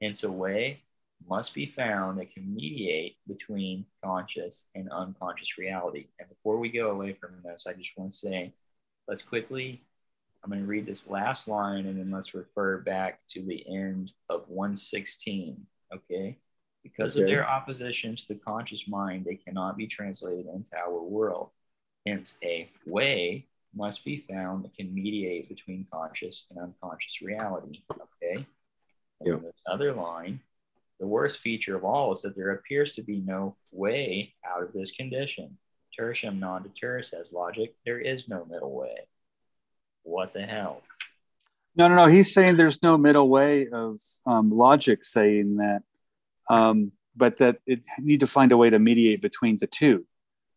Hence, a way must be found that can mediate between conscious and unconscious reality. And before we go away from this, I just want to say, let's quickly, I'm going to read this last line and then let's refer back to the end of 116. Okay. Because okay. of their opposition to the conscious mind, they cannot be translated into our world. Hence, a way must be found that can mediate between conscious and unconscious reality. Okay. And yep. this other line, the worst feature of all is that there appears to be no way out of this condition. Tertium non datur says logic, there is no middle way. What the hell? No, no, no. He's saying there's no middle way of um, logic saying that um, but that it need to find a way to mediate between the two.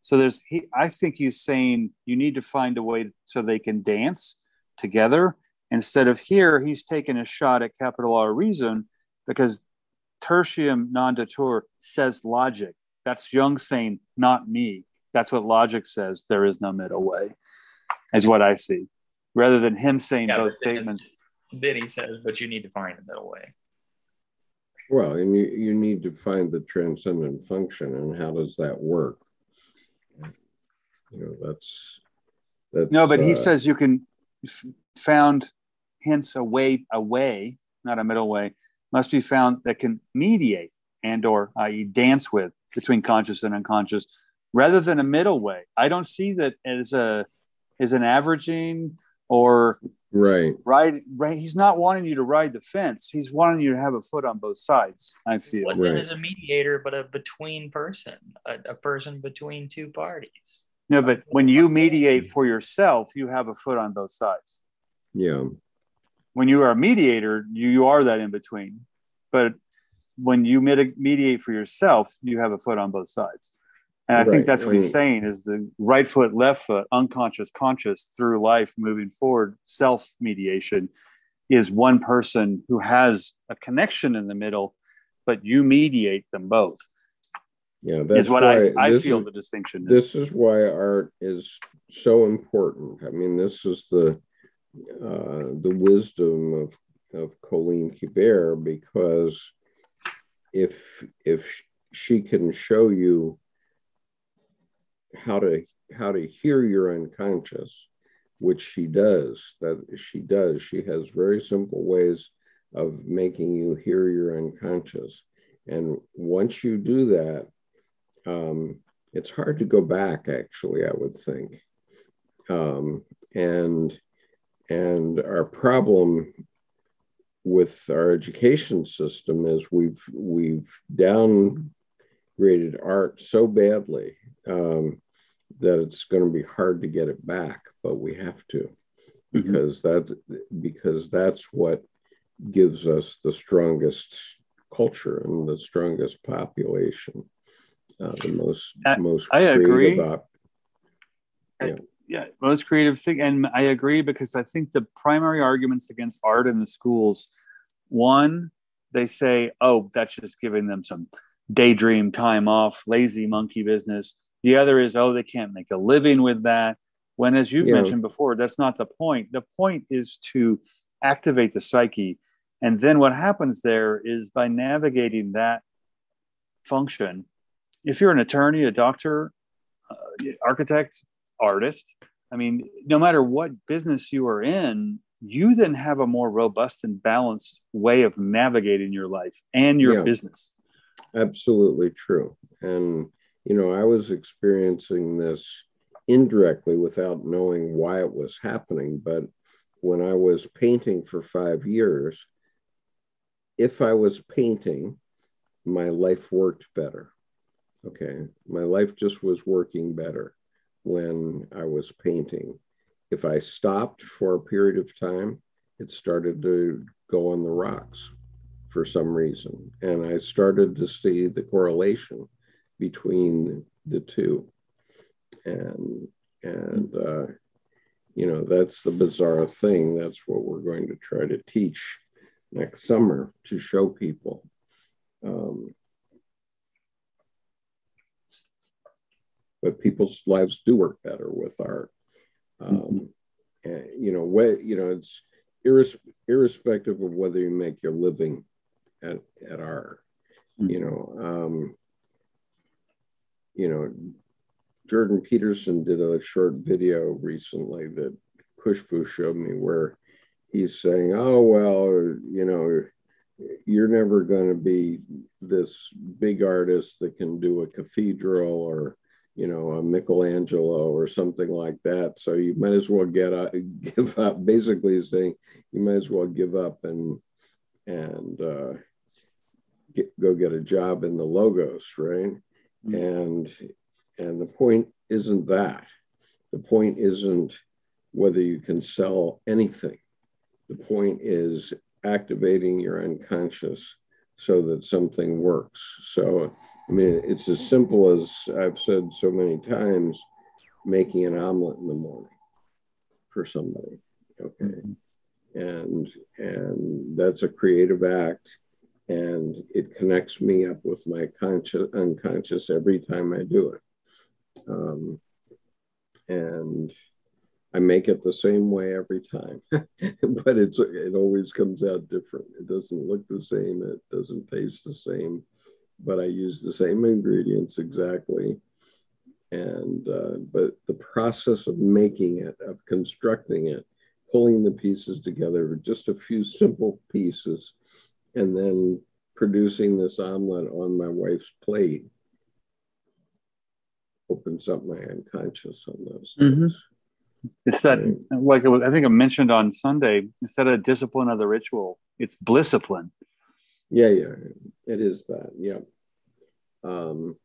So there's, he, I think he's saying you need to find a way so they can dance together. Instead of here, he's taking a shot at capital R reason because tertium non datur says logic. That's Jung saying, not me. That's what logic says. There is no middle way, is what I see, rather than him saying yeah, both statements. Then he says, but you need to find a middle way. Well, and you, you need to find the transcendent function and how does that work? You know, that's, that's no, but uh, he says you can f- found hence a way, a way, not a middle way, must be found that can mediate and or i.e. dance with between conscious and unconscious rather than a middle way. I don't see that as a as an averaging or right. Right right. He's not wanting you to ride the fence. He's wanting you to have a foot on both sides i feel. what right. is a mediator but a between person a, a person between two parties. No but when you mediate for yourself you have a foot on both sides. Yeah. When you are a mediator you, you are that in between. But when you mediate for yourself you have a foot on both sides And I right. think that's what he's saying is the right foot, left foot, unconscious, conscious through life moving forward, self mediation is one person who has a connection in the middle, but you mediate them both. Yeah, that's is what I, I feel is, the distinction is. This is why art is so important. I mean, this is the uh, the wisdom of of Colleen Kibert because if if she can show you how to how to hear your unconscious, which she does, that she does, she has very simple ways of making you hear your unconscious. And once you do that, um, it's hard to go back. Actually, I would think. Um, and and our problem with our education system is we've we've downgraded art so badly um, that it's going to be hard to get it back, but we have to mm-hmm. because that because that's what gives us the strongest culture and the strongest population, uh, the most I, most. I agree. About, yeah yeah, most creative thing. And I agree because I think the primary arguments against art in the schools, one, they say, oh, that's just giving them some daydream time off, lazy monkey business. The other is, oh, they can't make a living with that. When, as you've yeah. mentioned before, that's not the point. The point is to activate the psyche. And then what happens there is by navigating that function, if you're an attorney, a doctor, uh, architect, artist. I mean, no matter what business you are in, you then have a more robust and balanced way of navigating your life and your yeah, business. Absolutely true. And, you know, I was experiencing this indirectly without knowing why it was happening. But when I was painting for five years, if I was painting, my life worked better. Okay. My life just was working better when I was painting. If I stopped for a period of time, it started to go on the rocks for some reason. And I started to see the correlation between the two. And, and, uh, you know, that's the bizarre thing. That's what we're going to try to teach next summer to show people. Um, but people's lives do work better with art. Um, and, you know, what you know, it's irres- irrespective of whether you make your living at, at art. Mm-hmm. You know, um, you know, Jordan Peterson did a short video recently that Khushbu showed me where he's saying, "Oh well, you know." You're never going to be this big artist that can do a cathedral or you know, a Michelangelo or something like that. So you might as well get up, <laughs> give up. Basically, saying you might as well give up and and uh, get, go get a job in the logos, right? Mm-hmm. And and the point isn't that. The point isn't whether you can sell anything. The point is activating your unconscious so that something works. So I mean, it's as simple as I've said so many times making an omelet in the morning for somebody. Okay. Mm-hmm. And and that's a creative act and it connects me up with my conscious unconscious every time I do it. Um, and I make it the same way every time, <laughs> but it's it always comes out different. It doesn't look the same. It doesn't taste the same but I use the same ingredients exactly. And, uh, but the process of making it, of constructing it, pulling the pieces together, just a few simple pieces, and then producing this omelet on my wife's plate opens up my unconscious on those mm-hmm. It's that, like was, I think I mentioned on Sunday, instead of discipline of the ritual, it's blisscipline. Yeah, yeah, it is that. Yeah. Um,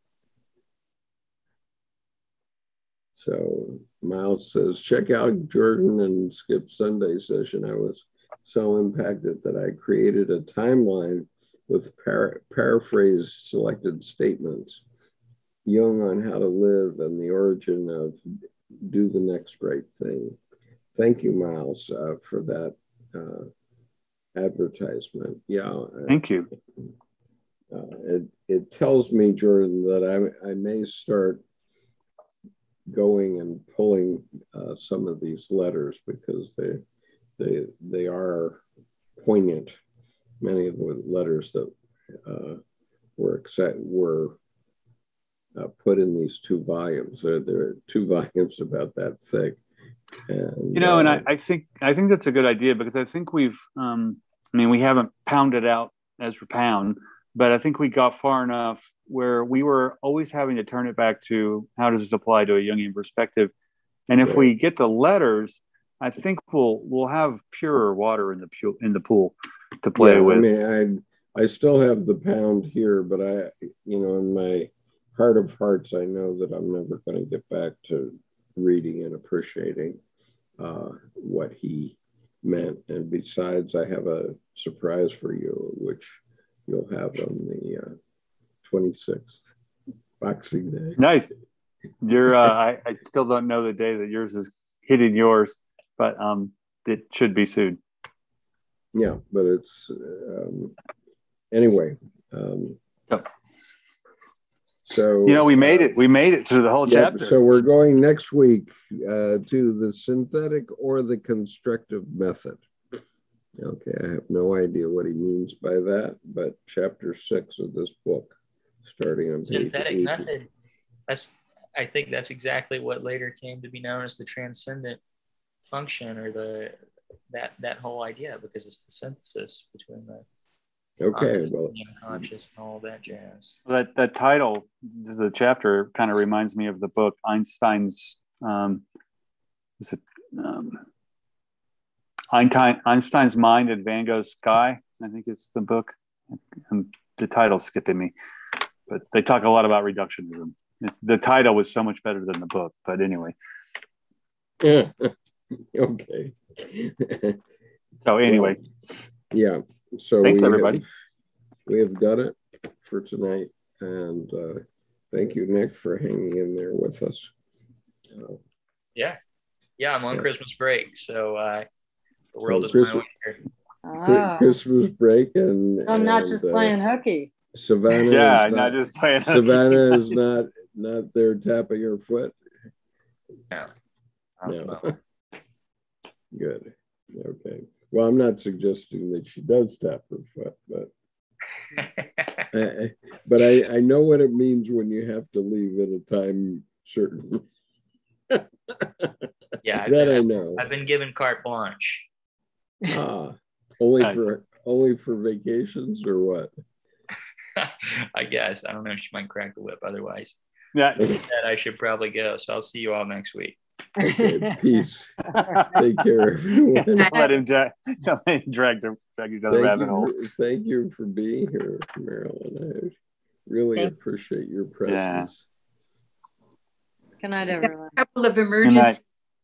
so Miles says, check out Jordan and Skip Sunday session. I was so impacted that I created a timeline with par- paraphrased selected statements. Jung on how to live and the origin of do the next right thing. Thank you, Miles, uh, for that uh, advertisement. Yeah. Uh, Thank you. Uh, it, it tells me, Jordan, that I, I may start going and pulling uh, some of these letters because they they they are poignant. Many of the letters that uh, were accept, were uh, put in these two volumes. There, there are two <laughs> volumes about that thick. And, you know, and I, uh, I think I think that's a good idea because I think we've um, I mean we haven't pounded out as Ezra Pound, but I think we got far enough where we were always having to turn it back to how does this apply to a Jungian perspective, and if right. we get the letters, I think we'll we'll have purer water in the pu- in the pool to play yeah, with. I mean, I I still have the pound here, but I you know in my heart of hearts, I know that I'm never going to get back to reading and appreciating uh, what he meant. And besides, I have a surprise for you, which you'll have on the uh, 26th, Boxing Day. Nice. You're. Uh, <laughs> I, I still don't know the day that yours is hitting yours, but um, it should be soon. Yeah, but it's um, anyway. Um, so you know, we made it. We made it through the whole yeah, chapter. So we're going next week uh, to the synthetic or the constructive method. Okay, I have no idea what he means by that, but chapter six of this book, starting on synthetic method. That's I think that's exactly what later came to be known as the transcendent function or the that that whole idea because it's the synthesis between the Okay, well, conscious and all that jazz. That that title, the chapter, kind of reminds me of the book Einstein's. Um, is it um, Einstein, Einstein's Mind and Van Gogh's Sky? I think it's the book. And the title's skipping me, but they talk a lot about reductionism. It's, the title was so much better than the book, but anyway. Yeah. <laughs> okay. so anyway. Yeah. So thanks we everybody. Have, we have done it for tonight, and uh, thank you, Nick, for hanging in there with us. Uh, yeah, yeah, I'm on yeah. Christmas break, so uh, the world so is Christmas, my oyster. Ah. Christmas break, and I'm not just uh, playing hooky. Savannah, yeah, not, not, just playing. Savannah <laughs> is not not there tapping her foot. No, no. Good. Okay. Well, I'm not suggesting that she does tap her foot, but <laughs> but I, I know what it means when you have to leave at a time certain. <laughs> yeah, <laughs> I've that been, I know. I've been given carte blanche. Ah, only nice. for only for vacations or what? I guess I don't know. She might crack the whip otherwise. Yeah, I should probably go. So I'll see you all next week. Okay, <laughs> peace. Take care, everyone. Don't let him, drag, don't let him drag, the, drag you down the rabbit hole. Thank you for being here, Marilyn. I really thank appreciate your presence. Yeah. Good night, everyone. A couple of emergency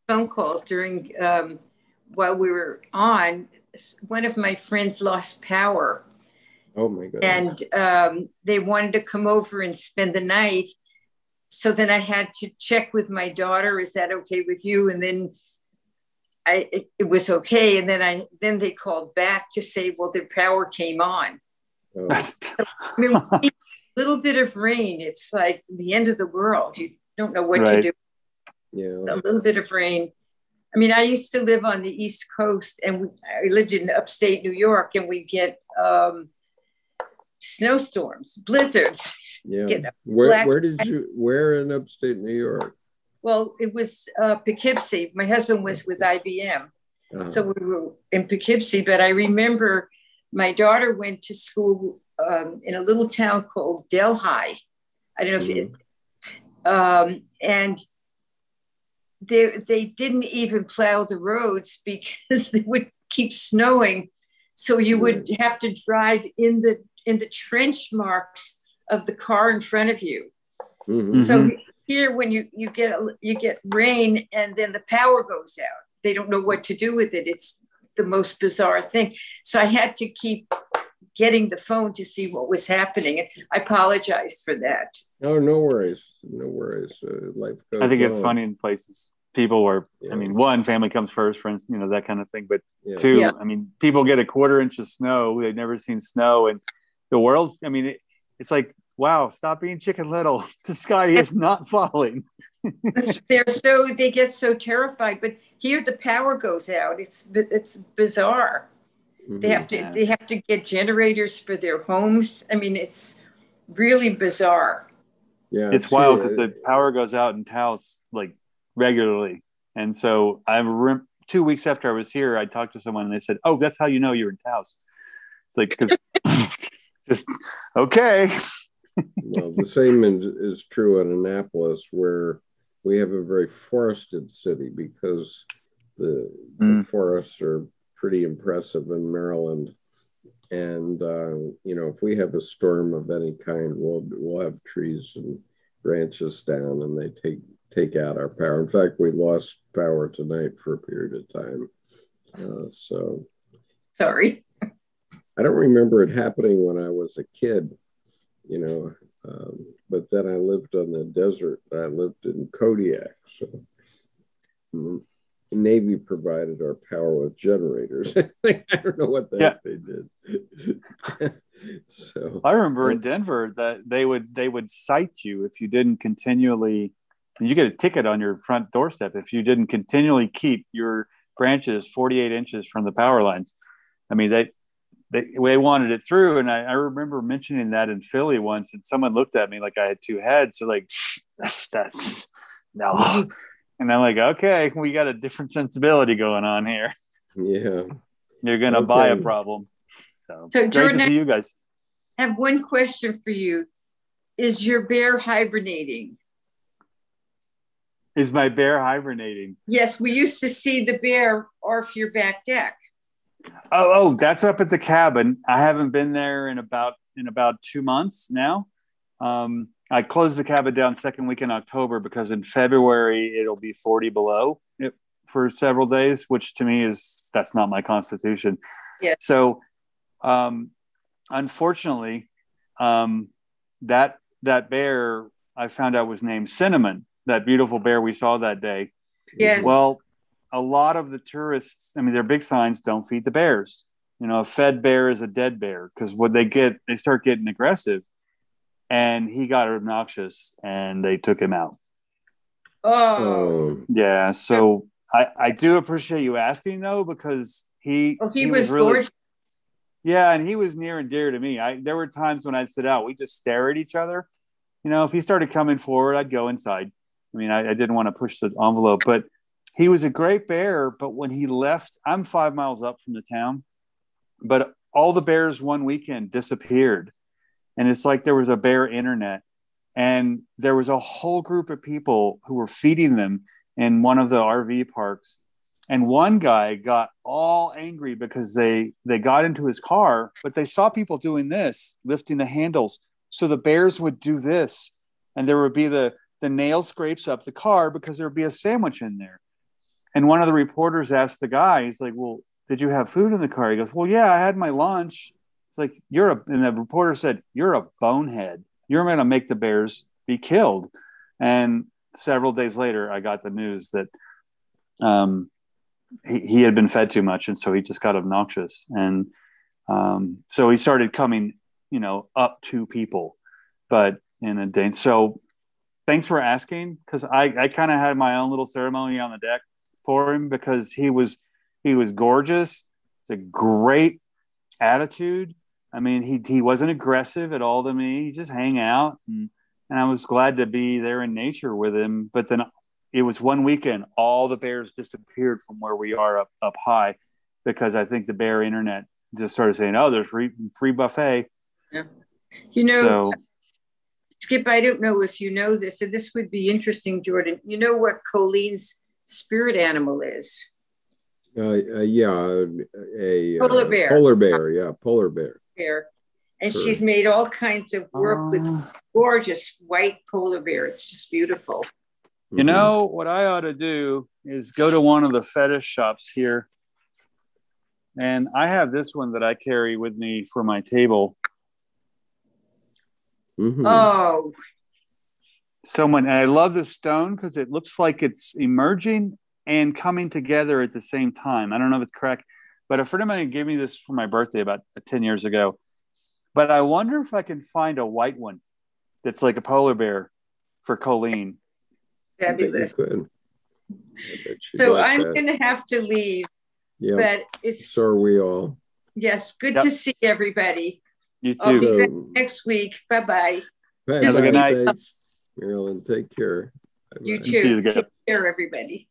phone calls during um, while we were on. One of my friends lost power. Oh my god! And um, they wanted to come over and spend the night so then I had to check with my daughter, is that okay with you? And then I it, it was okay. And then I then they called back to say, well, the power came on. Oh. so, I mean, a little bit of rain, it's like the end of the world. You don't know what right. to do. Yeah. A little bit of rain. I mean, I used to live on the East Coast and we, I lived in upstate New York and we get um, snowstorms, blizzards. <laughs> Yeah. where, where did you, where in upstate New York? Well, it was uh, Poughkeepsie. My husband was with IBM. Uh-huh. So we were in Poughkeepsie, but I remember my daughter went to school um, in a little town called Delhi. I don't know if mm-hmm. it, um, and they, they didn't even plow the roads <laughs> because they would keep snowing. So you would have to drive in the in the trench marks of the car in front of you. Mm-hmm. So here, when you you get you get rain and then the power goes out, they don't know what to do with it. It's the most bizarre thing. So I had to keep getting the phone to see what was happening. And I apologized for that. Oh, no worries, no worries. Uh, life goes. I think it's funny in places people where yeah. I mean, one family comes first, friends, you know that kind of thing. But yeah. two, yeah. I mean, people get a quarter inch of snow. They've never seen snow, and the world's. I mean, it, it's like wow, stop being chicken little. <laughs> The sky is not falling. They're so they get so terrified. But here the power goes out. It's it's bizarre. Mm-hmm. They have to yeah. they have to get generators for their homes. I mean, it's really bizarre. Yeah, it's wild because the power goes out in Taos like regularly, and so I remember two weeks after I was here, I talked to someone and they said, "Oh, that's how you know you're in Taos." It's like because <laughs> just okay well, the same is true in Annapolis, where we have a very forested city because the, mm. the forests are pretty impressive in Maryland. And uh, you know, if we have a storm of any kind, we'll we'll have trees and branches down, and they take take out our power. In fact, we lost power tonight for a period of time. Uh, so, sorry. I don't remember it happening when I was a kid you know. Um, but then I lived on the desert. I lived in Kodiak, so the Navy provided our power with generators. <laughs> I don't know what yeah. they did. <laughs> so I remember in Denver that they would they would cite you if you didn't continually. You get a ticket on your front doorstep if you didn't continually keep your branches 48 inches from the power lines. I mean, they they, they wanted it through. And I, I, remember mentioning that in Philly once, and someone looked at me like I had two heads. So like, that's, that's no. And I'm like, okay, we got a different sensibility going on here. Yeah. You're gonna okay. buy a problem. So, so great Jordan, to see you guys. I have one question for you. Is your bear hibernating? Is my bear hibernating? Yes, we used to see the bear off your back deck. Oh, oh, that's up at the cabin. I haven't been there in about in about two months now. Um, I closed the cabin down second week in October because in February it'll be 40 below it, for several days, which to me is that's not my constitution. Yeah. So, um, unfortunately, um, that that bear I found out was named Cinnamon. That beautiful bear we saw that day. Yes. Well, a lot of the tourists, I mean, their big signs don't feed the bears. You know, a fed bear is a dead bear because when they get, they start getting aggressive. And he got obnoxious and they took him out. Oh, yeah. So I, I do appreciate you asking though, because he, oh, he, he was, was really, gorgeous. yeah. And he was near and dear to me. I, there were times when I'd sit out, we just stare at each other. You know, if he started coming forward, I'd go inside. I mean, I, I didn't want to push the envelope, but he was a great bear, but when he left, I'm five miles up from the town, but all the bears one weekend disappeared. And it's like there was a bear internet. And there was a whole group of people who were feeding them in one of the RV parks. And one guy got all angry because they they got into his car, but they saw people doing this, lifting the handles. So the bears would do this, and there would be the the nail scrapes up the car because there would be a sandwich in there. And one of the reporters asked the guy, he's like, Well, did you have food in the car? He goes, Well, yeah, I had my lunch. It's like, You're a, and the reporter said, You're a bonehead. You're going to make the Bears be killed. And several days later, I got the news that um, he, he had been fed too much. And so he just got obnoxious. And um, so he started coming, you know, up to people, but in a day. So thanks for asking because I, I kind of had my own little ceremony on the deck for him because he was he was gorgeous. It's a great attitude. I mean, he he wasn't aggressive at all to me. He just hang out, and, and I was glad to be there in nature with him. But then it was one weekend, all the bears disappeared from where we are up up high, because I think the bear internet just started saying, "Oh, there's free free buffet." Yeah, you know. So, Skip, I don't know if you know this, and this would be interesting, Jordan. You know what Colleen's spirit animal is? Uh, uh, yeah, a polar bear. Polar bear, yeah, polar bear. Bear, and sure. she's made all kinds of work uh, with ah. gorgeous white polar bear. It's just beautiful. You mm-hmm. know what I ought to do is go to one of the fetish shops here, and I have this one that I carry with me for my table. Mm-hmm. Oh, someone, and I love the stone because it looks like it's emerging and coming together at the same time. I don't know if it's correct, but a friend of mine gave me this for my birthday about uh, 10 years ago. But I wonder if I can find a white one that's like a polar bear for Colleen. Fabulous. So I'm going to have to leave. Yeah. But it's so are we all. Yes. Good yep. to see everybody. You too. I'll be back next week. Bye bye. Have a good night. Marilyn, take care. Bye-bye. You too. Take care, everybody.